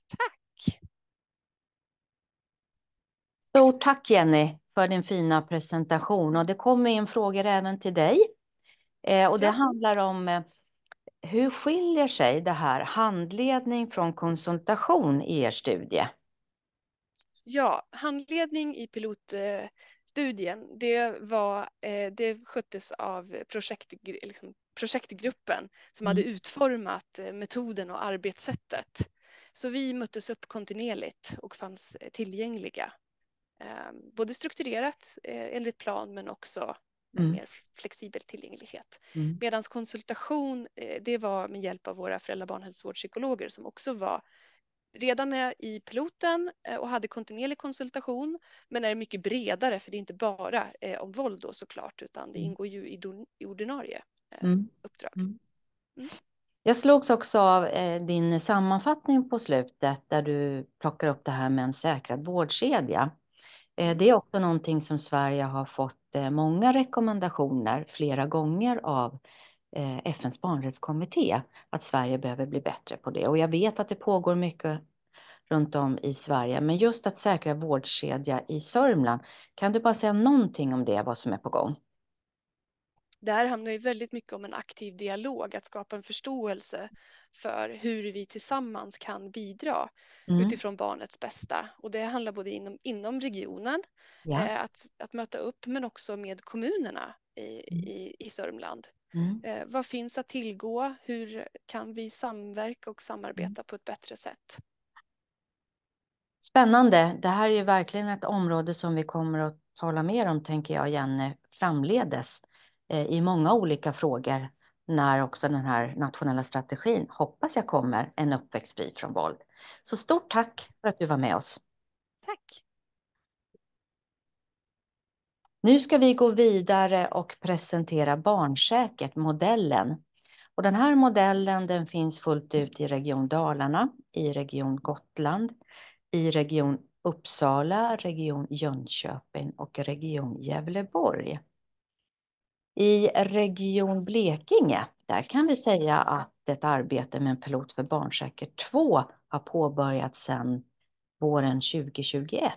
S14: Tack!
S1: Stort tack Jenny för din fina presentation och det kommer in frågor även till dig. Eh, och det handlar om eh, hur skiljer sig det här handledning från konsultation i er studie?
S14: Ja, handledning i pilotstudien, det, var, eh, det sköttes av projekt, liksom projektgruppen som hade mm. utformat eh, metoden och arbetssättet. Så vi möttes upp kontinuerligt och fanns tillgängliga. Ehm, både strukturerat eh, enligt plan men också mm. mer flexibel tillgänglighet. Mm. Medan konsultation, det var med hjälp av våra föräldra barnhälsovårdspsykologer som också var redan med i piloten eh, och hade kontinuerlig konsultation men är mycket bredare för det är inte bara eh, om våld då såklart utan det mm. ingår ju i ordinarie eh, mm. uppdrag. Mm.
S1: Jag slogs också av eh, din sammanfattning på slutet där du plockar upp det här med en säkrad vårdkedja. Eh, det är också någonting som Sverige har fått eh, många rekommendationer flera gånger av FNs barnrättskommitté att Sverige behöver bli bättre på det. Och jag vet att det pågår mycket runt om i Sverige, men just att säkra vårdkedja i Sörmland. Kan du bara säga någonting om det, vad som är på gång?
S14: Det här handlar ju väldigt mycket om en aktiv dialog, att skapa en förståelse för hur vi tillsammans kan bidra mm. utifrån barnets bästa. Och det handlar både inom, inom regionen, ja. eh, att, att möta upp, men också med kommunerna i, mm. i, i Sörmland. Mm. Eh, vad finns att tillgå? Hur kan vi samverka och samarbeta mm. på ett bättre sätt?
S1: Spännande. Det här är ju verkligen ett område som vi kommer att tala mer om, tänker jag, Jenny, framledes i många olika frågor när också den här nationella strategin, hoppas jag kommer, en uppväxt fri från våld. Så stort tack för att du var med oss.
S14: Tack.
S1: Nu ska vi gå vidare och presentera Barnsäkert, modellen. Och den här modellen den finns fullt ut i Region Dalarna, i Region Gotland, i Region Uppsala, Region Jönköping och Region Gävleborg. I Region Blekinge, där kan vi säga att ett arbete med en pilot för Barnsäkert 2 har påbörjats sedan våren 2021.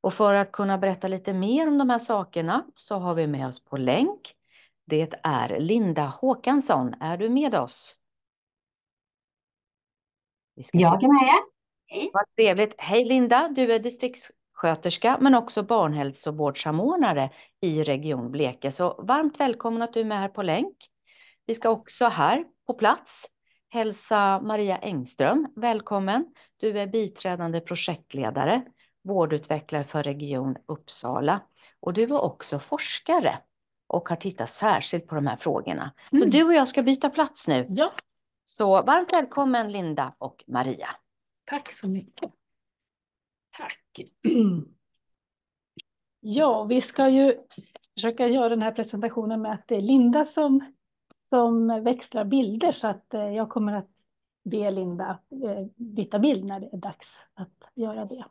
S1: Och för att kunna berätta lite mer om de här sakerna så har vi med oss på länk. Det är Linda Håkansson. Är du med oss?
S15: Jag är med.
S1: Hej. Vad trevligt. Hej Linda, du är distriktssköterska men också barnhälsovårdssamordnare i Region Bleke. Så varmt välkommen att du är med här på länk. Vi ska också här på plats hälsa Maria Engström välkommen. Du är biträdande projektledare, vårdutvecklare för Region Uppsala och du är också forskare och har tittat särskilt på de här frågorna. Mm. Så du och jag ska byta plats nu.
S15: Ja.
S1: Så varmt välkommen Linda och Maria.
S15: Tack så mycket. Tack. Ja, vi ska ju försöka göra den här presentationen med att det är Linda som, som växlar bilder så att eh, jag kommer att be Linda eh, byta bild när det är dags att göra det.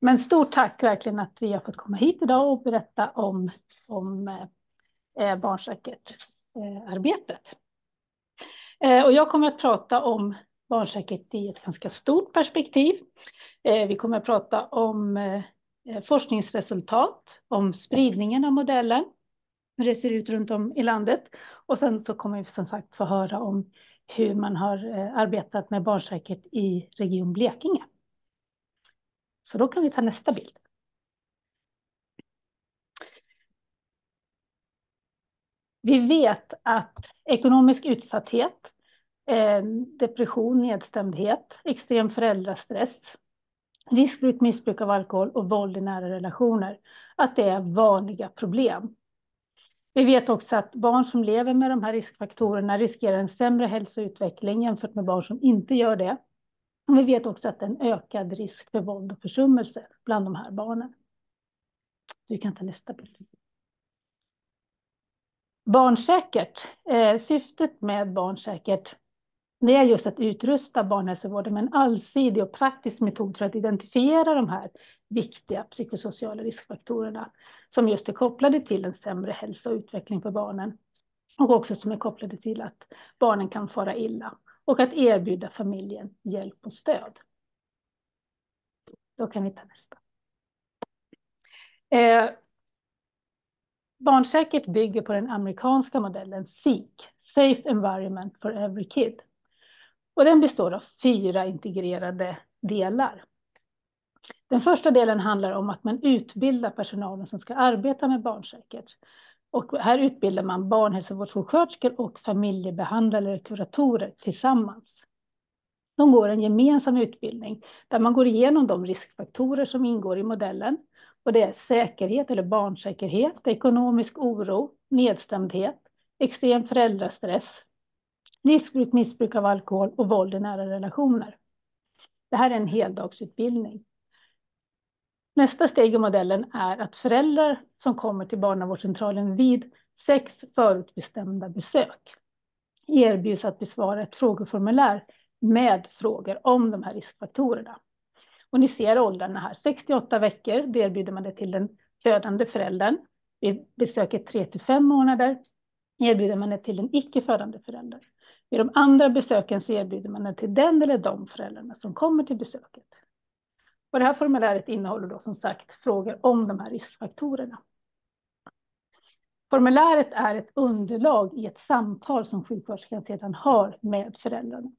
S15: Men stort tack verkligen att vi har fått komma hit idag och berätta om, om eh, eh barnsäkert-arbetet. och jag kommer att prata om barnsäkert i ett ganska stort perspektiv. Eh, vi kommer att prata om eh, forskningsresultat, om spridningen av modellen, hur det ser ut runt om i landet. Och sen så kommer vi som sagt få höra om hur man har eh, arbetat med barnsäkert i Region Blekinge. Så då kan vi ta nästa bild. Vi vet att ekonomisk utsatthet, Eh, depression, nedstämdhet, extrem föräldrastress, riskbruk, missbruk av alkohol och våld i nära relationer, att det är vanliga problem. Vi vet också att barn som lever med de här riskfaktorerna riskerar en sämre hälsoutveckling jämfört med barn som inte gör det. Och vi vet också att det är en ökad risk för våld och försummelse bland de här barnen. Du kan ta nästa bild. Barnsäkert. Eh, syftet med Barnsäkert det är just att utrusta barnhälsovården med en allsidig och praktisk metod för att identifiera de här viktiga psykosociala riskfaktorerna som just är kopplade till en sämre hälsa och utveckling för barnen och också som är kopplade till att barnen kan fara illa och att erbjuda familjen hjälp och stöd. Då kan vi ta nästa. Eh, Barnsäkert bygger på den amerikanska modellen SEEK, Safe Environment for Every Kid. Och den består av fyra integrerade delar. Den första delen handlar om att man utbildar personalen som ska arbeta med barnsäkert. Och här utbildar man barnhälsovårdssjuksköterskor och familjebehandlare eller kuratorer tillsammans. De går en gemensam utbildning där man går igenom de riskfaktorer som ingår i modellen. Och det är säkerhet eller barnsäkerhet, ekonomisk oro, nedstämdhet, extrem föräldrastress, riskbruk, missbruk av alkohol och våld i nära relationer. Det här är en heldagsutbildning. Nästa steg i modellen är att föräldrar som kommer till barnavårdscentralen vid sex förutbestämda besök erbjuds att besvara ett frågeformulär med frågor om de här riskfaktorerna. Och ni ser åldrarna här, 68 veckor, det erbjuder man det till den födande föräldern. Vid besöket 3 till 5 månader erbjuder man det till den icke födande föräldern. Vid de andra besöken så erbjuder man den till den eller de föräldrarna som kommer till besöket. Och det här formuläret innehåller då som sagt frågor om de här riskfaktorerna. Formuläret är ett underlag i ett samtal som sjuksköterskan sedan har med föräldrarna.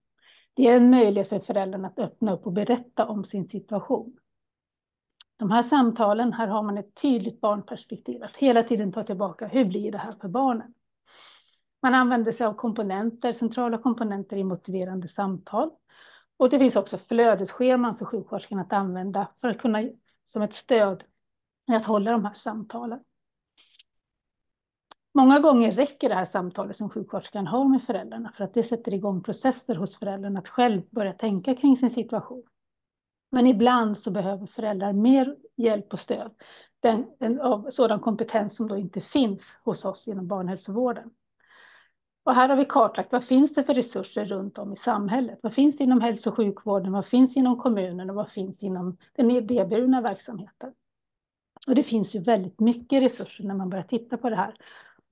S15: Det är en möjlighet för föräldrarna att öppna upp och berätta om sin situation. De här samtalen, här har man ett tydligt barnperspektiv, att hela tiden ta tillbaka, hur blir det här för barnen? Man använder sig av komponenter, centrala komponenter i motiverande samtal. Och det finns också flödesscheman för sjuksköterskan att använda för att kunna, som ett stöd i att hålla de här samtalen. Många gånger räcker det här samtalet som sjuksköterskan har med föräldrarna för att det sätter igång processer hos föräldrarna att själv börja tänka kring sin situation. Men ibland så behöver föräldrar mer hjälp och stöd den, den, av sådan kompetens som då inte finns hos oss inom barnhälsovården. Och här har vi kartlagt vad finns det för resurser runt om i samhället? Vad finns det inom hälso och sjukvården? Vad finns inom kommunen och vad finns inom den idéburna verksamheten? Och det finns ju väldigt mycket resurser när man börjar titta på det här.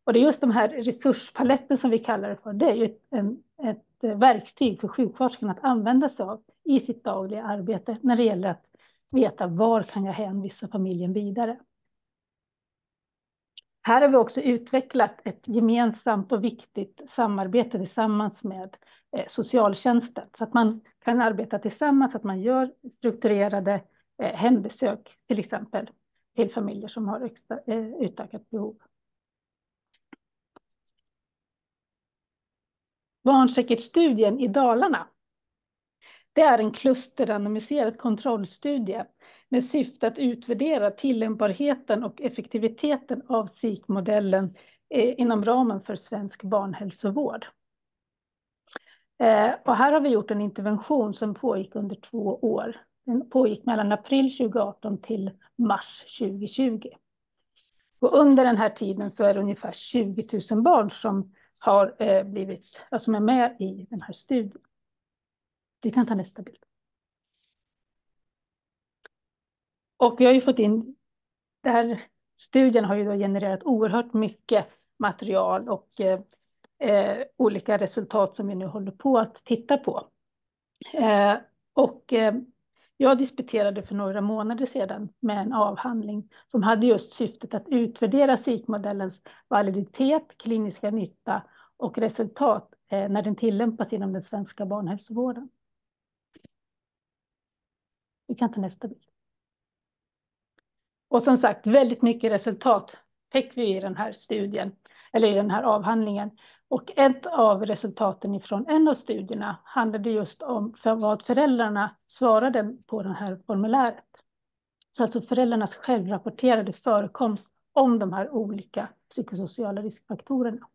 S15: Och det är just de här resurspaletten som vi kallar det för. Det är ju ett, en, ett verktyg för sjuksköterskan att använda sig av i sitt dagliga arbete när det gäller att veta var kan jag hänvisa familjen vidare. Här har vi också utvecklat ett gemensamt och viktigt samarbete tillsammans med eh, socialtjänsten så att man kan arbeta tillsammans, att man gör strukturerade eh, hembesök till exempel till familjer som har extra, eh, utökat behov. Barnsäkerhetsstudien i Dalarna. Det är en klusterrandomiserad kontrollstudie med syfte att utvärdera tillämpbarheten och effektiviteten av SIK-modellen eh, inom ramen för svensk barnhälsovård. Eh, och här har vi gjort en intervention som pågick under två år. Den pågick mellan april 2018 till mars 2020. Och under den här tiden så är det ungefär 20 000 barn som har eh, blivit, alltså som är med i den här studien. Vi kan ta nästa bild. Och vi har ju fått in, Den här studien har ju då genererat oerhört mycket material och eh, eh, olika resultat som vi nu håller på att titta på. Eh, och eh, jag disputerade för några månader sedan med en avhandling som hade just syftet att utvärdera SIK-modellens validitet, kliniska nytta och resultat eh, när den tillämpas inom den svenska barnhälsovården. Vi kan ta nästa bild. Och som sagt, väldigt mycket resultat fick vi i den här studien, eller i den här avhandlingen. Och ett av resultaten ifrån en av studierna handlade just om för vad föräldrarna svarade på det här formuläret. Så alltså föräldrarnas självrapporterade förekomst om de här olika psykosociala riskfaktorerna.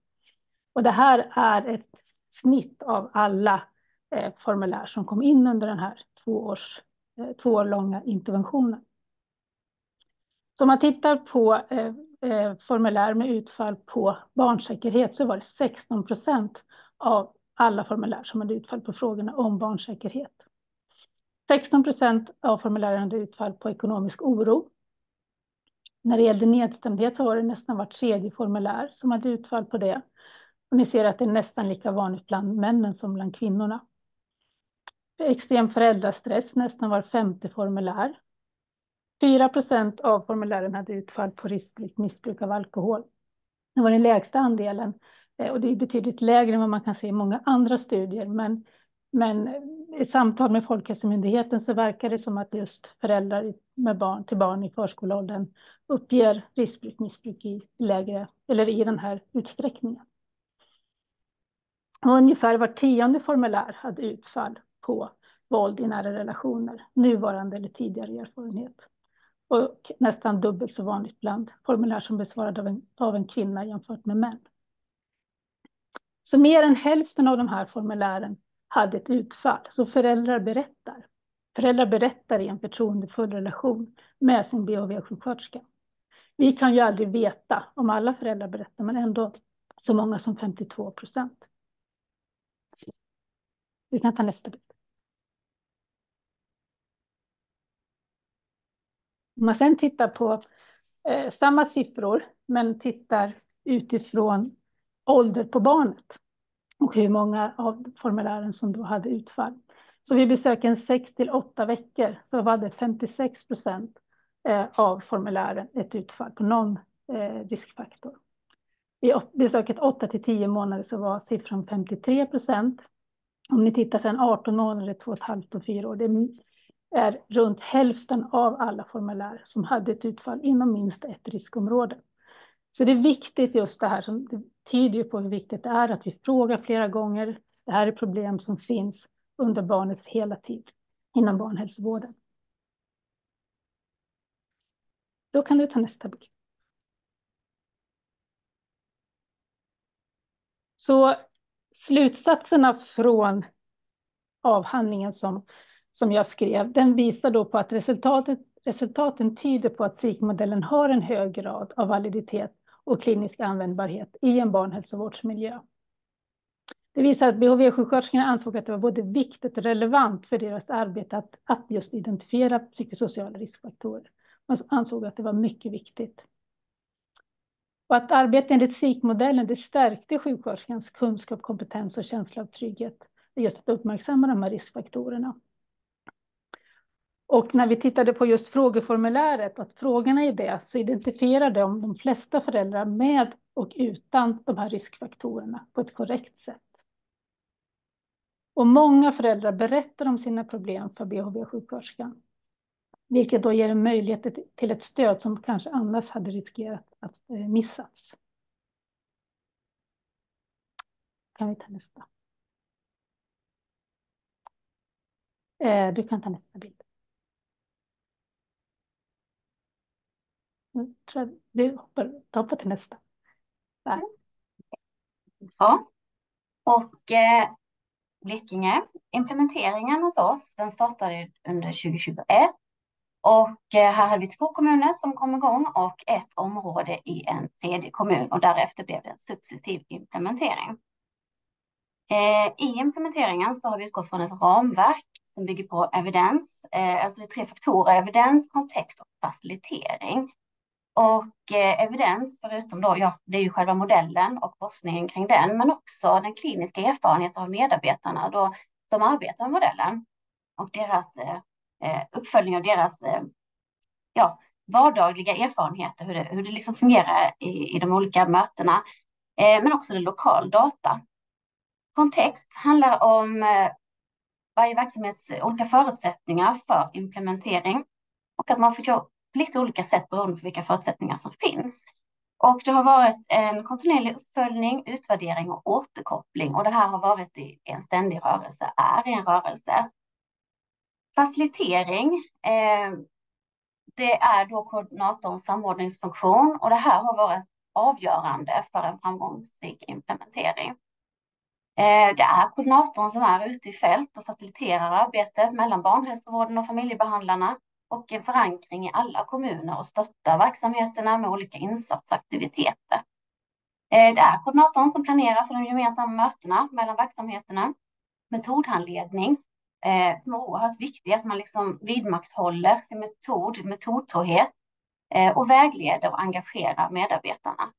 S15: Och det här är ett snitt av alla eh, formulär som kom in under den här tvåårs Eh, två år långa interventioner. Så om man tittar på eh, eh, formulär med utfall på barnsäkerhet så var det 16 procent av alla formulär som hade utfall på frågorna om barnsäkerhet. 16 procent av formulären hade utfall på ekonomisk oro. När det gällde nedstämdhet så var det nästan vart tredje formulär som hade utfall på det. Och ni ser att det är nästan lika vanligt bland männen som bland kvinnorna. Extrem föräldrastress, nästan var femte formulär. 4 procent av formulären hade utfall på riskligt missbruk av alkohol. Det var den lägsta andelen eh, och det är betydligt lägre än vad man kan se i många andra studier. Men, men i samtal med Folkhälsomyndigheten så verkar det som att just föräldrar med barn till barn i förskoleåldern uppger riskbruk, missbruk i lägre eller i den här utsträckningen. Och ungefär var tionde formulär hade utfall på våld i nära relationer, nuvarande eller tidigare erfarenhet och nästan dubbelt så vanligt bland formulär som besvarade av en, av en kvinna jämfört med män. Så mer än hälften av de här formulären hade ett utfall. Så föräldrar berättar. Föräldrar berättar i en förtroendefull relation med sin BHV-sjuksköterska. Vi kan ju aldrig veta om alla föräldrar berättar, men ändå så många som 52 procent. Vi kan ta nästa bild. Om man sen tittar på eh, samma siffror, men tittar utifrån ålder på barnet och hur många av formulären som då hade utfall. Så vid besöken 6 till 8 veckor så var det 56 procent eh, av formulären ett utfall på någon eh, riskfaktor. Vid besöket 8 till 10 månader så var siffran 53 procent. Om ni tittar sen 18 månader, 2,5 och 4 år, det är är runt hälften av alla formulär som hade ett utfall inom minst ett riskområde. Så det är viktigt just det här som det tyder på hur viktigt det är att vi frågar flera gånger. Det här är problem som finns under barnets hela tid inom barnhälsovården. Då kan du ta nästa bild. Så slutsatserna från avhandlingen som som jag skrev, den visar då på att resultatet, resultaten tyder på att SIK-modellen har en hög grad av validitet och klinisk användbarhet i en barnhälsovårdsmiljö. Det visar att BHV-sjuksköterskorna ansåg att det var både viktigt och relevant för deras arbete att, att just identifiera psykosociala riskfaktorer. Man ansåg att det var mycket viktigt. Och att arbeta enligt psykmodellen det stärkte sjuksköterskans kunskap, kompetens och känsla av trygghet. Just att uppmärksamma de här riskfaktorerna. Och när vi tittade på just frågeformuläret, att frågorna i det, så identifierade de de flesta föräldrar med och utan de här riskfaktorerna på ett korrekt sätt. Och många föräldrar berättar om sina problem för BHV-sjuksköterskan, vilket då ger en möjlighet till ett stöd som kanske annars hade riskerat att eh, missas. Kan vi ta nästa? Eh, du kan ta nästa bild. Nu tror jag vi hoppar, hoppar till nästa. Där.
S16: Ja, och eh, Blekinge, implementeringen hos oss, den startade under 2021. Och eh, här hade vi två kommuner som kom igång och ett område i en tredje kommun och därefter blev det en successiv implementering. Eh, I implementeringen så har vi utgått från ett ramverk som bygger på evidens, eh, alltså det är tre faktorer, evidens, kontext och facilitering. Och eh, evidens, förutom då, ja, det är ju själva modellen och forskningen kring den, men också den kliniska erfarenheten av medarbetarna då, som arbetar med modellen och deras eh, eh uppföljning av deras eh, ja, vardagliga erfarenheter, hur det, hur det liksom fungerar i, i de olika mötena, eh, men också den lokal data. Kontext handlar om eh, varje verksamhets olika förutsättningar för implementering och att man får lite olika sätt beroende på vilka förutsättningar som finns. Och det har varit en kontinuerlig uppföljning, utvärdering och återkoppling och det här har varit i en ständig rörelse, är i en rörelse. Facilitering, eh, det är då koordinatorns samordningsfunktion och det här har varit avgörande för en framgångsrik implementering. Eh, det är koordinatorn som är ute i fält och faciliterar arbetet mellan barnhälsovården och familjebehandlarna och en förankring i alla kommuner och stöttar verksamheterna med olika insatsaktiviteter. Eh, det är koordinatorn som planerar för de gemensamma mötena mellan verksamheterna. Metodhandledning eh, som är oerhört viktig, att man liksom vidmakthåller sin metod, metodtrohet eh, och vägleder och engagerar medarbetarna.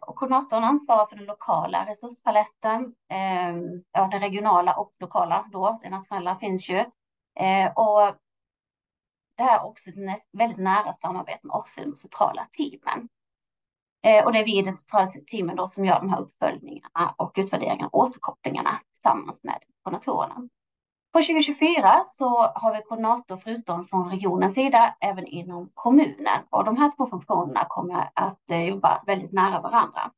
S16: Och koordinatorn ansvarar för den lokala resurspaletten, ja, den regionala och lokala då, det nationella finns ju. Och det här är också ett väldigt nära samarbete med oss i de centrala teamen. Eh, och det är vi i de centrala teamen då som gör de här uppföljningarna och utvärderingarna och återkopplingarna tillsammans med koordinatorerna. På 2024 så har vi koordinator förutom från regionens sida även inom kommunen och de här två funktionerna kommer att eh, jobba väldigt nära varandra.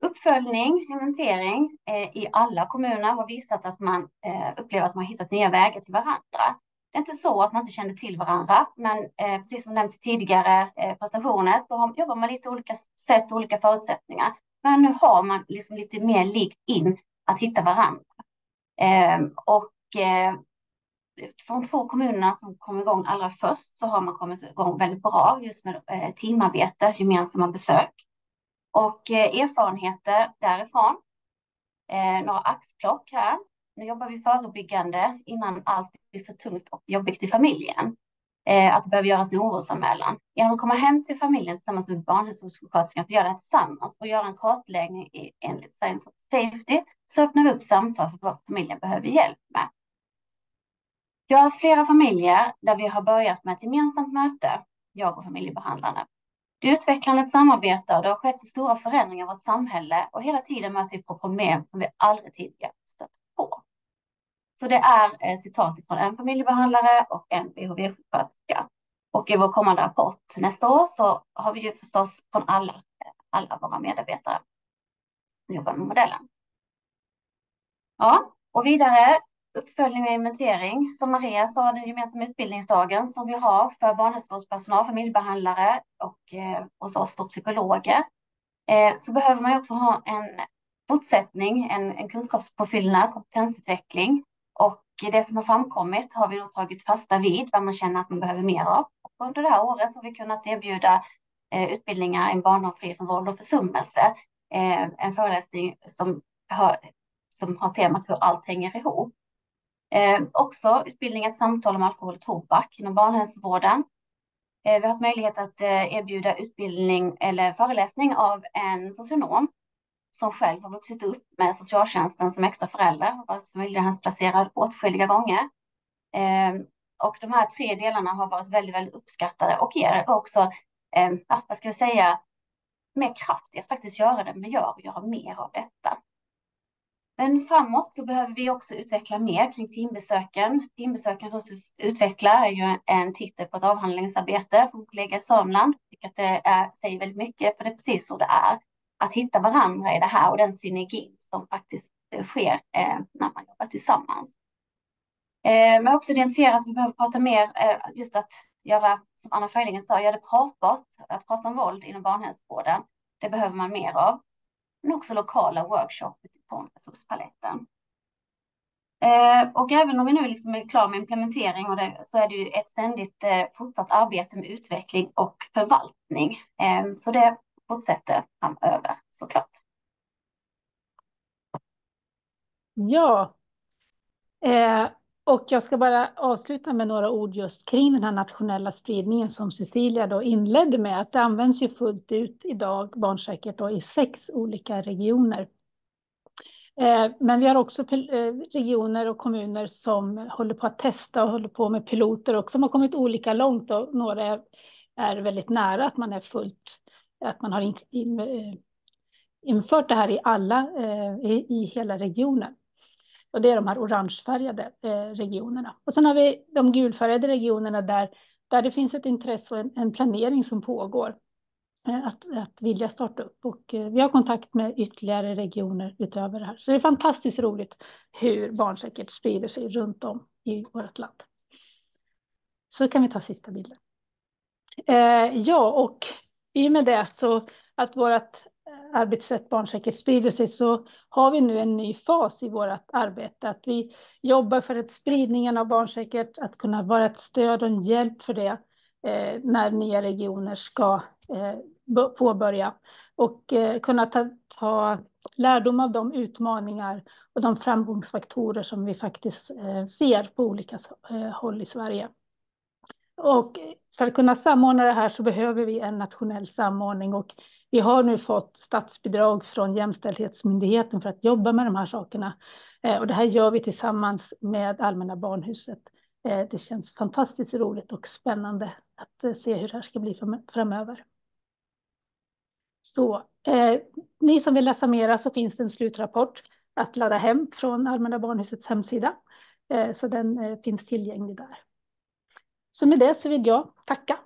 S16: Uppföljning, inventering eh, i alla kommuner har visat att man eh, upplever att man hittat nya vägar till varandra. Det är inte så att man inte kände till varandra, men eh, precis som nämnts tidigare eh, prestationer så jobbar man lite olika sätt och olika förutsättningar. Men nu har man liksom lite mer likt in att hitta varandra. Eh, och eh, från två kommunerna som kom igång allra först så har man kommit igång väldigt bra just med eh, teamarbete, gemensamma besök och eh, erfarenheter därifrån. Eh, några axplock här. Nu jobbar vi förebyggande innan allt blir för tungt och jobbigt i familjen. Eh, att det behöver göras en orosanmälan. Genom att komma hem till familjen tillsammans med barnhälsovårdssjuksköterskan, att göra det tillsammans och göra en kartläggning enligt Science of Safety, så öppnar vi upp samtal för vad familjen behöver hjälp med. Jag har flera familjer där vi har börjat med ett gemensamt möte, jag och familjebehandlarna. Det utvecklandet utvecklande samarbete och det har skett så stora förändringar i vårt samhälle och hela tiden möter vi på problem som vi aldrig tidigare stött på. Så det är eh, citat från en familjebehandlare och en BHV-sjuksköterska. Och i vår kommande rapport nästa år så har vi ju förstås från alla, eh, alla våra medarbetare som jobbar med modellen. Ja, och vidare uppföljning och inventering. Som Maria sa, den gemensamma utbildningsdagen som vi har för barnhälsovårdspersonal, familjebehandlare och eh, hos oss då psykologer. Eh, så behöver man ju också ha en fortsättning, en, en kunskapspåfyllnad, kompetensutveckling och det som har framkommit har vi då tagit fasta vid vad man känner att man behöver mer av. Och under det här året har vi kunnat erbjuda eh, utbildningar i barndom fri från våld och försummelse. Eh, en föreläsning som har, som har temat hur allt hänger ihop. Eh, också utbildning att samtala om alkohol och tobak inom barnhälsovården. Eh, vi har haft möjlighet att eh, erbjuda utbildning eller föreläsning av en socionom som själv har vuxit upp med socialtjänsten som extra förälder och varit familjehemsplacerad åtskilliga gånger. Eh, och de här tre delarna har varit väldigt, väldigt uppskattade och ger också, eh, vad ska vi säga, mer kraft i att faktiskt göra det, men gör och göra mer av detta. Men framåt så behöver vi också utveckla mer kring teambesöken. Teambesöken hos Utveckla är ju en titel på ett avhandlingsarbete från kollega i Sörmland. Jag tycker att det är, säger väldigt mycket, för det är precis så det är att hitta varandra i det här och den synergin som faktiskt sker eh, när man jobbar tillsammans. Eh, men också identifiera att vi behöver prata mer, eh, just att göra, som Anna Fröjlingen sa, göra det pratbart, att prata om våld inom barnhälsovården. Det behöver man mer av. Men också lokala workshops utifrån resurspaletten. Eh, och även om vi nu liksom är klara med implementering och det, så är det ju ett ständigt eh, fortsatt arbete med utveckling och förvaltning. Eh, så det fortsätter framöver såklart.
S15: Ja, eh, och jag ska bara avsluta med några ord just kring den här nationella spridningen som Cecilia då inledde med. Att det används ju fullt ut idag, barnsäkert, då, i sex olika regioner. Eh, men vi har också eh, regioner och kommuner som håller på att testa och håller på med piloter och som har kommit olika långt och några är väldigt nära att man är fullt att man har in, in, eh, infört det här i alla, i, i hela regionen. Och det är de här orangefärgade eh, regionerna. Och sen har vi de gulfärgade regionerna där, där det finns ett intresse och en, en planering som pågår eh, att, att vilja starta upp. Och eh, vi har kontakt med ytterligare regioner utöver det här. Så det är fantastiskt roligt hur barnsäkert sprider sig runt om i vårt land. Så kan vi ta sista bilden. Eh, ja, och i och med det så att vårt arbetssätt barnsäkert sprider sig så har vi nu en ny fas i vårt arbete. Att vi jobbar för att spridningen av barnsäkert, att kunna vara ett stöd och en hjälp för det eh, när nya regioner ska eh, påbörja och eh, kunna ta, ta lärdom av de utmaningar och de framgångsfaktorer som vi faktiskt eh, ser på olika eh, håll i Sverige. Och för att kunna samordna det här så behöver vi en nationell samordning och vi har nu fått statsbidrag från Jämställdhetsmyndigheten för att jobba med de här sakerna. Eh, och det här gör vi tillsammans med Allmänna Barnhuset. Eh, det känns fantastiskt roligt och spännande att eh, se hur det här ska bli framöver. Så eh, ni som vill läsa mera så finns det en slutrapport att ladda hem från Allmänna Barnhusets hemsida. Eh, så den eh, finns tillgänglig där. Så med det så vill jag tacka.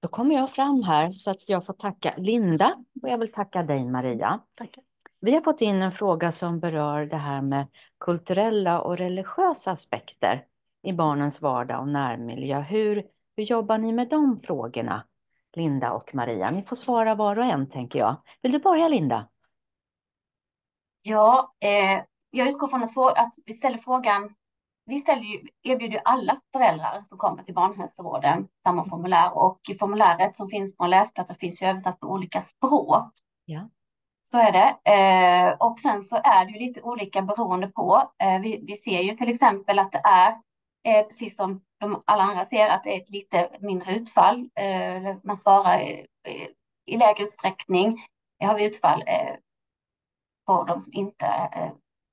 S1: Då kommer jag fram här så att jag får tacka Linda och jag vill tacka dig Maria.
S15: Tack.
S1: Vi har fått in en fråga som berör det här med kulturella och religiösa aspekter i barnens vardag och närmiljö. Hur, hur jobbar ni med de frågorna, Linda och Maria? Ni får svara var och en tänker jag. Vill du börja Linda?
S16: Ja, eh, jag utgår från att, att vi ställer frågan vi ställer ju, erbjuder alla föräldrar som kommer till barnhälsovården samma formuläр och i formuläret som finns på en läsplatta finns ju översatt på olika språk.
S1: Ja.
S16: Så är det. Eh, och sen så är det ju lite olika beroende på. Eh, vi, vi, ser ju till exempel att det är, eh, precis som de alla andra ser, att det är ett lite mindre utfall. Man svarar i, i lägre utsträckning. har vi utfall på de som inte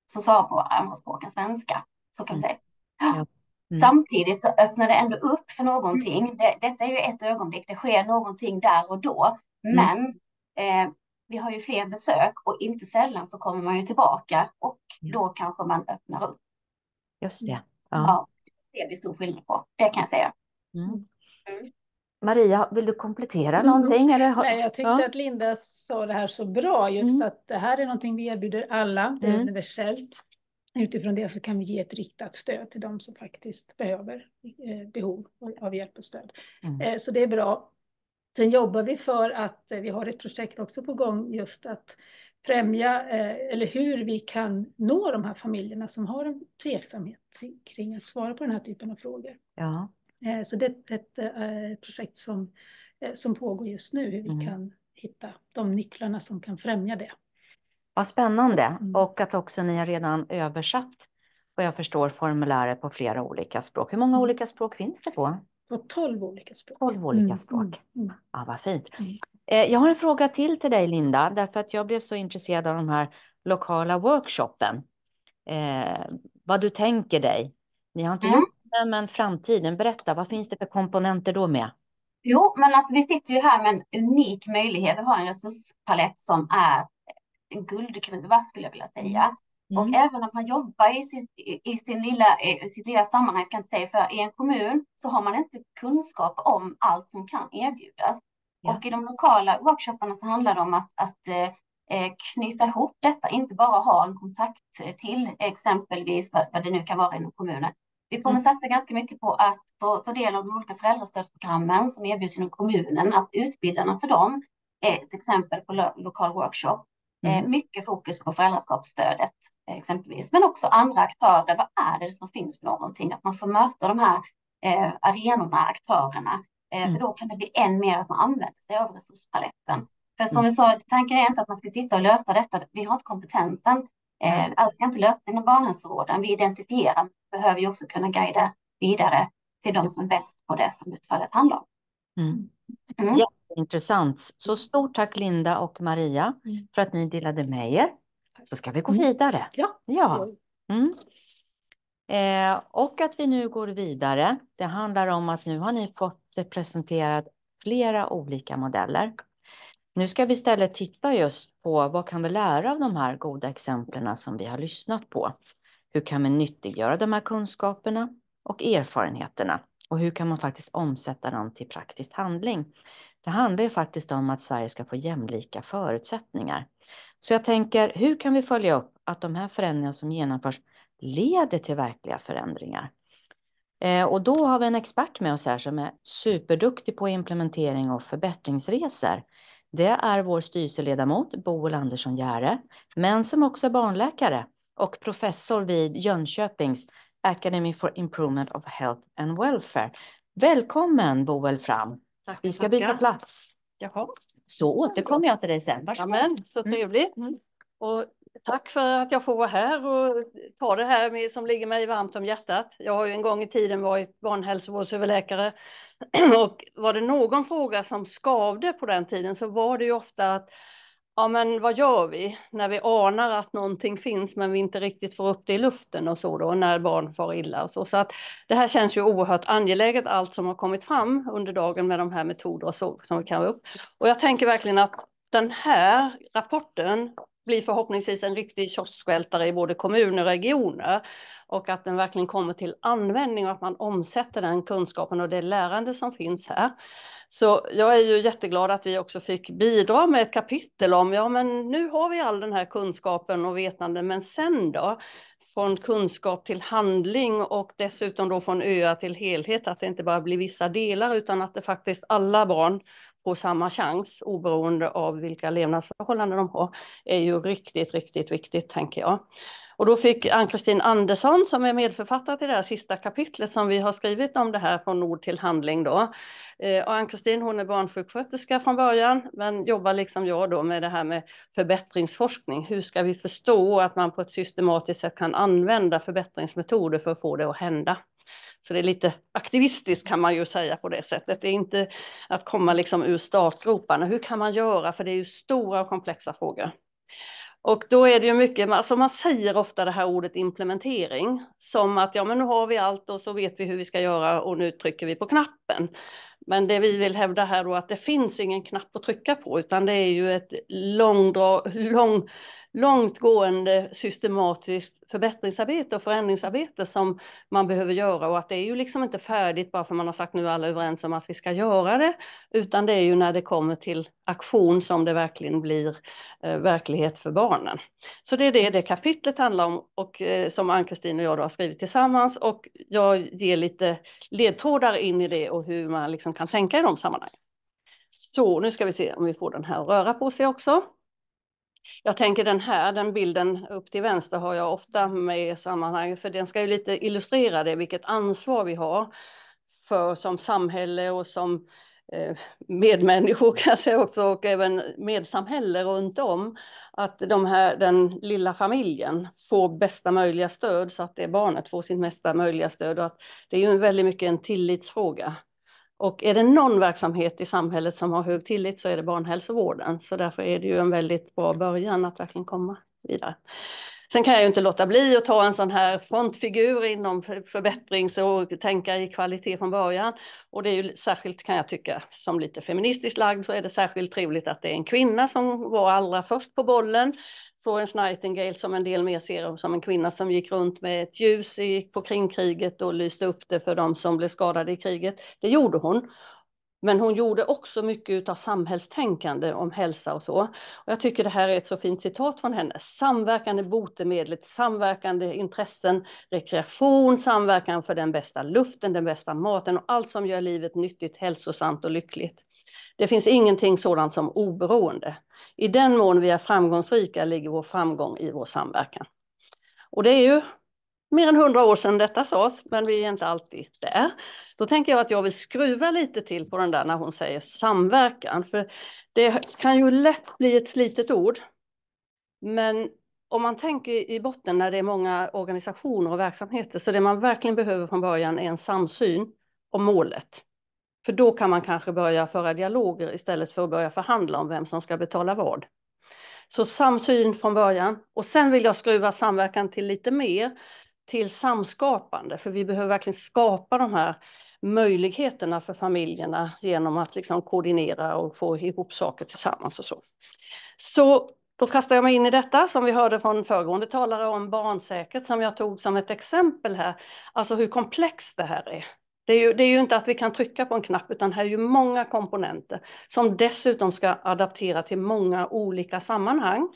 S16: som svarar på andra språk än svenska. Så kan vi säga. Ja. Mm. Samtidigt så öppnar det ändå upp för någonting. Det, detta är ju ett ögonblick, det sker någonting där och då. Mm. Men eh, vi har ju fler besök och inte sällan så kommer man ju tillbaka och ja. då kanske man öppnar upp.
S1: Just det. Ja.
S16: ja det är vi stor skillnad på, det kan jag säga.
S1: Mm. mm. Maria, vill du komplettera mm. någonting? Eller?
S15: Nej, jag tyckte ja. att Linda sa det här så bra, just mm. att det här är någonting vi erbjuder alla, det är mm. universellt utifrån det så kan vi ge ett riktat stöd till de som faktiskt behöver eh, behov av hjälp och stöd. Mm. Eh, så det är bra. Sen jobbar vi för att eh, vi har ett projekt också på gång just att främja eller hur vi kan nå de här familjerna som har en tveksamhet kring att svara på den här typen av frågor.
S1: Ja.
S15: Så det är ett projekt som, som pågår just nu, hur vi mm. kan hitta de nycklarna som kan främja det.
S1: Vad spännande mm. och att också ni har redan översatt vad jag förstår formuläret på flera olika språk. Hur många mm. olika språk finns det på?
S15: På 12 olika språk.
S1: 12 olika mm. språk. Mm. Ja, vad fint. Mm. Eh, jag har en fråga till till dig Linda, därför att jag blev så intresserad av de här lokala workshopen. Eh, vad du tänker dig. Ni har inte mm. gjort det, men framtiden. Berätta, vad finns det för komponenter då med?
S16: Jo, men alltså vi sitter ju här med en unik möjlighet. Vi har en resurspalett som är en guldgruva skulle jag vilja säga. Mm. Och även om man jobbar i, sitt, i sin lilla, i sitt lilla sammanhang, ska jag inte säga, för i en kommun så har man inte kunskap om allt som kan erbjudas. Ja. Och i de lokala workshopparna så handlar det om att, att eh, knyta ihop detta, inte bara ha en kontakt till exempelvis vad, vad det nu kan vara inom kommunen. Vi kommer mm. satsa ganska mycket på att få ta del av de olika föräldrastödsprogrammen som erbjuds inom kommunen, att utbildarna för dem är ett exempel på lo lokal workshop. Eh, mm. Mycket fokus på föräldraskapsstödet exempelvis, men också andra aktörer. Vad är det som finns för någonting? Att man får möta de här eh, arenorna, aktörerna, eh, mm. för då kan det bli än mer att man använder sig av resurspaletten. För som mm. vi sa, tanken är inte att man ska sitta och lösa detta. Vi har inte kompetensen. Eh, allt ska inte lösas inom barnhälsovården. Vi identifierar, behöver ju också kunna guida vidare till de som är bäst på det som utfallet handlar om.
S1: Mm. Mm. Jätteintressant. Så stort tack Linda och Maria mm. för att ni delade med er. Så ska vi gå mm. vidare.
S15: Ja.
S1: ja. Mm. Eh, och att vi nu går vidare. Det handlar om att nu har ni fått presenterat flera olika modeller. Nu ska vi istället titta just på vad kan vi lära av de här goda exemplen som vi har lyssnat på. Hur kan vi nyttiggöra de här kunskaperna och erfarenheterna och hur kan man faktiskt omsätta dem till praktisk handling? Det handlar ju faktiskt om att Sverige ska få jämlika förutsättningar. Så jag tänker, hur kan vi följa upp att de här förändringarna som genomförs leder till verkliga förändringar? Eh, och då har vi en expert med oss här som är superduktig på implementering och förbättringsresor. Det är vår styrelseledamot Boel Andersson Järe, men som också är barnläkare och professor vid Jönköpings Academy for Improvement of Health and Welfare. Välkommen Boel fram.
S17: Tack,
S1: Vi ska byta plats.
S17: Jaha.
S1: Så återkommer jag till dig sen. Varsågod.
S17: Amen, så trevligt. Och tack för att jag får vara här och ta det här med, som ligger mig varmt om hjärtat. Jag har ju en gång i tiden varit barnhälsovårdsöverläkare och var det någon fråga som skavde på den tiden så var det ju ofta att ja men vad gör vi när vi anar att någonting finns men vi inte riktigt får upp det i luften och så då när barn far illa och så. Så att det här känns ju oerhört angeläget allt som har kommit fram under dagen med de här metoder och så som vi kan upp. Och jag tänker verkligen att den här rapporten blir förhoppningsvis en riktig kioskvältare i både kommuner och regioner och att den verkligen kommer till användning och att man omsätter den kunskapen och det lärande som finns här. Så jag är ju jätteglad att vi också fick bidra med ett kapitel om, ja men nu har vi all den här kunskapen och vetande, men sen då? Från kunskap till handling och dessutom då från öa till helhet, att det inte bara blir vissa delar utan att det faktiskt alla barn får samma chans oberoende av vilka levnadsförhållanden de har, är ju riktigt, riktigt viktigt tänker jag. Och då fick Ann-Kristin Andersson som är medförfattare till det här sista kapitlet som vi har skrivit om det här från ord till handling då. Eh, och Ann-Kristin hon är barnsjuksköterska från början men jobbar liksom jag då med det här med förbättringsforskning. Hur ska vi förstå att man på ett systematiskt sätt kan använda förbättringsmetoder för att få det att hända? Så det är lite aktivistiskt kan man ju säga på det sättet. Det är inte att komma liksom ur startgroparna. Hur kan man göra? För det är ju stora och komplexa frågor. Och då är det ju mycket, alltså man säger ofta det här ordet implementering som att ja men nu har vi allt och så vet vi hur vi ska göra och nu trycker vi på knappen. Men det vi vill hävda här då att det finns ingen knapp att trycka på utan det är ju ett långdra, lång, långtgående systematiskt förbättringsarbete och förändringsarbete som man behöver göra och att det är ju liksom inte färdigt bara för man har sagt nu alla överens om att vi ska göra det utan det är ju när det kommer till aktion som det verkligen blir eh, verklighet för barnen. Så det är det det kapitlet handlar om och eh, som Ann-Kristin och jag då har skrivit tillsammans och jag ger lite ledtrådar in i det och hur man liksom kan tänka i de sammanhangen. Så nu ska vi se om vi får den här att röra på sig också. Jag tänker den här, den bilden upp till vänster har jag ofta med i sammanhanget, för den ska ju lite illustrera det, vilket ansvar vi har för som samhälle och som eh, medmänniskor kanske också och även medsamhälle runt om. Att de här, den lilla familjen får bästa möjliga stöd så att det barnet får sitt mesta möjliga stöd och att det är ju väldigt mycket en tillitsfråga. Och är det någon verksamhet i samhället som har hög tillit så är det barnhälsovården. Så därför är det ju en väldigt bra början att verkligen komma vidare. Sen kan jag ju inte låta bli att ta en sån här frontfigur inom förbättrings och tänka i kvalitet från början. Och det är ju särskilt kan jag tycka som lite feministiskt lagd så är det särskilt trevligt att det är en kvinna som var allra först på bollen. Florence Nightingale som en del mer ser som en kvinna som gick runt med ett ljus gick på kringkriget och lyste upp det för de som blev skadade i kriget. Det gjorde hon. Men hon gjorde också mycket av samhällstänkande om hälsa och så. Och jag tycker det här är ett så fint citat från henne. Samverkande botemedlet, samverkande intressen, rekreation, samverkan för den bästa luften, den bästa maten och allt som gör livet nyttigt, hälsosamt och lyckligt. Det finns ingenting sådant som oberoende. I den mån vi är framgångsrika ligger vår framgång i vår samverkan. Och det är ju mer än hundra år sedan detta sades, men vi är inte alltid där. Då tänker jag att jag vill skruva lite till på den där när hon säger samverkan, för det kan ju lätt bli ett slitet ord. Men om man tänker i botten när det är många organisationer och verksamheter, så det man verkligen behöver från början är en samsyn om målet. För då kan man kanske börja föra dialoger istället för att börja förhandla om vem som ska betala vad. Så samsyn från början och sen vill jag skruva samverkan till lite mer till samskapande, för vi behöver verkligen skapa de här möjligheterna för familjerna genom att liksom koordinera och få ihop saker tillsammans och så. Så då kastar jag mig in i detta som vi hörde från föregående talare om barnsäkert som jag tog som ett exempel här. Alltså hur komplext det här är. Det är, ju, det är ju inte att vi kan trycka på en knapp utan här är ju många komponenter som dessutom ska adaptera till många olika sammanhang.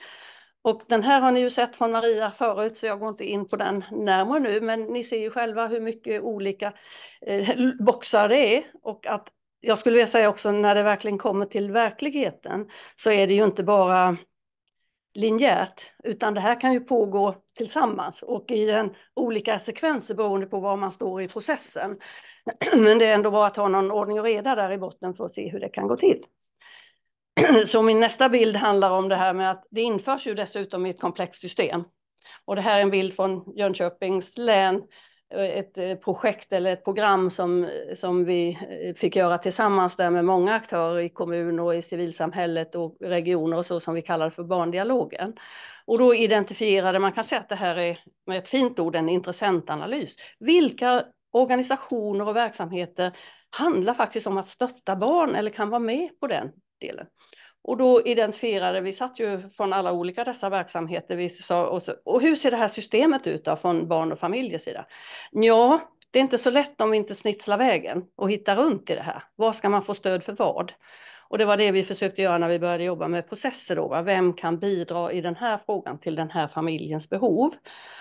S17: Och den här har ni ju sett från Maria förut så jag går inte in på den närmare nu men ni ser ju själva hur mycket olika eh, boxar det är och att jag skulle vilja säga också när det verkligen kommer till verkligheten så är det ju inte bara linjärt, utan det här kan ju pågå tillsammans och i en olika sekvenser beroende på var man står i processen. Men det är ändå bra att ha någon ordning och reda där i botten för att se hur det kan gå till. Så min nästa bild handlar om det här med att det införs ju dessutom i ett komplext system. Och det här är en bild från Jönköpings län eh, ett eh, projekt eller ett program som, som vi eh, fick göra tillsammans där med många aktörer i kommun och i civilsamhället och regioner och så som vi kallar för barndialogen. Och då identifierade, man kan säga att det här är med ett fint ord en intressentanalys. Vilka organisationer och verksamheter handlar faktiskt om att stötta barn eller kan vara med på den delen. Och då identifierade vi, satt ju från alla olika dessa verksamheter, vi sa, och, så, och hur ser det här systemet ut då från barn och familjers sida? Ja, det är inte så lätt om vi inte snitslar vägen och hittar runt i det här. Var ska man få stöd för vad? Och det var det vi försökte göra när vi började jobba med processer då. Va? Vem kan bidra i den här frågan till den här familjens behov?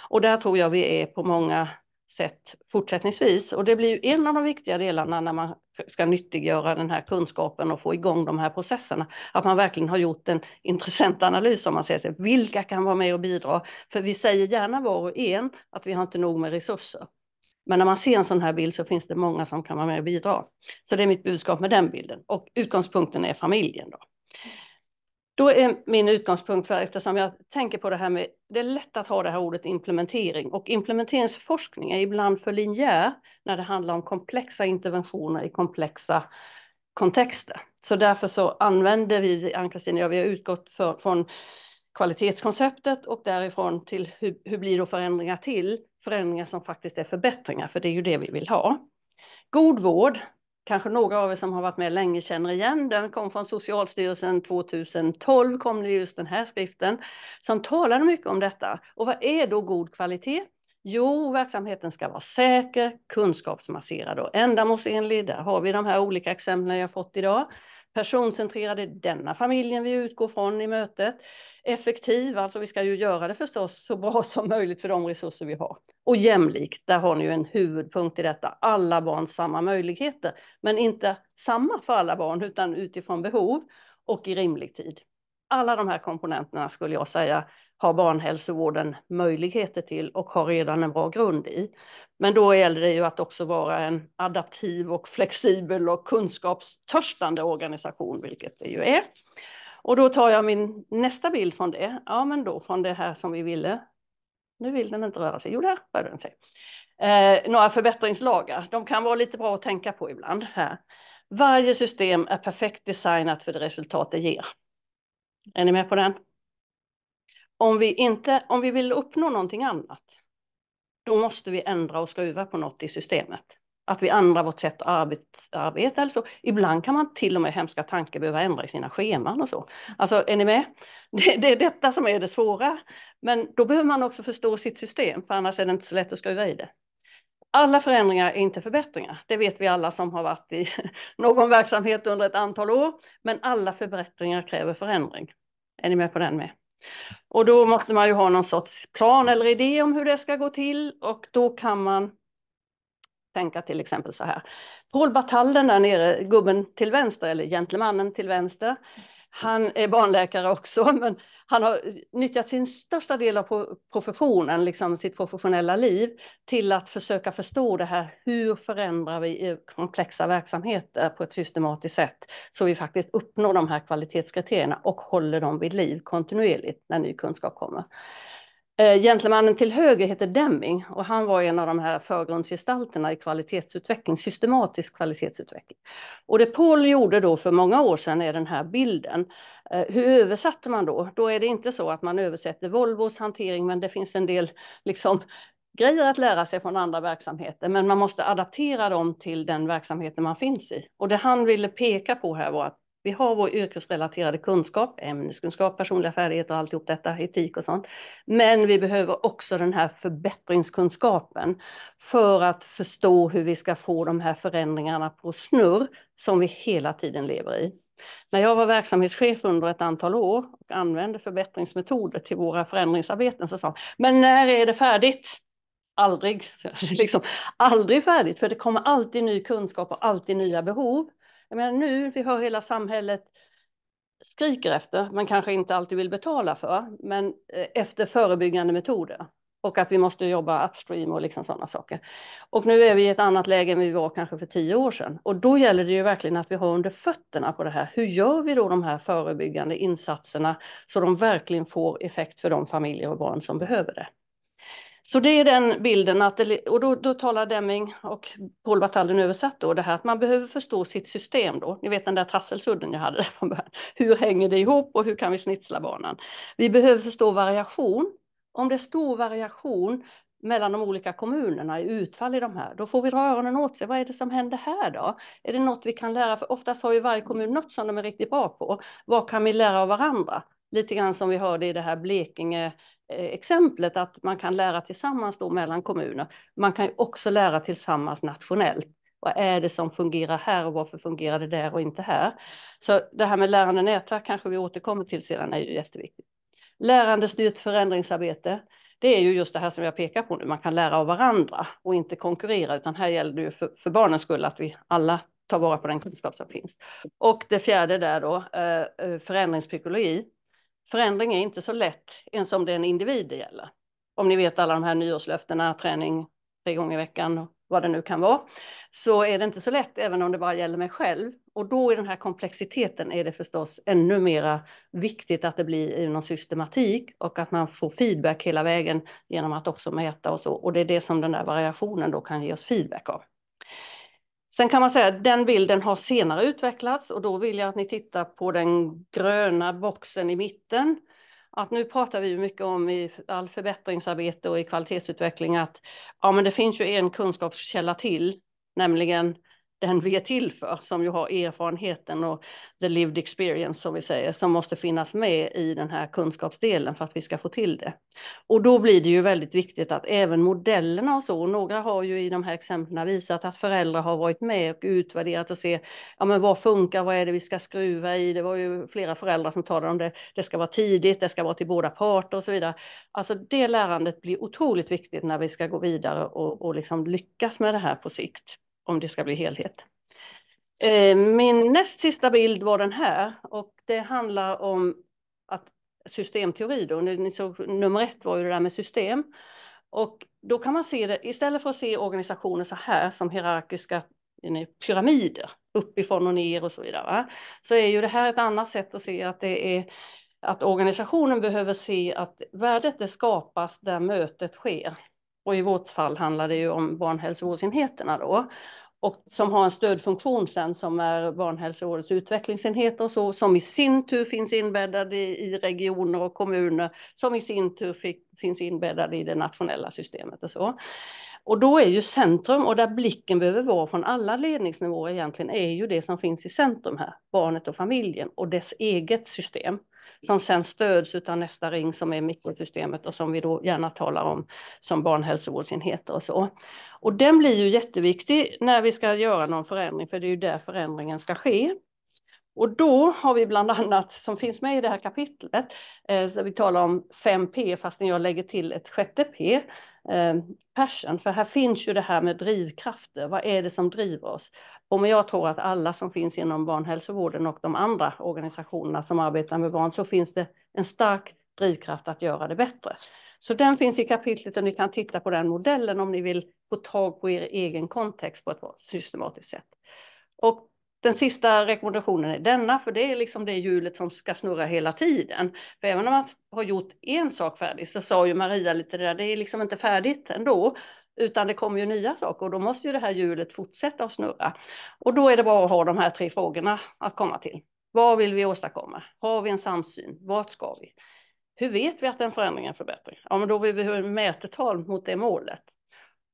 S17: Och där tror jag vi är på många sätt fortsättningsvis. Och det blir ju en av de viktiga delarna när man ska nyttiggöra den här kunskapen och få igång de här processerna. Att man verkligen har gjort en intressant analys om man säger sig. Vilka kan vara med och bidra? För vi säger gärna var och en att vi har inte nog med resurser. Men när man ser en sån här bild så finns det många som kan vara med och bidra. Så det är mitt budskap med den bilden. Och utgångspunkten är familjen. Då. Då är min utgångspunkt, för eftersom jag tänker på det här med, det är lätt att ha det här ordet implementering och implementeringsforskning är ibland för linjär när det handlar om komplexa interventioner i komplexa kontexter. Så därför så använder vi, Ann-Kristin och jag, vi har utgått för, från kvalitetskonceptet och därifrån till hur, hur blir då förändringar till förändringar som faktiskt är förbättringar, för det är ju det vi vill ha. God vård, kanske några av er som har varit med länge känner igen. Den kom från Socialstyrelsen 2012, kom det just den här skriften, som talade mycket om detta. Och vad är då god kvalitet? Jo, verksamheten ska vara säker, kunskapsbaserad och ändamålsenlig. Där har vi de här olika exemplen jag fått idag. Personcentrerade, denna familjen vi utgår från i mötet effektiv, alltså vi ska ju göra det förstås så bra som möjligt för de resurser vi har. Och jämlik, där har ni ju en huvudpunkt i detta. Alla barn samma möjligheter, men inte samma för alla barn utan utifrån behov och i rimlig tid. Alla de här komponenterna skulle jag säga har barnhälsovården möjligheter till och har redan en bra grund i. Men då gäller det ju att också vara en adaptiv och flexibel och kunskapstörstande organisation, vilket det ju är. Och då tar jag min nästa bild från det. Ja, men då från det här som vi ville. Nu vill den inte röra sig. Jo, där började den sig. Eh, några förbättringslagar. De kan vara lite bra att tänka på ibland här. Varje system är perfekt designat för det resultat det ger. Är ni med på den? Om vi, inte, om vi vill uppnå någonting annat, då måste vi ändra och skruva på något i systemet att vi ändrar vårt sätt att arbeta eller så. Ibland kan man till och med hemska tankar behöva ändra i sina scheman och så. Alltså, är ni med? Det, det, är detta som är det svåra. Men då behöver man också förstå sitt system, för annars är det inte så lätt att skruva i det. Alla förändringar är inte förbättringar. Det vet vi alla som har varit i någon verksamhet under ett antal år. Men alla förbättringar kräver förändring. Är ni med på den med? Och då måste man ju ha någon sorts plan eller idé om hur det ska gå till och då kan man tänka till exempel så här. Paul Batalden där nere, gubben till vänster eller gentlemannen till vänster. Han är barnläkare också, men han har nyttjat sin största del av professionen, liksom sitt professionella liv, till att försöka förstå det här. Hur förändrar vi eh, komplexa verksamheter på ett systematiskt sätt så vi faktiskt uppnår de här kvalitetskriterierna och håller dem vid liv kontinuerligt när ny kunskap kommer. Eh, gentlemannen till höger heter Deming och han var en av de här förgrundsgestalterna i kvalitetsutveckling, systematisk kvalitetsutveckling. Och det Paul gjorde då för många år sedan är den här bilden. Eh, hur översatte man då? Då är det inte så att man översätter Volvos hantering, men det finns en del liksom grejer att lära sig från andra verksamheter, men man måste adaptera dem till den verksamheten man finns i. Och det han ville peka på här var att vi har vår yrkesrelaterade kunskap, ämneskunskap, personliga färdigheter och alltihop detta, etik och sånt. Men vi behöver också den här förbättringskunskapen för att förstå hur vi ska få de här förändringarna på snurr som vi hela tiden lever i. När jag var verksamhetschef under ett antal år och använde förbättringsmetoder till våra förändringsarbeten så sa men när är det färdigt? Aldrig, liksom, aldrig färdigt, för det kommer alltid ny kunskap och alltid nya behov. Jag menar nu, vi hör hela samhället skriker efter, men kanske inte alltid vill betala för, men eh, efter förebyggande metoder. Och att vi måste jobba upstream och liksom sådana saker. Och nu är vi i ett annat läge än vi var kanske för tio år sedan. Och då gäller det ju verkligen att vi har under fötterna på det här. Hur gör vi då de här förebyggande insatserna så de verkligen får effekt för de familjer och barn som behöver det? Så det är den bilden, att det, och då, då talar Deming och Paul Batalden översatt då det här att man behöver förstå sitt system då. Ni vet den där trasselsudden jag hade från början. Hur hänger det ihop och hur kan vi snitsla banan? Vi behöver förstå variation. Om det är stor variation mellan de olika kommunerna i utfall i de här, då får vi dra öronen åt sig. Vad är det som händer här då? Är det något vi kan lära? För oftast har ju varje kommun något som de är riktigt bra på. Vad kan vi lära av varandra? Lite grann som vi hörde i det här Blekinge eh, exemplet att man kan lära tillsammans då mellan kommuner. Man kan ju också lära tillsammans nationellt. Vad är det som fungerar här och varför fungerar det där och inte här? Så det här med lärande nätverk kanske vi återkommer till sedan är ju jätteviktigt. Lärandestyrt förändringsarbete. Det är ju just det här som jag pekar på nu. Man kan lära av varandra och inte konkurrera, utan här gäller det ju för, för barnens skull att vi alla tar vara på den kunskap som finns. Och det fjärde där då, eh, eh, förändringspsykologi förändring är inte så lätt ens om det är en individ det gäller. Om ni vet alla de här nyårslöftena, träning tre gånger i veckan och vad det nu kan vara, så är det inte så lätt även om det bara gäller mig själv. Och då i den här komplexiteten är det förstås ännu mera viktigt att det blir någon systematik och att man får feedback hela vägen genom att också mäta och så. Och det är det som den där variationen då kan ge oss feedback av. Sen kan man säga att den bilden har senare utvecklats och då vill jag att ni tittar på den gröna boxen i mitten. Att nu pratar vi mycket om i all förbättringsarbete och i kvalitetsutveckling att ja, men det finns ju en kunskapskälla till, nämligen den vi är till för, som ju har erfarenheten och the lived experience som vi säger, som måste finnas med i den här kunskapsdelen för att vi ska få till det. Och då blir det ju väldigt viktigt att även modellerna och så, och några har ju i de här exemplen visat att föräldrar har varit med och utvärderat och se, ja men vad funkar, vad är det vi ska skruva i, det var ju flera föräldrar som talade om det, det ska vara tidigt, det ska vara till båda parter och så vidare. Alltså det lärandet blir otroligt viktigt när vi ska gå vidare och, och liksom lyckas med det här på sikt om det ska bli helhet. Eh, min näst sista bild var den här och det handlar om att systemteori då. Ni såg, nummer ett var ju det där med system. Och då kan man se det, istället för att se organisationer så här som hierarkiska pyramider uppifrån och ner och så vidare, så är ju det här ett annat sätt att se att det är att organisationen behöver se att värdet det skapas där mötet sker. Och i vårt fall handlar det ju om barnhälsovårdsenheterna då och som har en stödfunktion sen som är barnhälsovårdens utvecklingsenheter och så, som i sin tur finns inbäddade i, i regioner och kommuner, som i sin tur fick, finns inbäddade i det nationella systemet och så. Och då är ju centrum, och där blicken behöver vara från alla ledningsnivåer egentligen, är ju det som finns i centrum här, barnet och familjen och dess eget system som sen stöds av nästa ring som är mikrosystemet och som vi då gärna talar om som barnhälsovårdsenheter och så. Och den blir ju jätteviktig när vi ska göra någon förändring, för det är ju där förändringen ska ske. Och då har vi bland annat, som finns med i det här kapitlet, eh, så vi talar om 5P, fastän jag lägger till ett sjätte P, eh, passion, för här finns ju det här med drivkrafter. Vad är det som driver oss? Och jag tror att alla som finns inom barnhälsovården och de andra organisationerna som arbetar med barn, så finns det en stark drivkraft att göra det bättre. Så den finns i kapitlet och ni kan titta på den modellen om ni vill få tag på er egen kontext på ett systematiskt sätt. Och den sista rekommendationen är denna, för det är liksom det hjulet som ska snurra hela tiden. För även om man har gjort en sak färdig så sa ju Maria lite det där, det är liksom inte färdigt ändå, utan det kommer ju nya saker och då måste ju det här hjulet fortsätta att snurra. Och då är det bra att ha de här tre frågorna att komma till. Vad vill vi åstadkomma? Har vi en samsyn? Vart ska vi? Hur vet vi att en förändring är en förbättring? Ja, men då vill vi ha mätetal mot det målet.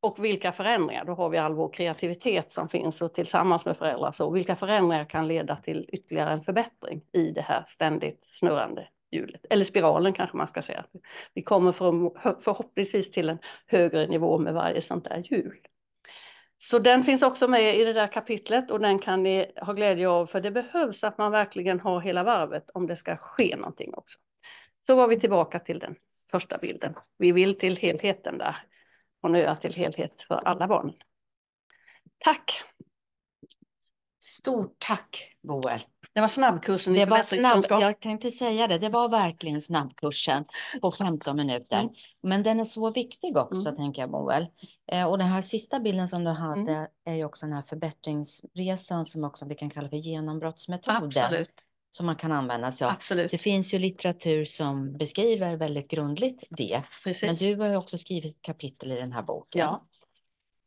S17: Och vilka förändringar? Då har vi all vår kreativitet som finns och tillsammans med föräldrar. Så vilka förändringar kan leda till ytterligare en förbättring i det här ständigt snurrande hjulet? Eller spiralen kanske man ska säga. Vi kommer förhoppningsvis till en högre nivå med varje sånt där hjul. Så den finns också med i det där kapitlet och den kan ni ha glädje av för det behövs att man verkligen har hela varvet om det ska ske någonting också. Så var vi tillbaka till den första bilden. Vi vill till helheten där och nu till helhet för alla barn. Tack!
S1: Stort tack Boel.
S17: Det var snabbkursen
S1: det var snabb,
S17: Jag
S1: tänkte säga det, det var verkligen snabbkursen på 15 minuter. Mm. Men den är så viktig också mm. tänker jag Boel. Eh, och den här sista bilden som du hade mm. är ju också den här förbättringsresan som också vi kan kalla för genombrottsmetoden.
S17: Absolut.
S1: Som man kan använda sig av.
S17: Absolut.
S1: Det finns ju litteratur som beskriver väldigt grundligt det.
S17: Precis.
S1: Men du har ju också skrivit kapitel i den här boken.
S17: Ja.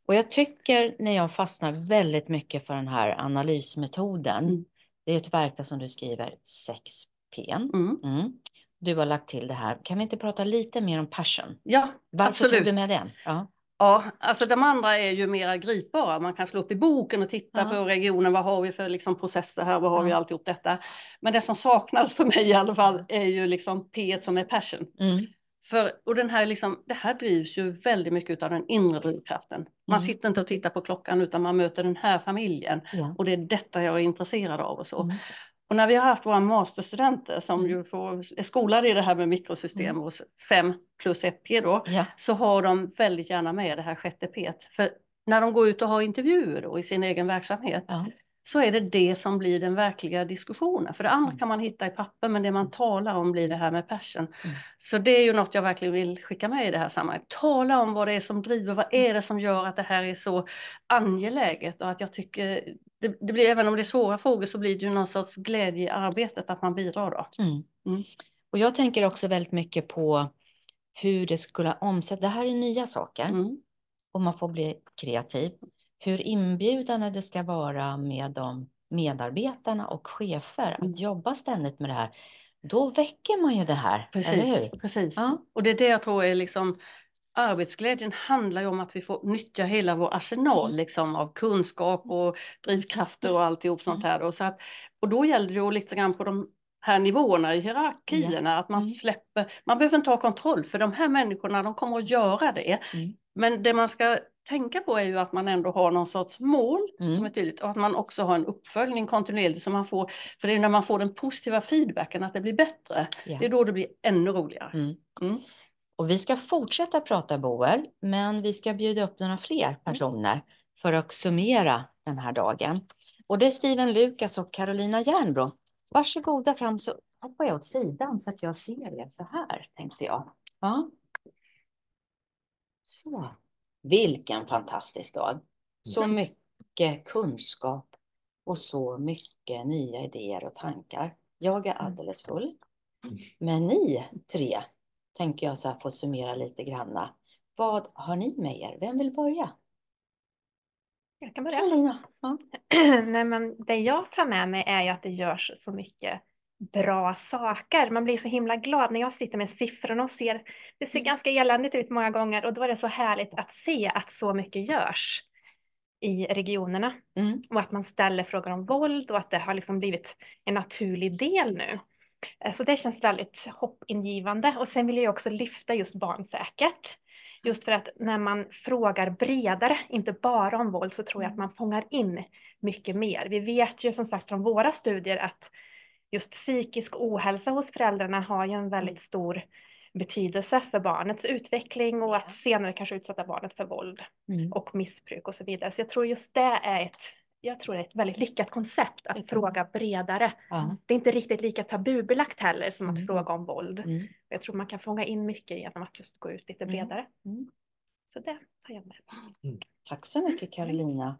S1: Och jag tycker när jag fastnar väldigt mycket för den här analysmetoden. Mm. Det är ett verktyg som du skriver 6P.
S17: Mm.
S1: Mm. Du har lagt till det här. Kan vi inte prata lite mer om passion?
S17: Ja,
S1: Varför
S17: absolut.
S1: tog du med den? Ja.
S17: Ja, alltså de andra är ju mera gripbara. Man kan slå upp i boken och titta
S1: Ja.
S17: på regionen. Vad har vi för liksom processer här? Vad har vi
S1: Ja.
S17: alltihop detta? Men det som saknas för mig i alla fall är ju liksom P som är passion.
S1: Mm.
S17: För, och den här liksom, det här drivs ju väldigt mycket av den inre drivkraften. Man
S1: Mm.
S17: sitter inte och tittar på klockan utan man möter den här familjen.
S1: Ja.
S17: Och det är detta jag är intresserad av och så.
S1: Mm.
S17: Och när vi har haft våra masterstudenter som ju får, är skolade i det här med mikrosystem och 5 plus 1 P då,
S1: Ja.
S17: så har de väldigt gärna med det här sjätte P. För när de går ut och har intervjuer då i sin egen verksamhet
S1: Ja.
S17: Så är det det som blir den verkliga diskussionen. För det andra kan man hitta i papper men det man talar om blir det här med passion.
S1: Mm.
S17: Så det är ju något jag verkligen vill skicka med i det här sammanhanget. Tala om vad det är som driver, vad är det som gör att det här är så angeläget och att jag tycker det, det blir, även om det är svåra frågor så blir det ju någon sorts glädje i arbetet att man bidrar då.
S1: Mm.
S17: Mm.
S1: Och jag tänker också väldigt mycket på hur det skulle omsätta. Det här är nya saker
S17: Mm.
S1: och man får bli kreativ. Hur inbjudande det ska vara med de medarbetarna och chefer
S17: Mm.
S1: att jobba ständigt med det här. Då väcker man ju det här,
S17: Precis, precis.
S1: Ja.
S17: Och det är det jag tror är liksom arbetsglädjen handlar ju om att vi får nyttja hela vår arsenal liksom av kunskap och drivkrafter och alltihop sånt här. Och, så att, och då gäller det ju lite grann på de här nivåerna i hierarkierna att man släpper, man behöver inte ha kontroll för de här människorna de kommer att göra det.
S1: Mm.
S17: Men det man ska tänka på är ju att man ändå har någon sorts mål
S1: Mm.
S17: som är tydligt och att man också har en uppföljning kontinuerligt så man får, för det är när man får den positiva feedbacken att det blir bättre.
S1: Ja.
S17: Det är då det blir ännu roligare.
S1: Mm.
S17: Mm.
S1: Och vi ska fortsätta prata Boel, men vi ska bjuda upp några fler personer för att summera den här dagen. Och det är Steven Lukas och Carolina Järnbro. Varsågoda fram så hoppar jag åt sidan så att jag ser er så här, tänkte jag. Ja. Så. Vilken fantastisk dag. Så mycket kunskap och så mycket nya idéer och tankar. Jag är alldeles full. Men ni tre tänker jag så här få summera lite granna. Vad har ni med er? Vem vill börja?
S2: Jag kan börja.
S1: Carolina. Ja.
S2: Nej, men det jag tar med mig är ju att det görs så mycket bra saker. Man blir så himla glad när jag sitter med siffrorna och ser, det ser ganska eländigt ut många gånger och då är det så härligt att se att så mycket görs i regionerna
S1: Mm.
S2: och att man ställer frågor om våld och att det har liksom blivit en naturlig del nu. Eh, Så det känns väldigt hoppingivande och sen vill jag också lyfta just barnsäkert. Just för att när man frågar bredare, inte bara om våld, så tror jag att man fångar in mycket mer. Vi vet ju som sagt från våra studier att just psykisk ohälsa hos föräldrarna har ju en väldigt stor betydelse för barnets utveckling och att senare kanske utsätta barnet för våld
S1: Mm.
S2: och missbruk och så vidare. Så jag tror just det är ett, jag tror det är ett väldigt lyckat koncept att fråga bredare.
S1: Ja.
S2: Det är inte riktigt lika tabubelagt heller som att
S1: Mm.
S2: fråga om våld.
S1: Mm.
S2: Jag tror man kan fånga in mycket genom att just gå ut lite
S1: Mm.
S2: bredare.
S1: Mm.
S2: Så det tar jag med.
S1: Tack så mycket Carolina.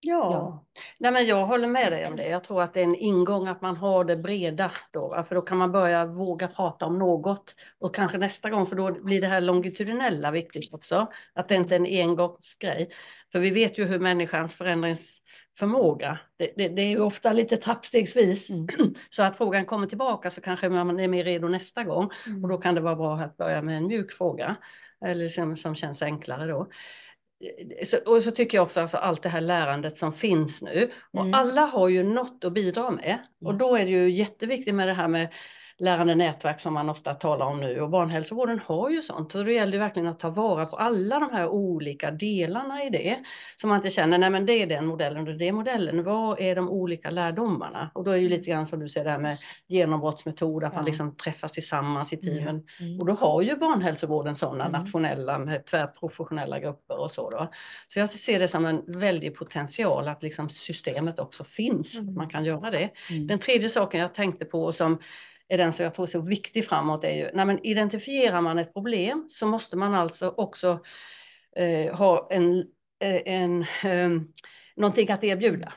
S17: Ja.
S1: Ja.
S17: Nej, men jag håller med dig om det. Jag tror att det är en ingång att man har det breda då, för då kan man börja våga prata om något och kanske nästa gång, för då blir det här longitudinella viktigt också, att det inte är en engångsgrej. För vi vet ju hur människans förmåga. Det, det, det är ju ofta lite trappstegsvis.
S1: Mm.
S17: Så att frågan kommer tillbaka så kanske man är mer redo nästa gång.
S1: Mm.
S17: Och då kan det vara bra att börja med en mjuk fråga. Eller som, som känns enklare då. Så, och så tycker jag också alltså allt det här lärandet som finns nu. Och
S1: Mm.
S17: alla har ju något att bidra med. Och då är det ju jätteviktigt med det här med lärande nätverk som man ofta talar om nu och barnhälsovården har ju sånt och det gäller ju verkligen att ta vara på alla de här olika delarna i det. Så man inte känner, nej men det är den modellen och det är modellen, vad är de olika lärdomarna? Och då är ju lite grann som du säger det här med genombrottsmetod, att man
S1: Ja.
S17: liksom träffas tillsammans i teamen.
S1: Mm.
S17: Och då har ju barnhälsovården sådana
S1: Mm.
S17: nationella med tvärprofessionella grupper och så då. Så jag ser det som en väldig potential att liksom systemet också finns, man kan göra det.
S1: Mm.
S17: Den tredje saken jag tänkte på som är den som jag tror är så viktig framåt är ju, när man identifierar man ett problem så måste man alltså också eh, ha en, eh, en, eh, någonting att erbjuda.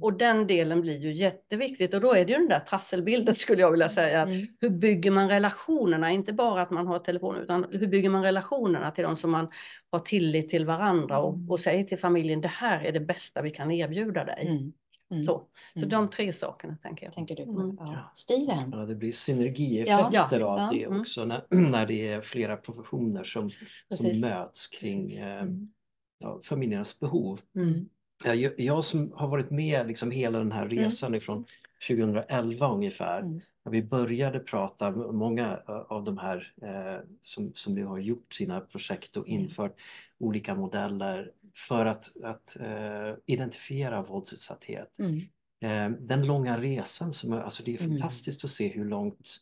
S17: Och den delen blir ju jätteviktigt och då är det ju den där trasselbilden skulle jag vilja säga. Hur bygger man relationerna? Inte bara att man har telefon utan hur bygger man relationerna till de som man har tillit till varandra och, och säger till familjen det här är det bästa vi kan erbjuda dig.
S1: Mm. Mm.
S17: Så, så
S1: Mm.
S17: de tre sakerna tänker jag.
S1: Tänker du på?
S17: Mm.
S1: Ja. Steven?
S3: Ja, det blir synergieffekter
S1: Ja.
S3: av
S1: Ja.
S3: det
S1: Mm.
S3: också när, när det är flera professioner som, som möts kring eh, ja, familjernas behov.
S1: Mm.
S3: Ja, Jag, jag som har varit med liksom hela den här resan ifrån 2011 ungefär,
S1: Mm.
S3: när vi började prata, många av de här eh, som, som nu har gjort sina projekt och infört olika modeller för att, att eh, identifiera våldsutsatthet.
S1: Mm.
S3: Eh, den långa resan, som, alltså det är
S1: Mm.
S3: fantastiskt att se hur långt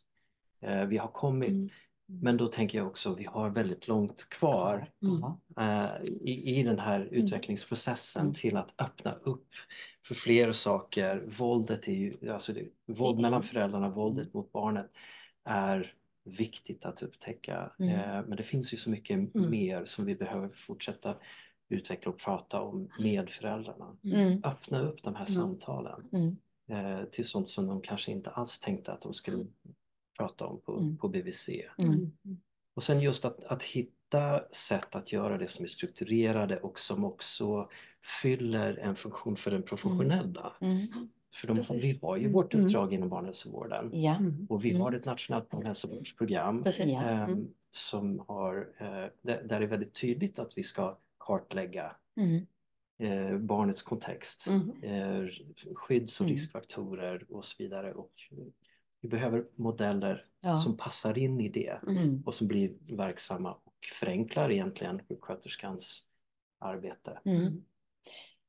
S3: eh, vi har kommit. Men då tänker jag också vi har väldigt långt kvar eh, i, i den här utvecklingsprocessen till att öppna upp för fler saker. Våldet är ju, alltså det, våld mellan föräldrarna, våldet mot barnet är viktigt att upptäcka.
S1: Mm.
S3: Eh, men det finns ju så mycket
S1: Mm.
S3: mer som vi behöver fortsätta utveckla och prata om med föräldrarna.
S1: Mm.
S3: Öppna upp de här
S1: Mm.
S3: samtalen
S1: Mm.
S3: eh, till sånt som de kanske inte alls tänkte att de skulle prata om på,
S1: Mm.
S3: på BVC.
S1: Mm.
S3: Och sen just att, att hitta sätt att göra det som är strukturerade och som också fyller en funktion för den professionella.
S1: Mm.
S3: För de, vi har ju
S1: Mm.
S3: vårt
S1: Mm.
S3: uppdrag inom barnhälsovården
S1: Ja.
S3: och vi
S1: Mm.
S3: har ett nationellt barnhälsovårdsprogram.
S1: Ja.
S3: ehm,
S1: Mm.
S3: som har, eh, där, där det är väldigt tydligt att vi ska kartlägga
S1: Mm.
S3: eh, barnets kontext,
S1: Mm.
S3: eh, skydds och
S1: Mm.
S3: riskfaktorer och så vidare. Och vi behöver modeller
S1: Ja.
S3: som passar in i det
S1: Mm.
S3: och som blir verksamma och förenklar egentligen sjuksköterskans arbete.
S1: Mm.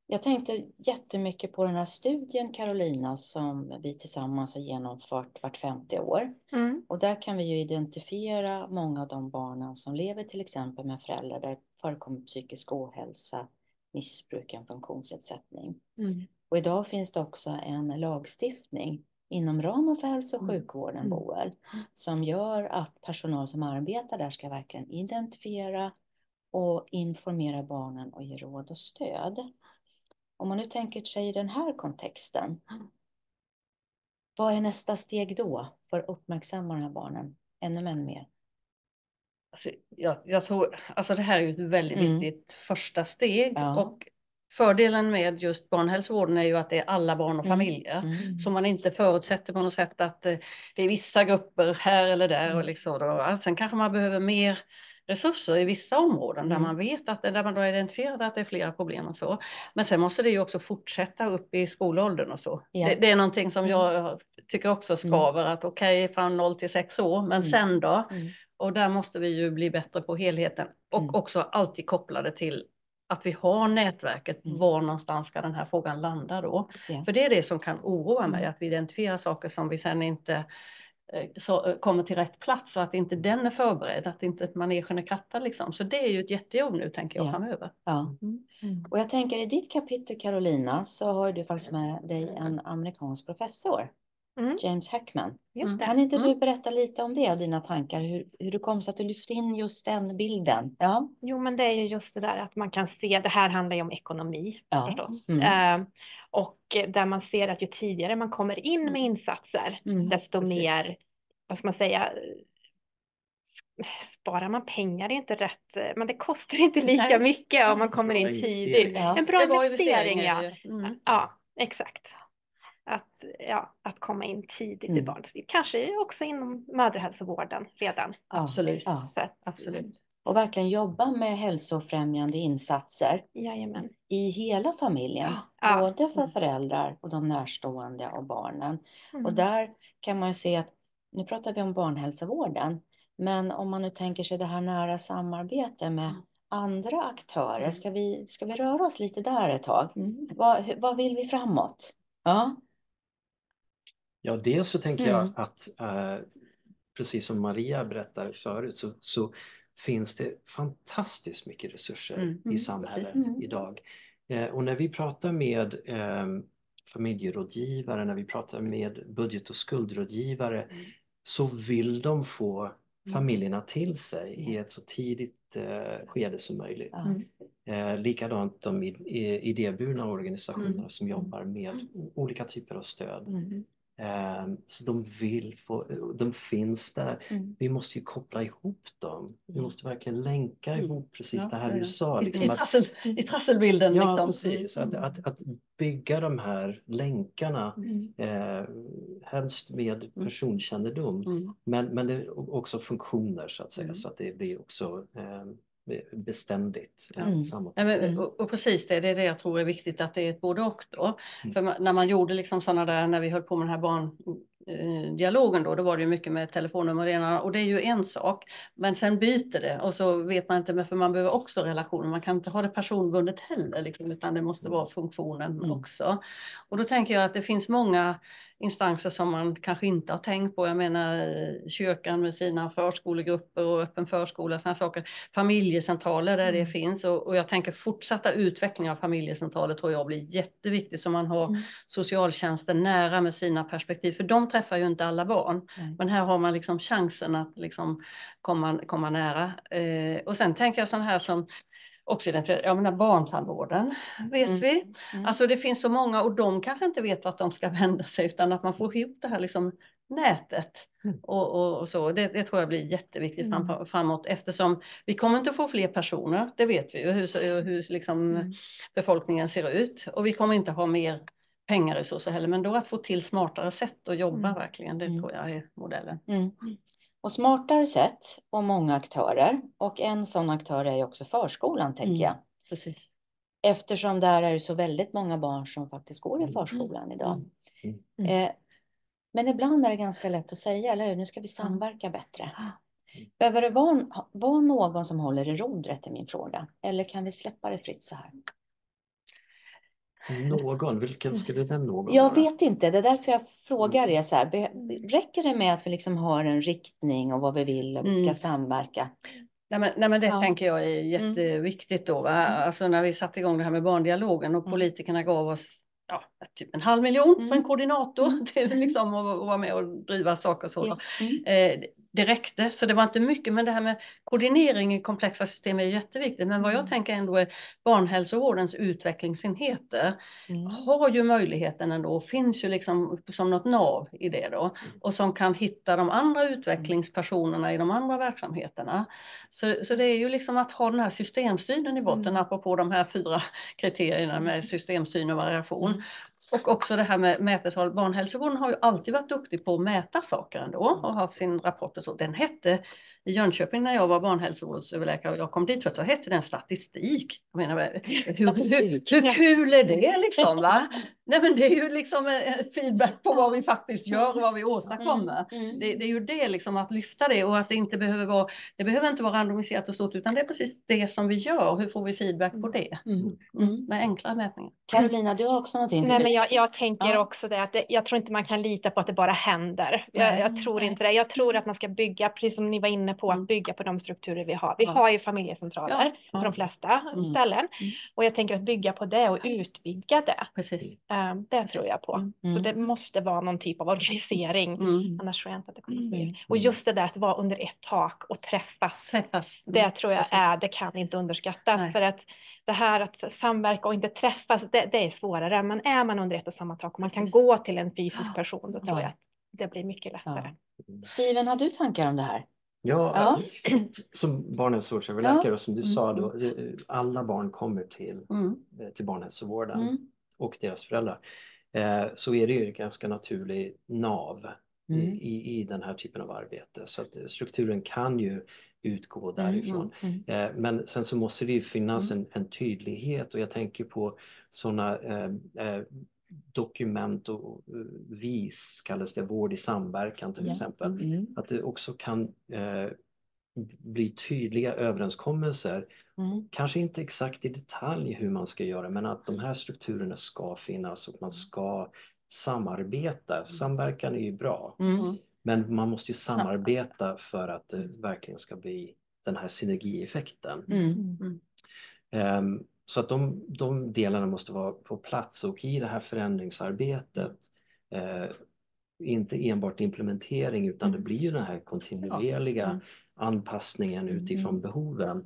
S1: Jag tänkte jättemycket på den här studien Carolina som vi tillsammans har genomfört vart femte år.
S2: Mm.
S1: Och där kan vi ju identifiera många av de barnen som lever till exempel med föräldrar där det förekommer psykisk ohälsa, missbruk, en funktionsnedsättning.
S2: Mm.
S1: Och idag finns det också en lagstiftning inom ramen för hälso och sjukvården, BOEL, som gör att personal som arbetar där ska verkligen identifiera och informera barnen och ge råd och stöd. Om man nu tänker sig i den här kontexten, vad är nästa steg då för att uppmärksamma de här barnen ännu mer?
S17: Alltså, jag, jag tror, alltså det här är ett väldigt
S1: Mm.
S17: viktigt första steg
S1: Ja.
S17: och fördelen med just barnhälsovården är ju att det är alla barn och
S1: Mm.
S17: familjer.
S1: Mm.
S17: Så man inte förutsätter på något sätt att eh, det är vissa grupper här eller där
S1: Mm.
S17: och liksom då. Sen kanske man behöver mer resurser i vissa områden där
S1: Mm.
S17: man vet att där man då identifierat att det är flera problem och så. Men sen måste det ju också fortsätta upp i skolåldern och så.
S1: Ja.
S17: Det, det är någonting som
S1: Mm.
S17: jag tycker också skaver att okej från 0 till 6 år men
S1: Mm.
S17: sen då?
S1: Mm.
S17: Och där måste vi ju bli bättre på helheten och
S1: Mm.
S17: också alltid kopplade till att vi har nätverket. Var någonstans ska den här frågan landa då?
S1: Ja.
S17: För det är det som kan oroa mig,
S1: Mm.
S17: att vi identifierar saker som vi sen inte eh, så, eh, kommer till rätt plats och att inte den är förberedd, att inte manegen är krattad liksom. Så det är ju ett jättejobb nu tänker jag
S1: Ja.
S17: framöver.
S1: Ja. Och jag tänker i ditt kapitel Carolina så har du faktiskt med dig en amerikansk professor,
S2: Mm.
S1: James Heckman.
S2: Just det.
S1: Kan inte du
S2: Mm.
S1: berätta lite om det och dina tankar, hur, hur det kom sig att du lyfte in just den bilden? Ja.
S2: Jo, men det är ju just det där att man kan se, det här handlar ju om ekonomi
S1: Ja.
S2: förstås.
S1: Mm.
S2: Eh, och där man ser att ju tidigare man kommer in med insatser,
S1: Mm.
S2: desto
S1: Precis.
S2: mer, vad ska man säga, sparar man pengar är inte rätt, men det kostar inte lika
S17: Nej.
S2: mycket om man kommer in tidigt.
S17: Ja,
S2: En bra investering, ja.
S17: Mm.
S2: Ja, exakt. Att, ja, att komma in tidigt i
S1: Mm.
S2: barnets liv. Kanske också inom mödrahälsovården redan.
S17: Absolut.
S1: Ja,
S2: att,
S17: Absolut.
S1: och verkligen jobba med hälsofrämjande insatser
S2: Jajamän.
S1: i hela familjen.
S2: Ja.
S1: Både för föräldrar och de närstående och barnen.
S2: Mm.
S1: Och där kan man ju se att, nu pratar vi om barnhälsovården, men om man nu tänker sig det här nära samarbete med andra aktörer, ska vi, ska vi röra oss lite där ett tag? Vad, hur- vad vill vi framåt? Ja.
S3: Ja, dels så tänker
S1: Mm.
S3: jag att eh, precis som Maria berättade förut så, så finns det fantastiskt mycket resurser
S17: Mm.
S3: i
S17: Mm,
S3: samhället.
S17: Mm.
S3: idag. Eh, och när vi pratar med eh, familjerådgivare, när vi pratar med budget och skuldrådgivare
S17: Mm.
S3: så vill de få familjerna till sig i ett så tidigt eh, skede som möjligt.
S17: Mm.
S3: Eh, likadant de idéburna organisationerna
S17: Mm.
S3: som jobbar med olika typer av stöd.
S17: Mm.
S3: Eh, så de vill få, de finns där.
S17: Mm.
S3: Vi måste ju koppla ihop dem. Vi måste verkligen länka ihop precis
S17: Ja,
S3: det här
S17: ja,
S3: du sa. Liksom
S17: i,
S3: att,
S17: trassel, I trasselbilden.
S3: ja,
S17: liksom.
S3: precis. Att, att, att bygga de här länkarna,
S17: Mm.
S3: eh, helst med personkännedom,
S17: Mm.
S3: men, men det är också funktioner så att säga, så att det blir också eh, beständigt eh,
S17: Mm.
S3: framåt.
S17: Nej, men, och, och precis det, det är det jag tror är viktigt att det är ett både och då.
S3: Mm.
S17: För man, när man gjorde liksom sådana där, när vi höll på med den här barndialogen då, då var det ju mycket med telefonnummer och det ena och det är ju en sak. Men sen byter det och så vet man inte, men för man behöver också relationer. Man kan inte ha det personbundet heller, liksom, utan det måste vara funktionen också. Och då tänker jag att det finns många instanser som man kanske inte har tänkt på. Jag menar eh, kyrkan med sina förskolegrupper och öppen förskola, sådana saker. Familjecentraler där det finns och, och jag tänker fortsatta utveckling av familjecentraler tror jag blir jätteviktigt så man har socialtjänsten nära med sina perspektiv för de träffar ju inte alla barn. Men här har man liksom chansen att liksom komma, komma nära. Eh, och sen tänker jag sådana här som också identifiera, jag menar barntandvården vet vi. Alltså det finns så många och de kanske inte vet vart de ska vända sig utan att man får ihop det här liksom nätet. Och, och, och så. Det, det tror jag blir jätteviktigt fram, framåt eftersom vi kommer inte få fler personer, det vet vi ju hur, hur liksom befolkningen ser ut. Och vi kommer inte ha mer pengaresurser heller. Men då att få till smartare sätt att jobba verkligen, det tror jag är modellen.
S1: Mm. Och smartare sätt och många aktörer. Och en sån aktör är ju också förskolan tänker
S17: Mm.
S1: jag.
S17: Precis.
S1: Eftersom där är det så väldigt många barn som faktiskt går i förskolan idag. Eh, men ibland är det ganska lätt att säga, eller hur? Nu ska vi samverka bättre. Behöver det vara, vara någon som håller i rodret i min fråga? Eller kan vi släppa det fritt så här?
S3: Någon, vilken skulle den någon
S1: Jag
S3: vara?
S1: vet inte, det är därför jag frågar er så här. Räcker det med att vi liksom har en riktning och vad vi vill och vi ska
S17: Mm.
S1: samverka?
S17: Nej men, nej men det
S1: Ja.
S17: tänker jag är jätteviktigt då. Va? Alltså när vi satte igång det här med barndialogen och politikerna gav oss ja, typ en halv miljon för en koordinator till liksom att, att vara med och driva saker och så. då. Eh, det räckte, så det var inte mycket. Men det här med koordinering i komplexa system är jätteviktigt. Men vad jag tänker ändå är barnhälsovårdens utvecklingsenheter har ju möjligheten ändå, finns ju liksom som något nav i det då. Och som kan hitta de andra utvecklingspersonerna i de andra verksamheterna. Så, så det är ju liksom att ha den här systemstyrningen i botten, apropå de här fyra kriterierna med systemsyn och variation. Och också det här med mätetal. Barnhälsovården har ju alltid varit duktig på att mäta saker ändå och haft sin rapport och så. Den hette i Jönköping när jag var barnhälsovårdsöverläkare och jag kom dit först så hette den statistik. Jag menar, hur, hur, hur kul är det liksom va? Nej men det är ju liksom en feedback på vad vi faktiskt gör och vad vi åstadkommer. Det, det är ju det liksom att lyfta det och att det inte behöver vara, det behöver inte vara randomiserat och stort utan det är precis det som vi gör. Hur får vi feedback på det? Mm. Med enkla mätningar.
S1: Carolina, du har också någonting.
S2: Nej, men jag, jag tänker också det att det, jag tror inte man kan lita på att det bara händer. Jag, jag tror inte det. Jag tror att man ska bygga, precis som ni var inne på, att bygga på de strukturer vi har. Vi har ju familjecentraler
S17: Ja.
S2: på de flesta ställen och jag tänker att bygga på det och utvidga det.
S17: Precis.
S2: Um, det tror jag på. Så
S17: Mm.
S2: det måste vara någon typ av organisering. Annars tror jag inte att det kommer ske.
S17: Mm.
S2: Och just det där att vara under ett tak och träffas.
S17: träffas.
S2: Det
S17: Mm.
S2: tror jag
S17: Precis.
S2: är, det kan inte underskattas.
S17: Nej.
S2: För att det här att samverka och inte träffas, det, det är svårare. Men är man under ett och samma tak och man kan gå till en fysisk person, då tror
S1: Ja.
S2: jag att det blir mycket lättare.
S1: Steven, har du tankar om det här?
S3: Ja,
S1: Ja.
S3: som barnhälsovårdsöverläkare
S1: Ja.
S3: och som du
S1: Mm,
S3: sa, då, det- alla barn kommer till,
S1: Mm.
S3: eh, till barnhälsovården
S1: Mm.
S3: och deras föräldrar. Eh, Så är det ju en ganska naturlig nav i,
S1: Mm.
S3: i, i den här typen av arbete. Så att eh, strukturen kan ju utgå
S1: Mm,
S3: därifrån.
S1: mm,
S3: Eh, Men sen så måste det ju finnas en, en tydlighet och jag tänker på sådana eh, eh, dokument och eh, vis, kallas det, vård i samverkan till
S1: Ja.
S3: exempel.
S1: Mm.
S3: Att det också kan eh, bli tydliga överenskommelser.
S1: Mm.
S3: Kanske inte exakt i detalj hur man ska göra men att de här strukturerna ska finnas och man ska samarbeta. Samverkan är ju bra.
S1: Mm.
S3: Men man måste ju samarbeta för att det verkligen ska bli den här synergieffekten.
S1: Mm.
S3: Så att de, de delarna måste vara på plats och i det här förändringsarbetet eh, inte enbart implementering utan det blir ju den här kontinuerliga
S1: Mm.
S3: anpassningen utifrån behoven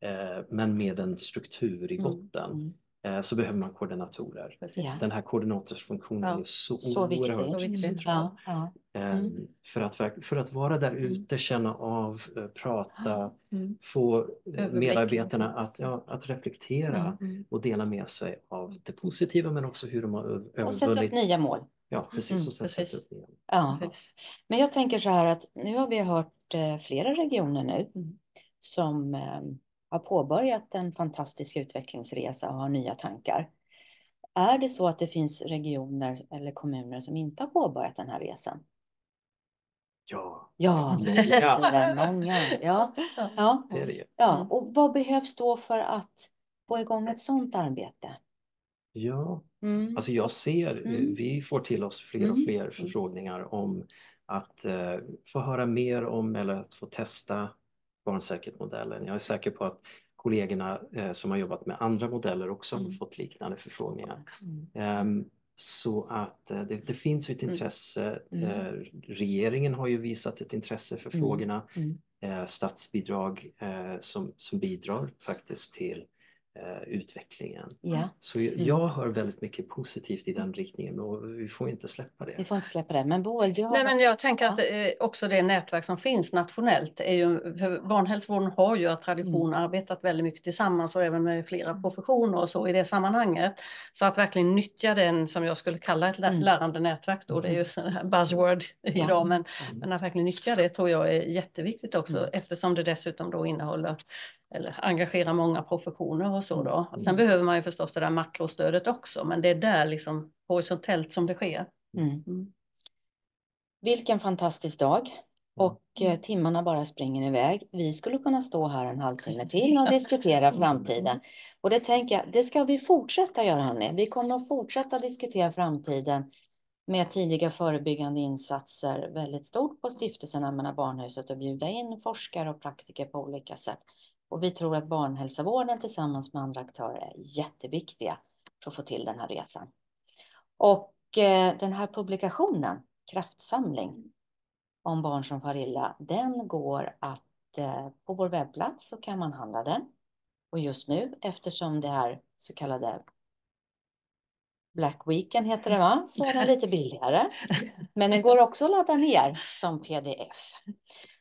S3: eh, men med en struktur i
S1: Mm.
S3: botten. Eh, Så behöver man koordinatorer. Den här koordinatorsfunktionen
S1: Ja,
S3: är så, oerhört central.
S1: Ja, ja.
S3: Eh,
S1: Mm.
S3: För, att, för att vara där ute, känna av, eh, prata,
S1: Mm.
S3: få eh, medarbetarna att, ja, att reflektera
S1: Mm.
S3: och dela med sig av det positiva men också hur de har ö-
S1: Och sätta upp
S3: övervunnit.
S1: nya mål.
S3: Ja, precis.
S1: Mm,
S3: och sen
S1: precis.
S3: upp nya.
S1: Ja. Men jag tänker så här att nu har vi hört flera regioner nu som eh, har påbörjat en fantastisk utvecklingsresa och har nya tankar. Är det så att det finns regioner eller kommuner som inte har påbörjat den här resan?
S3: Ja,
S1: Ja,
S3: Många.
S1: det är många. Ja, ja.
S3: det är det ju.
S1: ja. Och vad behövs då för att få igång ett sådant arbete?
S3: Ja,
S1: Mm.
S3: alltså jag ser, eh,
S1: Mm.
S3: vi får till oss fler och
S1: Mm.
S3: fler förfrågningar om att eh, få höra mer om eller att få testa barnsäkerhetsmodellen. Jag är säker på att kollegorna eh, som har jobbat med andra modeller också har fått liknande förfrågningar. Ehm, Så att eh, det, det finns ett
S1: Mm.
S3: intresse.
S1: Mm.
S3: Eh, Regeringen har ju visat ett intresse för
S1: Mm.
S3: frågorna.
S1: Mm.
S3: Eh, Statsbidrag som, som bidrar faktiskt till utvecklingen.
S1: Ja.
S3: Så jag-
S1: Mm.
S3: jag hör väldigt mycket positivt i den riktningen och vi får inte släppa det.
S1: Vi får inte släppa det. Men Boel, du har...
S17: Nej, men jag tänker att eh, också det nätverk som finns nationellt är ju, för barnhälsovården har ju av tradition arbetat väldigt mycket tillsammans och även med flera professioner och så i det sammanhanget. Så att verkligen nyttja den som jag skulle kalla ett lä- lärande nätverk då, det är ju buzzword idag, men, men att verkligen nyttja det tror jag är jätteviktigt också eftersom det dessutom då innehåller eller engagerar många professioner och så då. Sen behöver man ju förstås det där makrostödet också, men det är där liksom horisontellt som det sker.
S1: Mm. Vilken fantastisk dag. Och eh, timmarna bara springer iväg. Vi skulle kunna stå här en halvtimme till och diskutera framtiden. Och det tänker jag, det ska vi fortsätta göra hörni. Vi kommer att fortsätta diskutera framtiden med tidiga förebyggande insatser väldigt stort på Stiftelsen Allmänna Barnhuset och bjuda in forskare och praktiker på olika sätt. Och vi tror att barnhälsovården tillsammans med andra aktörer är jätteviktiga för att få till den här resan. Och eh, den här publikationen, Kraftsamling om barn som far illa, den går att eh, på vår webbplats så kan man handla den. Och just nu, eftersom det är så kallade Black Weekend heter det va, så är den lite billigare. Men den går också att ladda ner som pdf.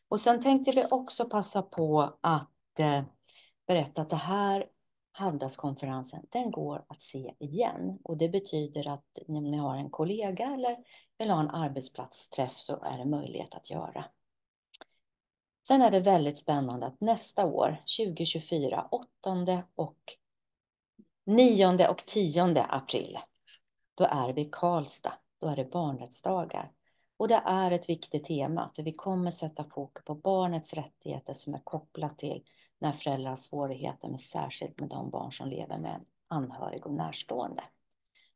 S1: Och sen tänkte vi också passa på att eh, berätta att det här Havdaskonferensen, den går att se igen. Och det betyder att om ni har en kollega eller vill ha en arbetsplatsträff så är det möjlighet att göra. Sen är det väldigt spännande att nästa år, 2024, 8 och 9 och 10 april, då är vi i Karlstad. Då är det barnrättsdagar. Och det är ett viktigt tema, för vi kommer sätta fokus på barnets rättigheter som är kopplat till när föräldrar har svårigheter, men särskilt med de barn som lever med en anhörig och närstående.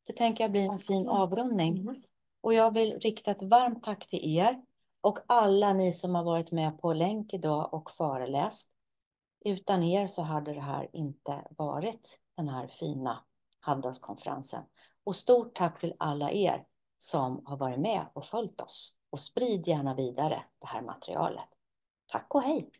S1: Det tänker jag blir en fin avrundning. Och jag vill rikta ett varmt tack till er och alla ni som har varit med på länk idag och föreläst. Utan er så hade det här inte varit den här fina Havdalskonferensen. Och stort tack till alla er som har varit med och följt oss. Och sprid gärna vidare det här materialet. Tack och hej!